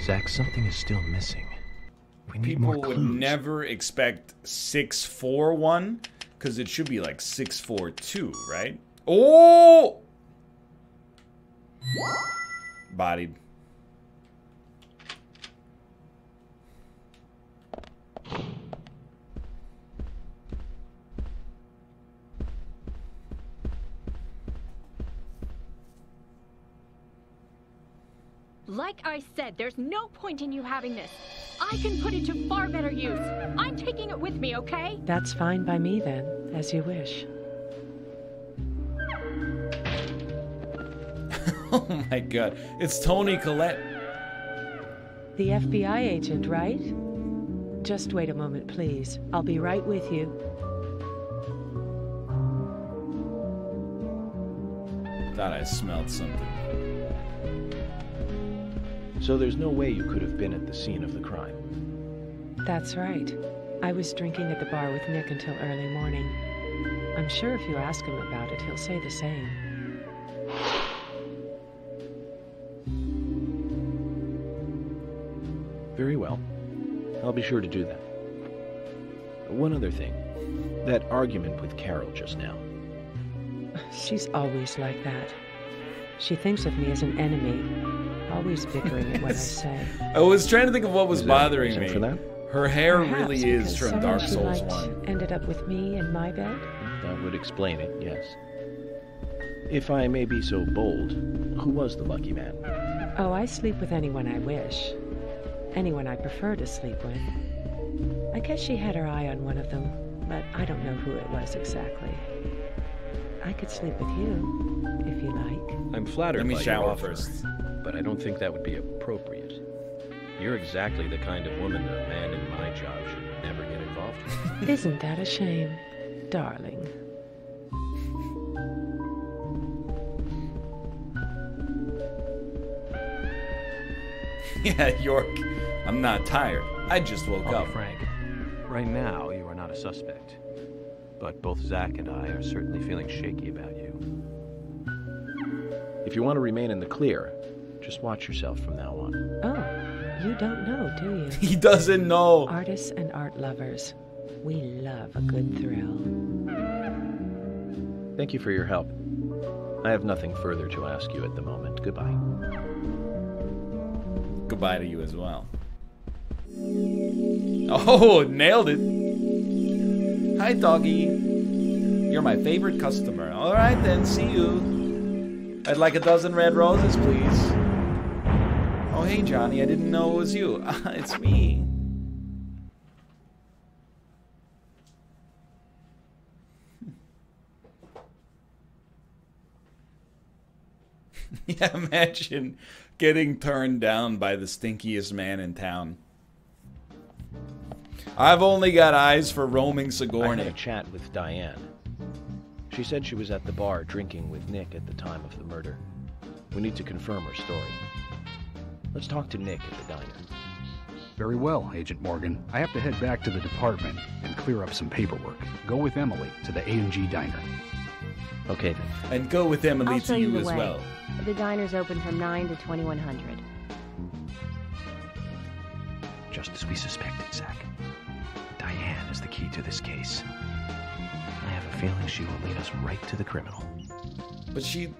Zach, something is still missing. We need People more would never expect 641 because it should be like 642, right? Oh! Bodied. Like I said, there's no point in you having this. I can put it to far better use. I'm taking it with me, okay? That's fine by me then, as you wish. Oh my god. It's Toni Collette. The FBI agent, right? Just wait a moment, please. I'll be right with you. Thought I smelled something. So there's no way you could have been at the scene of the crime. That's right. I was drinking at the bar with Nick until early morning. I'm sure if you ask him about it, he'll say the same. Very well. I'll be sure to do that. One other thing. That argument with Carol just now. She's always like that. She thinks of me as an enemy, always bickering at what I say. I was trying to think of what was Is bothering me. for that? Her hair Perhaps really is from someone Dark she Souls liked 1. Ended up with me in my bed? That would explain it, yes. If I may be so bold, who was the lucky man? Oh, I sleep with anyone I wish. Anyone I prefer to sleep with. I guess she had her eye on one of them, but I don't know who it was exactly. I could sleep with you, if you like. I'm flattered Let me by your shower offer. first. But I don't think that would be appropriate. You're exactly the kind of woman a man in my job should never get involved with. Isn't that a shame, darling? yeah, York. I'm not tired. I just woke I'll up. frank. Right now, you are not a suspect. But both Zach and I are certainly feeling shaky about you. If you want to remain in the clear, just watch yourself from now on. Oh, you don't know, do you? He doesn't know. Artists and art lovers, we love a good thrill. Thank you for your help. I have nothing further to ask you at the moment. Goodbye. Goodbye to you as well. Oh, nailed it. Hi, doggy. You're my favorite customer. All right, then. See you. I'd like a dozen red roses, please. Hey, Johnny. I didn't know it was you. it's me. yeah, imagine getting turned down by the stinkiest man in town. I've only got eyes for roaming Sigourney. I had a chat with Diane. She said she was at the bar drinking with Nick at the time of the murder. We need to confirm her story. Let's talk to Nick at the diner. Very well, Agent Morgan. I have to head back to the department and clear up some paperwork. Go with Emily to the A&G diner. Okay then. And go with Emily I'll to show you you as way. well. The diner's open from 9 to 2100. Just as we suspected, Zach. Diane is the key to this case. I have a feeling she will lead us right to the criminal. But she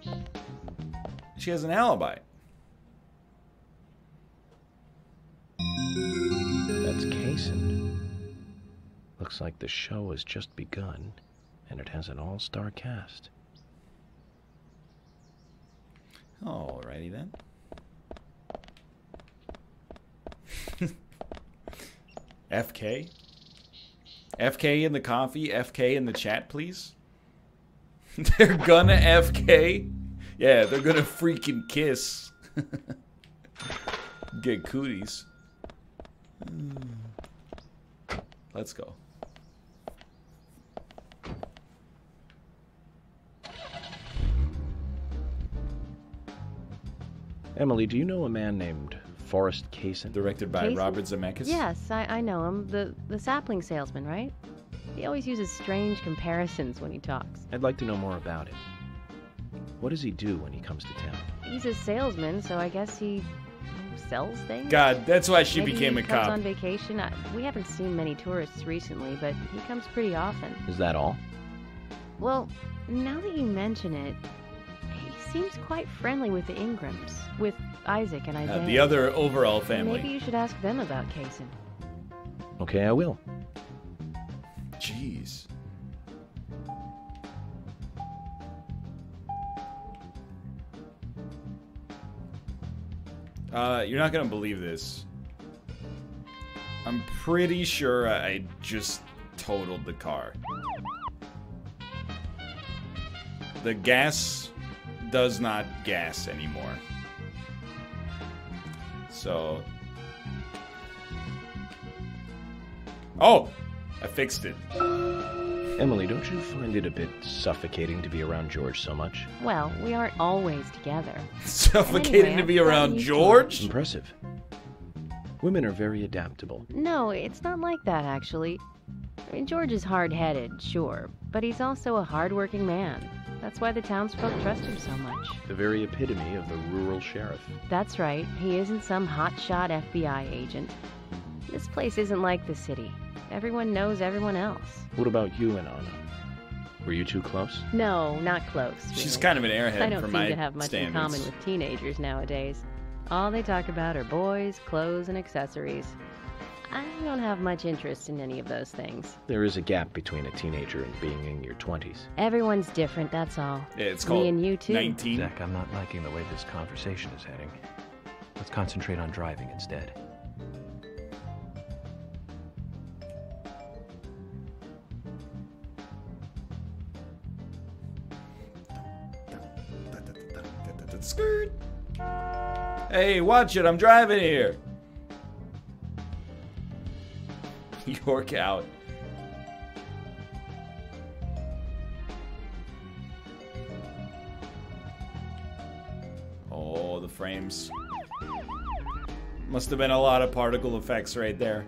she has an alibi. That's Kaysen. Looks like the show has just begun, and it has an all-star cast. Alrighty then. FK? FK in the coffee, FK in the chat, please. they're gonna FK? Yeah, they're gonna freaking kiss. Get cooties. Let's go. Emily, do you know a man named Forrest Kaysen? Directed by Kaysen? Robert Zemeckis? Yes, I, I know him. The, the sapling salesman, right? He always uses strange comparisons when he talks. I'd like to know more about him. What does he do when he comes to town? He's a salesman, so I guess he sells things. God, that's why she Maybe became he a comes cop. on vacation. I, we haven't seen many tourists recently, but he comes pretty often. Is that all? Well, now that you mention it, he seems quite friendly with the Ingrams, with Isaac and Isaiah. Uh, the other overall family. Maybe you should ask them about Kaysen. Okay, I will. Jeez. Uh, you're not gonna believe this. I'm pretty sure I just totaled the car. The gas does not gas anymore. So. Oh! I fixed it. Emily, don't you find it a bit suffocating to be around George so much? Well, we aren't always together. Suffocating Anyway, to be around used to. George? Impressive. Women are very adaptable. No, it's not like that, actually. I mean, George is hard headed, sure, but he's also a hard working man. That's why the townsfolk trust him so much. The very epitome of the rural sheriff. That's right, he isn't some hotshot FBI agent. This place isn't like the city. Everyone knows everyone else. What about you and Anna? Were you too close? No, not close. She's kind of an airhead I don't seem to have much in common with teenagers nowadays. All they talk about are boys, clothes, and accessories. I don't have much interest in any of those things. There is a gap between a teenager and being in your 20s. Everyone's different, that's all. Yeah, it's Me called and you too. 19. Zach, I'm not liking the way this conversation is heading. Let's concentrate on driving instead. Skirt. Hey, watch it. I'm driving here. York out. Oh, the frames. Must have been a lot of particle effects right there.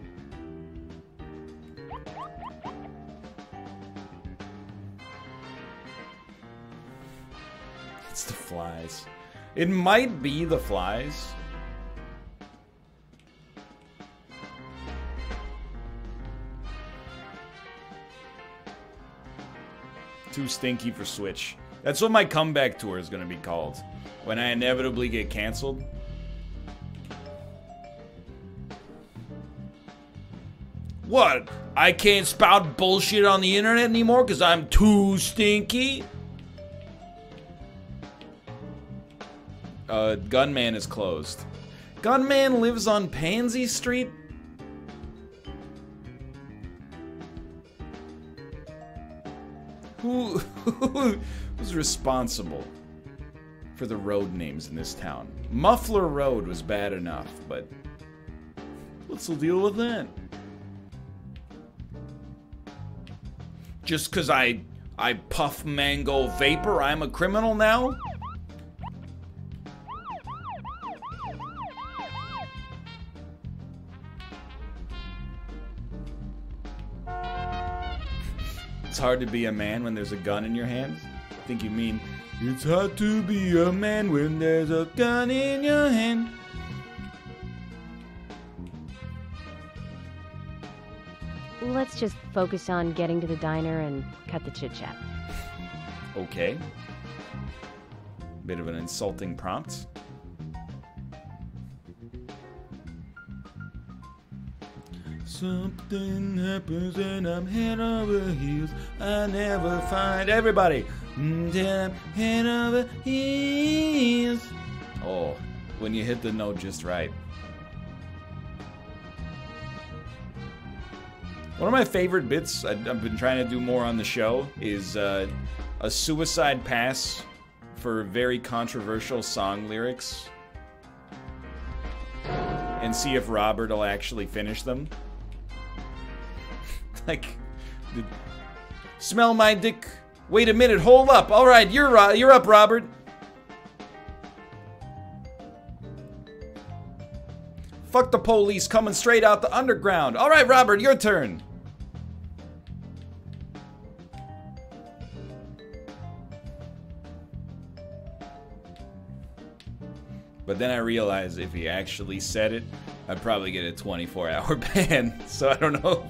It's the flies. It might be the flies. Too stinky for Switch. That's what my comeback tour is going to be called. When I inevitably get canceled. What? I can't spout bullshit on the internet anymore because I'm too stinky? Uh, Gunman is closed. Gunman lives on Pansy Street? Who, who's responsible for the road names in this town? Muffler Road was bad enough, but what's the deal with that? Just cause I I puff mango vapor, I'm a criminal now? Hard to be a man when there's a gun in your hands? I think you mean it's hard to be a man when there's a gun in your hand. Let's just focus on getting to the diner and cut the chit chat. Okay. Bit of an insulting prompt. Something happens and I'm head over heels. I never find everybody. Mm, I'm head over heels. Oh, when you hit the note just right. One of my favorite bits I've been trying to do more on the show is uh, a suicide pass for very controversial song lyrics and see if Robert will actually finish them. like, smell my dick. Wait a minute, hold up. All right, you're Ro- you're up, Robert. Fuck the police coming straight out the underground. All right, Robert, your turn. But then I realized if he actually said it, I'd probably get a 24 hour ban. So I don't know.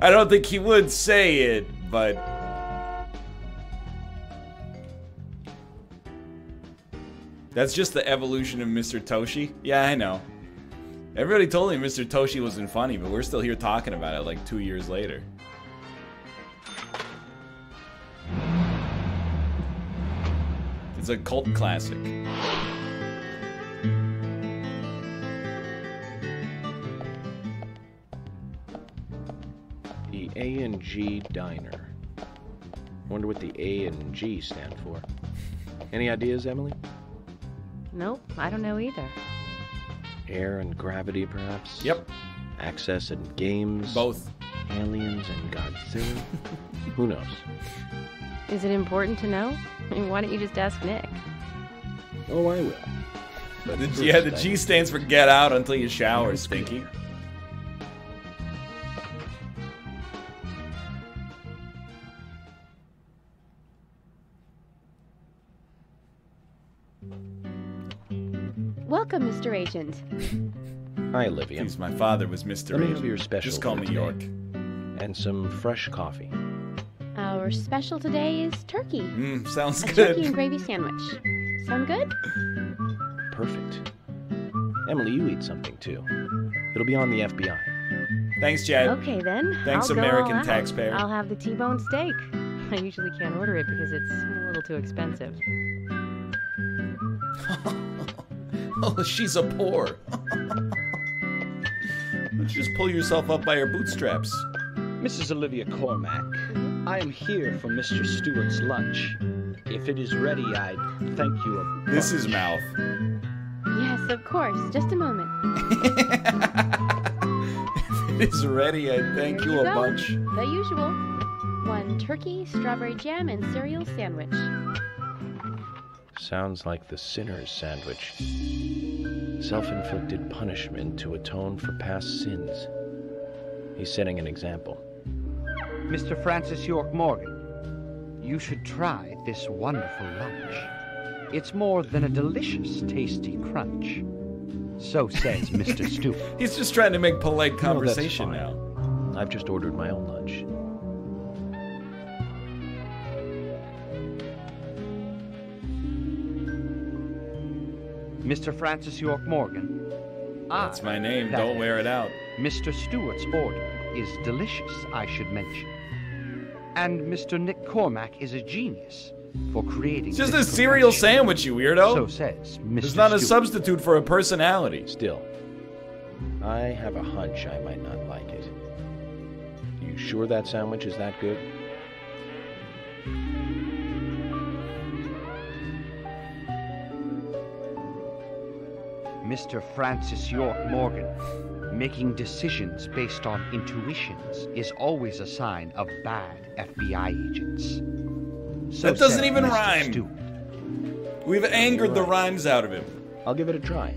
I don't think he would say it, but. That's just the evolution of Mr. Toshi. Yeah, I know. Everybody told me Mr. Toshi wasn't funny, but we're still here talking about it like two years later. It's a cult classic. The A and G Diner. Wonder what the A and G stand for. Any ideas, Emily? Nope, I don't know either. Air and gravity, perhaps? Yep. Access and games? Both. Aliens and Godzilla? Who knows? Is it important to know? I mean, why don't you just ask Nick? Oh, I will. But The- first yeah, the G stands for get out until you shower, Stinky. Welcome, Mr. Agent. Hi, Olivia. Please, my father was Mr. Let me Agent. have your special. Just call me today. York. And some fresh coffee. Our special today is turkey. Mm, sounds a good. turkey and gravy sandwich. Sound good? Perfect. Emily, you eat something too. It'll be on the FBI. Thanks, Chad. Okay then. Thanks, I'll go American all out. taxpayer. I'll have the T-bone steak. I usually can't order it because it's a little too expensive. Oh, she's a poor. Why don't you just pull yourself up by your bootstraps? Mrs. Olivia Cormack, I am here for Mr. Stewart's lunch. If it is ready, I'd thank you. a bunch. This is mouth. Yes, of course. Just a moment. If it is ready. I thank Here you a go. bunch. The usual. One turkey, strawberry jam, and cereal sandwich. Sounds like the sinner's sandwich. Self inflicted punishment to atone for past sins. He's setting an example. Mr. Francis York Morgan, you should try this wonderful lunch. It's more than a delicious, tasty crunch. So says Mr. Stewart. He's just trying to make polite conversation fine. now. I've just ordered my own lunch. Mr. Francis York Morgan. That's my ah, name. that Don't wear it out. Mr. Stewart's order is delicious, I should mention. And Mr. Nick Cormack is a genius for creating. It's just a cereal sandwich, you weirdo. So says Mr. It's not a substitute for a personality. Still, I have a hunch I might not like it. You sure that sandwich is that good? Mr. Francis York Morgan. Making decisions based on intuitions is always a sign of bad FBI agents. So that doesn't even Mr. rhyme. Stewart. We've angered the rhymes out of him. I'll give it a try.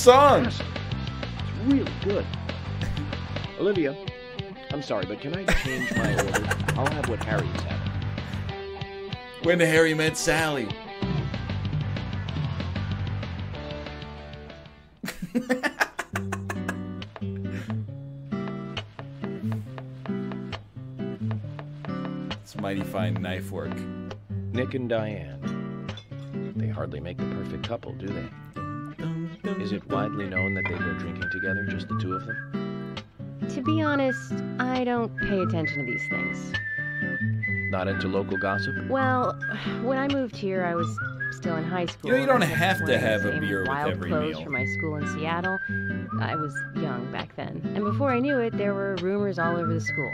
Song! It's really good. Olivia, I'm sorry, but can I change my order? I'll have what Harry's having. When Harry met Sally. it's mighty fine knife work. Nick and Diane. They hardly make the perfect couple, do they? Is it widely known that they go drinking together, just the two of them? To be honest, I don't pay attention to these things. Not into local gossip? Well, when I moved here, I was still in high school. You know, you don't have to have a same beer with wild every clothes meal. for my school in Seattle. I was young back then, and before I knew it, there were rumors all over the school.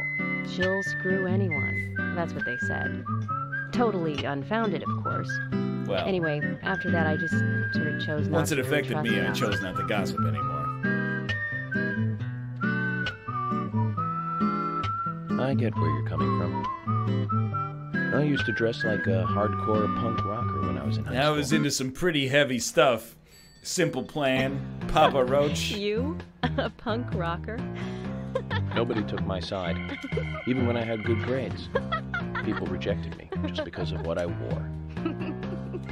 She'll screw anyone. That's what they said. Totally unfounded, of course. Well. Anyway, after that, I just sort of chose not Once it to affected me, I chose not to gossip anymore. I get where you're coming from. I used to dress like a hardcore punk rocker when I was in high school. I was into some pretty heavy stuff. Simple Plan, Papa Roach. You? A punk rocker? Nobody took my side, even when I had good grades. People rejected me just because of what I wore.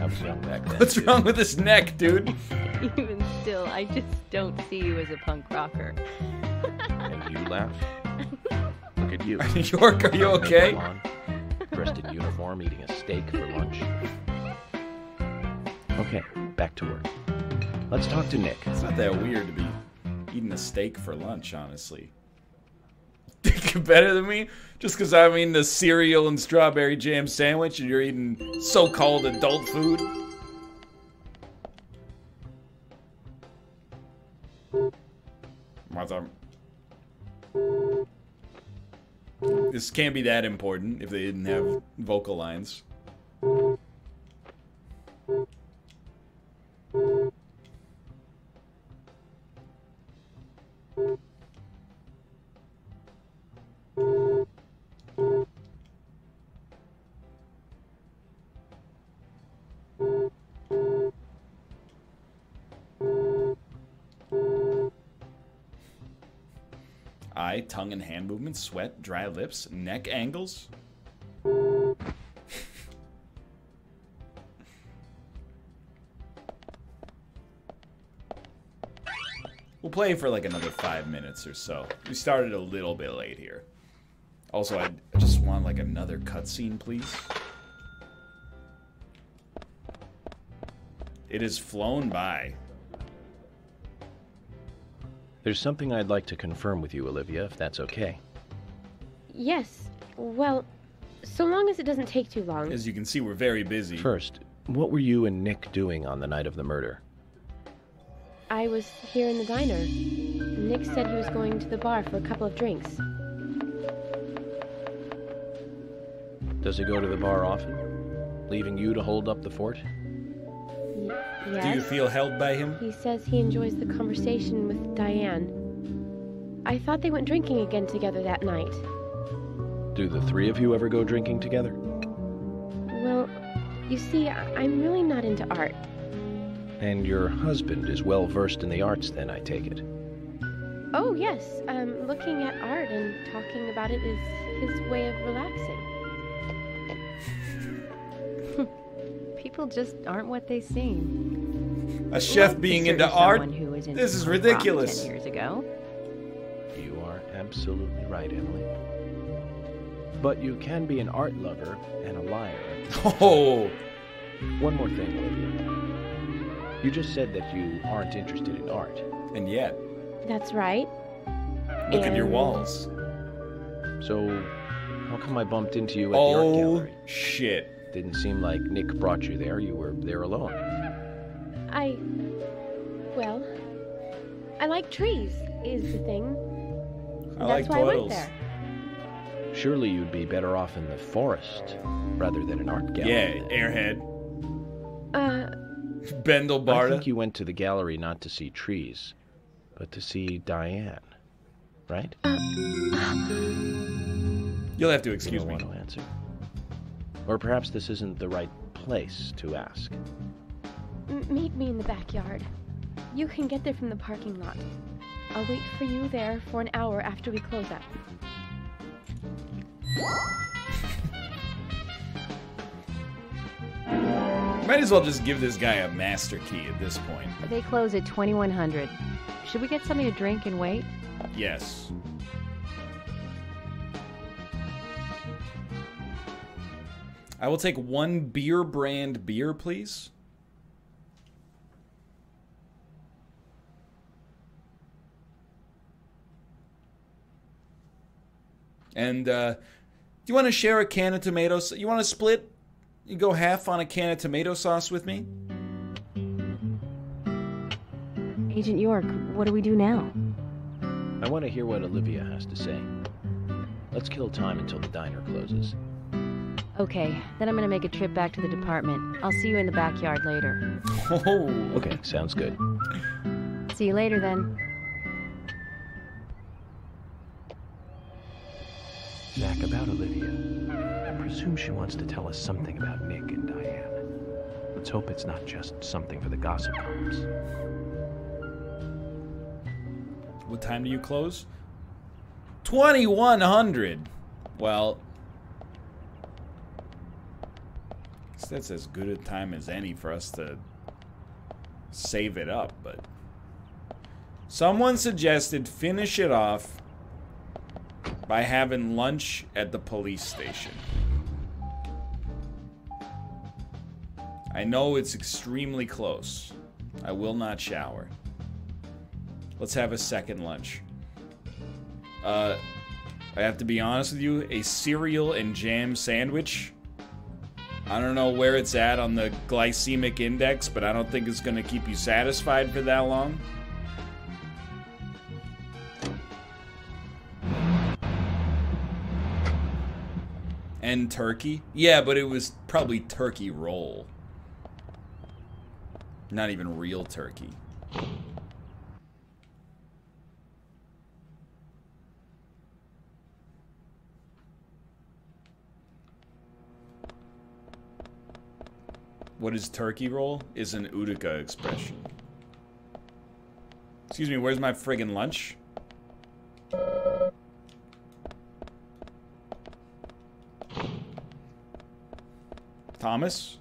I was young back then. What's too. wrong with his neck, dude? Even still, I just don't see you as a punk rocker. And you laugh? Look at you. York, are you okay? Makeup Dressed in uniform, eating a steak for lunch. Okay, back to work. Let's talk to Nick. It's not that weird to be eating a steak for lunch, honestly. Better than me? Just because I'm eating a cereal and strawberry jam sandwich and you're eating so called adult food? Mother. This can't be that important if they didn't have vocal lines. Eye, tongue, and hand movements, sweat, dry lips, neck angles. We'll play for like another five minutes or so. We started a little bit late here. Also, I just want like another cutscene, please. It has flown by. There's something I'd like to confirm with you, Olivia, if that's okay. Yes. Well, so long as it doesn't take too long. As you can see, we're very busy. First, What were you and Nick doing on the night of the murder? I was here in the diner. Nick said he was going to the bar for a couple of drinks. Does he go to the bar often? Leaving you to hold up the fort? Y- yes. Do you feel held by him? He says he enjoys the conversation with Diane. I thought they went drinking again together that night. Do the three of you ever go drinking together? Well, you see, I- I'm really not into art. And your husband is well versed in the arts, then, I take it. Oh, yes. Um, looking at art and talking about it is his way of relaxing. People just aren't what they seem. A chef Like being into art? who was into This is ridiculous. Ten years ago. You are absolutely right, Emily. But you can be an art lover and a liar. Oh! One more thing, Olivia. You just said that you aren't interested in art. And yet, That's right. look at your walls. So, how come I bumped into you at the art oh, gallery? Oh, shit. Didn't seem like Nick brought you there. You were there alone. I. Well, I like trees, is the thing. I That's like why I went there. Surely you'd be better off in the forest rather than an art gallery. Yeah, then. airhead. Uh, Bendel I think you went to the gallery not to see trees, but to see Diane, right? You'll have to You excuse don't me. want to answer. Or perhaps this isn't the right place to ask. m- meet me in the backyard. You can get there from the parking lot. I'll wait for you there for an hour after we close up. Might as well just give this guy a master key at this point. They close at 2100. Should we get something to drink and wait? Yes. I will take one beer brand beer, please. And uh, do you want to share a can of tomatoes? You want to split? You go half on a can of tomato sauce with me? Agent York, what do we do now? I want to hear what Olivia has to say. Let's kill time until the diner closes. Okay, then I'm gonna make a trip back to the department. I'll see you in the backyard later. Oh, Okay, sounds good. See you later then. Zach, about Olivia. I presume she wants to tell us something about Nick and Diane. Let's hope it's not just something for the gossip columns. What time do you close? 2100. Well, guess that's as good a time as any for us to save it up, but someone suggested finish it off by having lunch at the police station. I know it's extremely close. I will not shower. Let's have a second lunch. Uh, I have to be honest with you, a cereal and jam sandwich. I don't know where it's at on the glycemic index, but I don't think it's going to keep you satisfied for that long. And turkey? Yeah, but it was probably turkey roll. Not even real turkey. What is turkey roll? Is an Utica expression. Excuse me, where's my friggin' lunch? Thomas?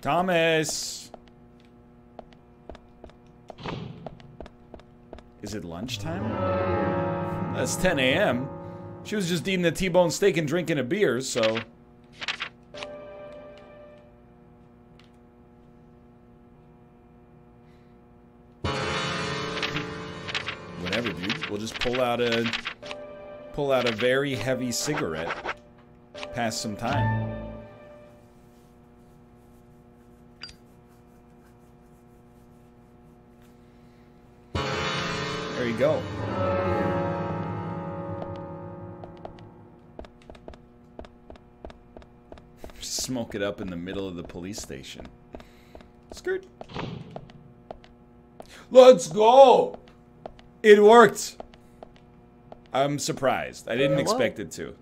Thomas! Is it lunchtime? That's 10 a.m. She was just eating a T-bone steak and drinking a beer, so... Whatever, dude. We'll just pull out a pull out a very heavy cigarette. Pass some time. Go. Smoke it up in the middle of the police station. Skirt. Let's go! It worked! I'm surprised. I didn't expect it to.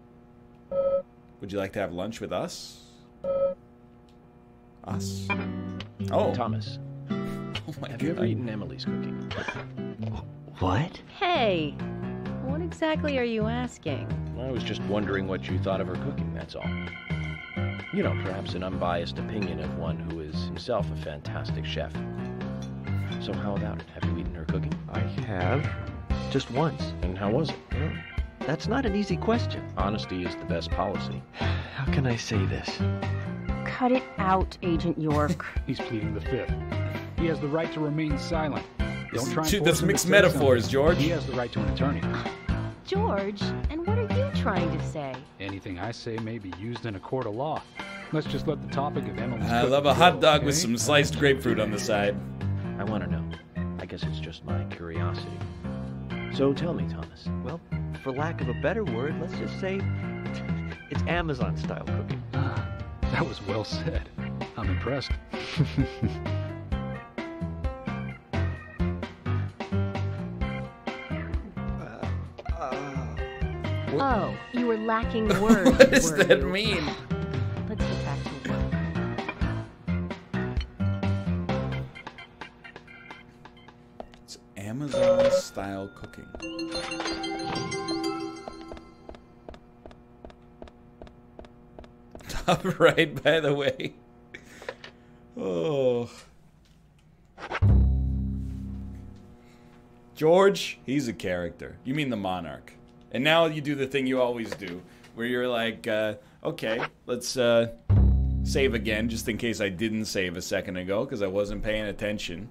Would you like to have lunch with us? Us? Mm. Oh. Thomas. Oh my have you ever eaten Emily's cooking? What? Hey, what exactly are you asking? I was just wondering what you thought of her cooking, that's all. You know, perhaps an unbiased opinion of one who is himself a fantastic chef. So how about it? Have you eaten her cooking? I have. Just once. And how was it? Well, that's not an easy question. Honesty is the best policy. How can I say this? Cut it out, Agent York. He's pleading the fifth. He has the right to remain silent. Don't try and Dude, that's to mixed metaphors, something. George. He has the right to an attorney. George, and what are you trying to say? Anything I say may be used in a court of law. Let's just let the topic of Emily's I love a hot go, dog with some sliced grapefruit on the side. I want to know. I guess it's just my curiosity. So tell me, Thomas. Well, for lack of a better word, let's just say it's Amazon style cooking. Ah, that was well said. I'm impressed. Oh, you were lacking words. What does that you? mean? Let's get back to work. It's Amazon style cooking. Top right, by the way. Oh. George, he's a character. You mean the monarch. And now you do the thing you always do, where you're like, uh, okay, let's uh, save again, just in case I didn't save a second ago, because I wasn't paying attention.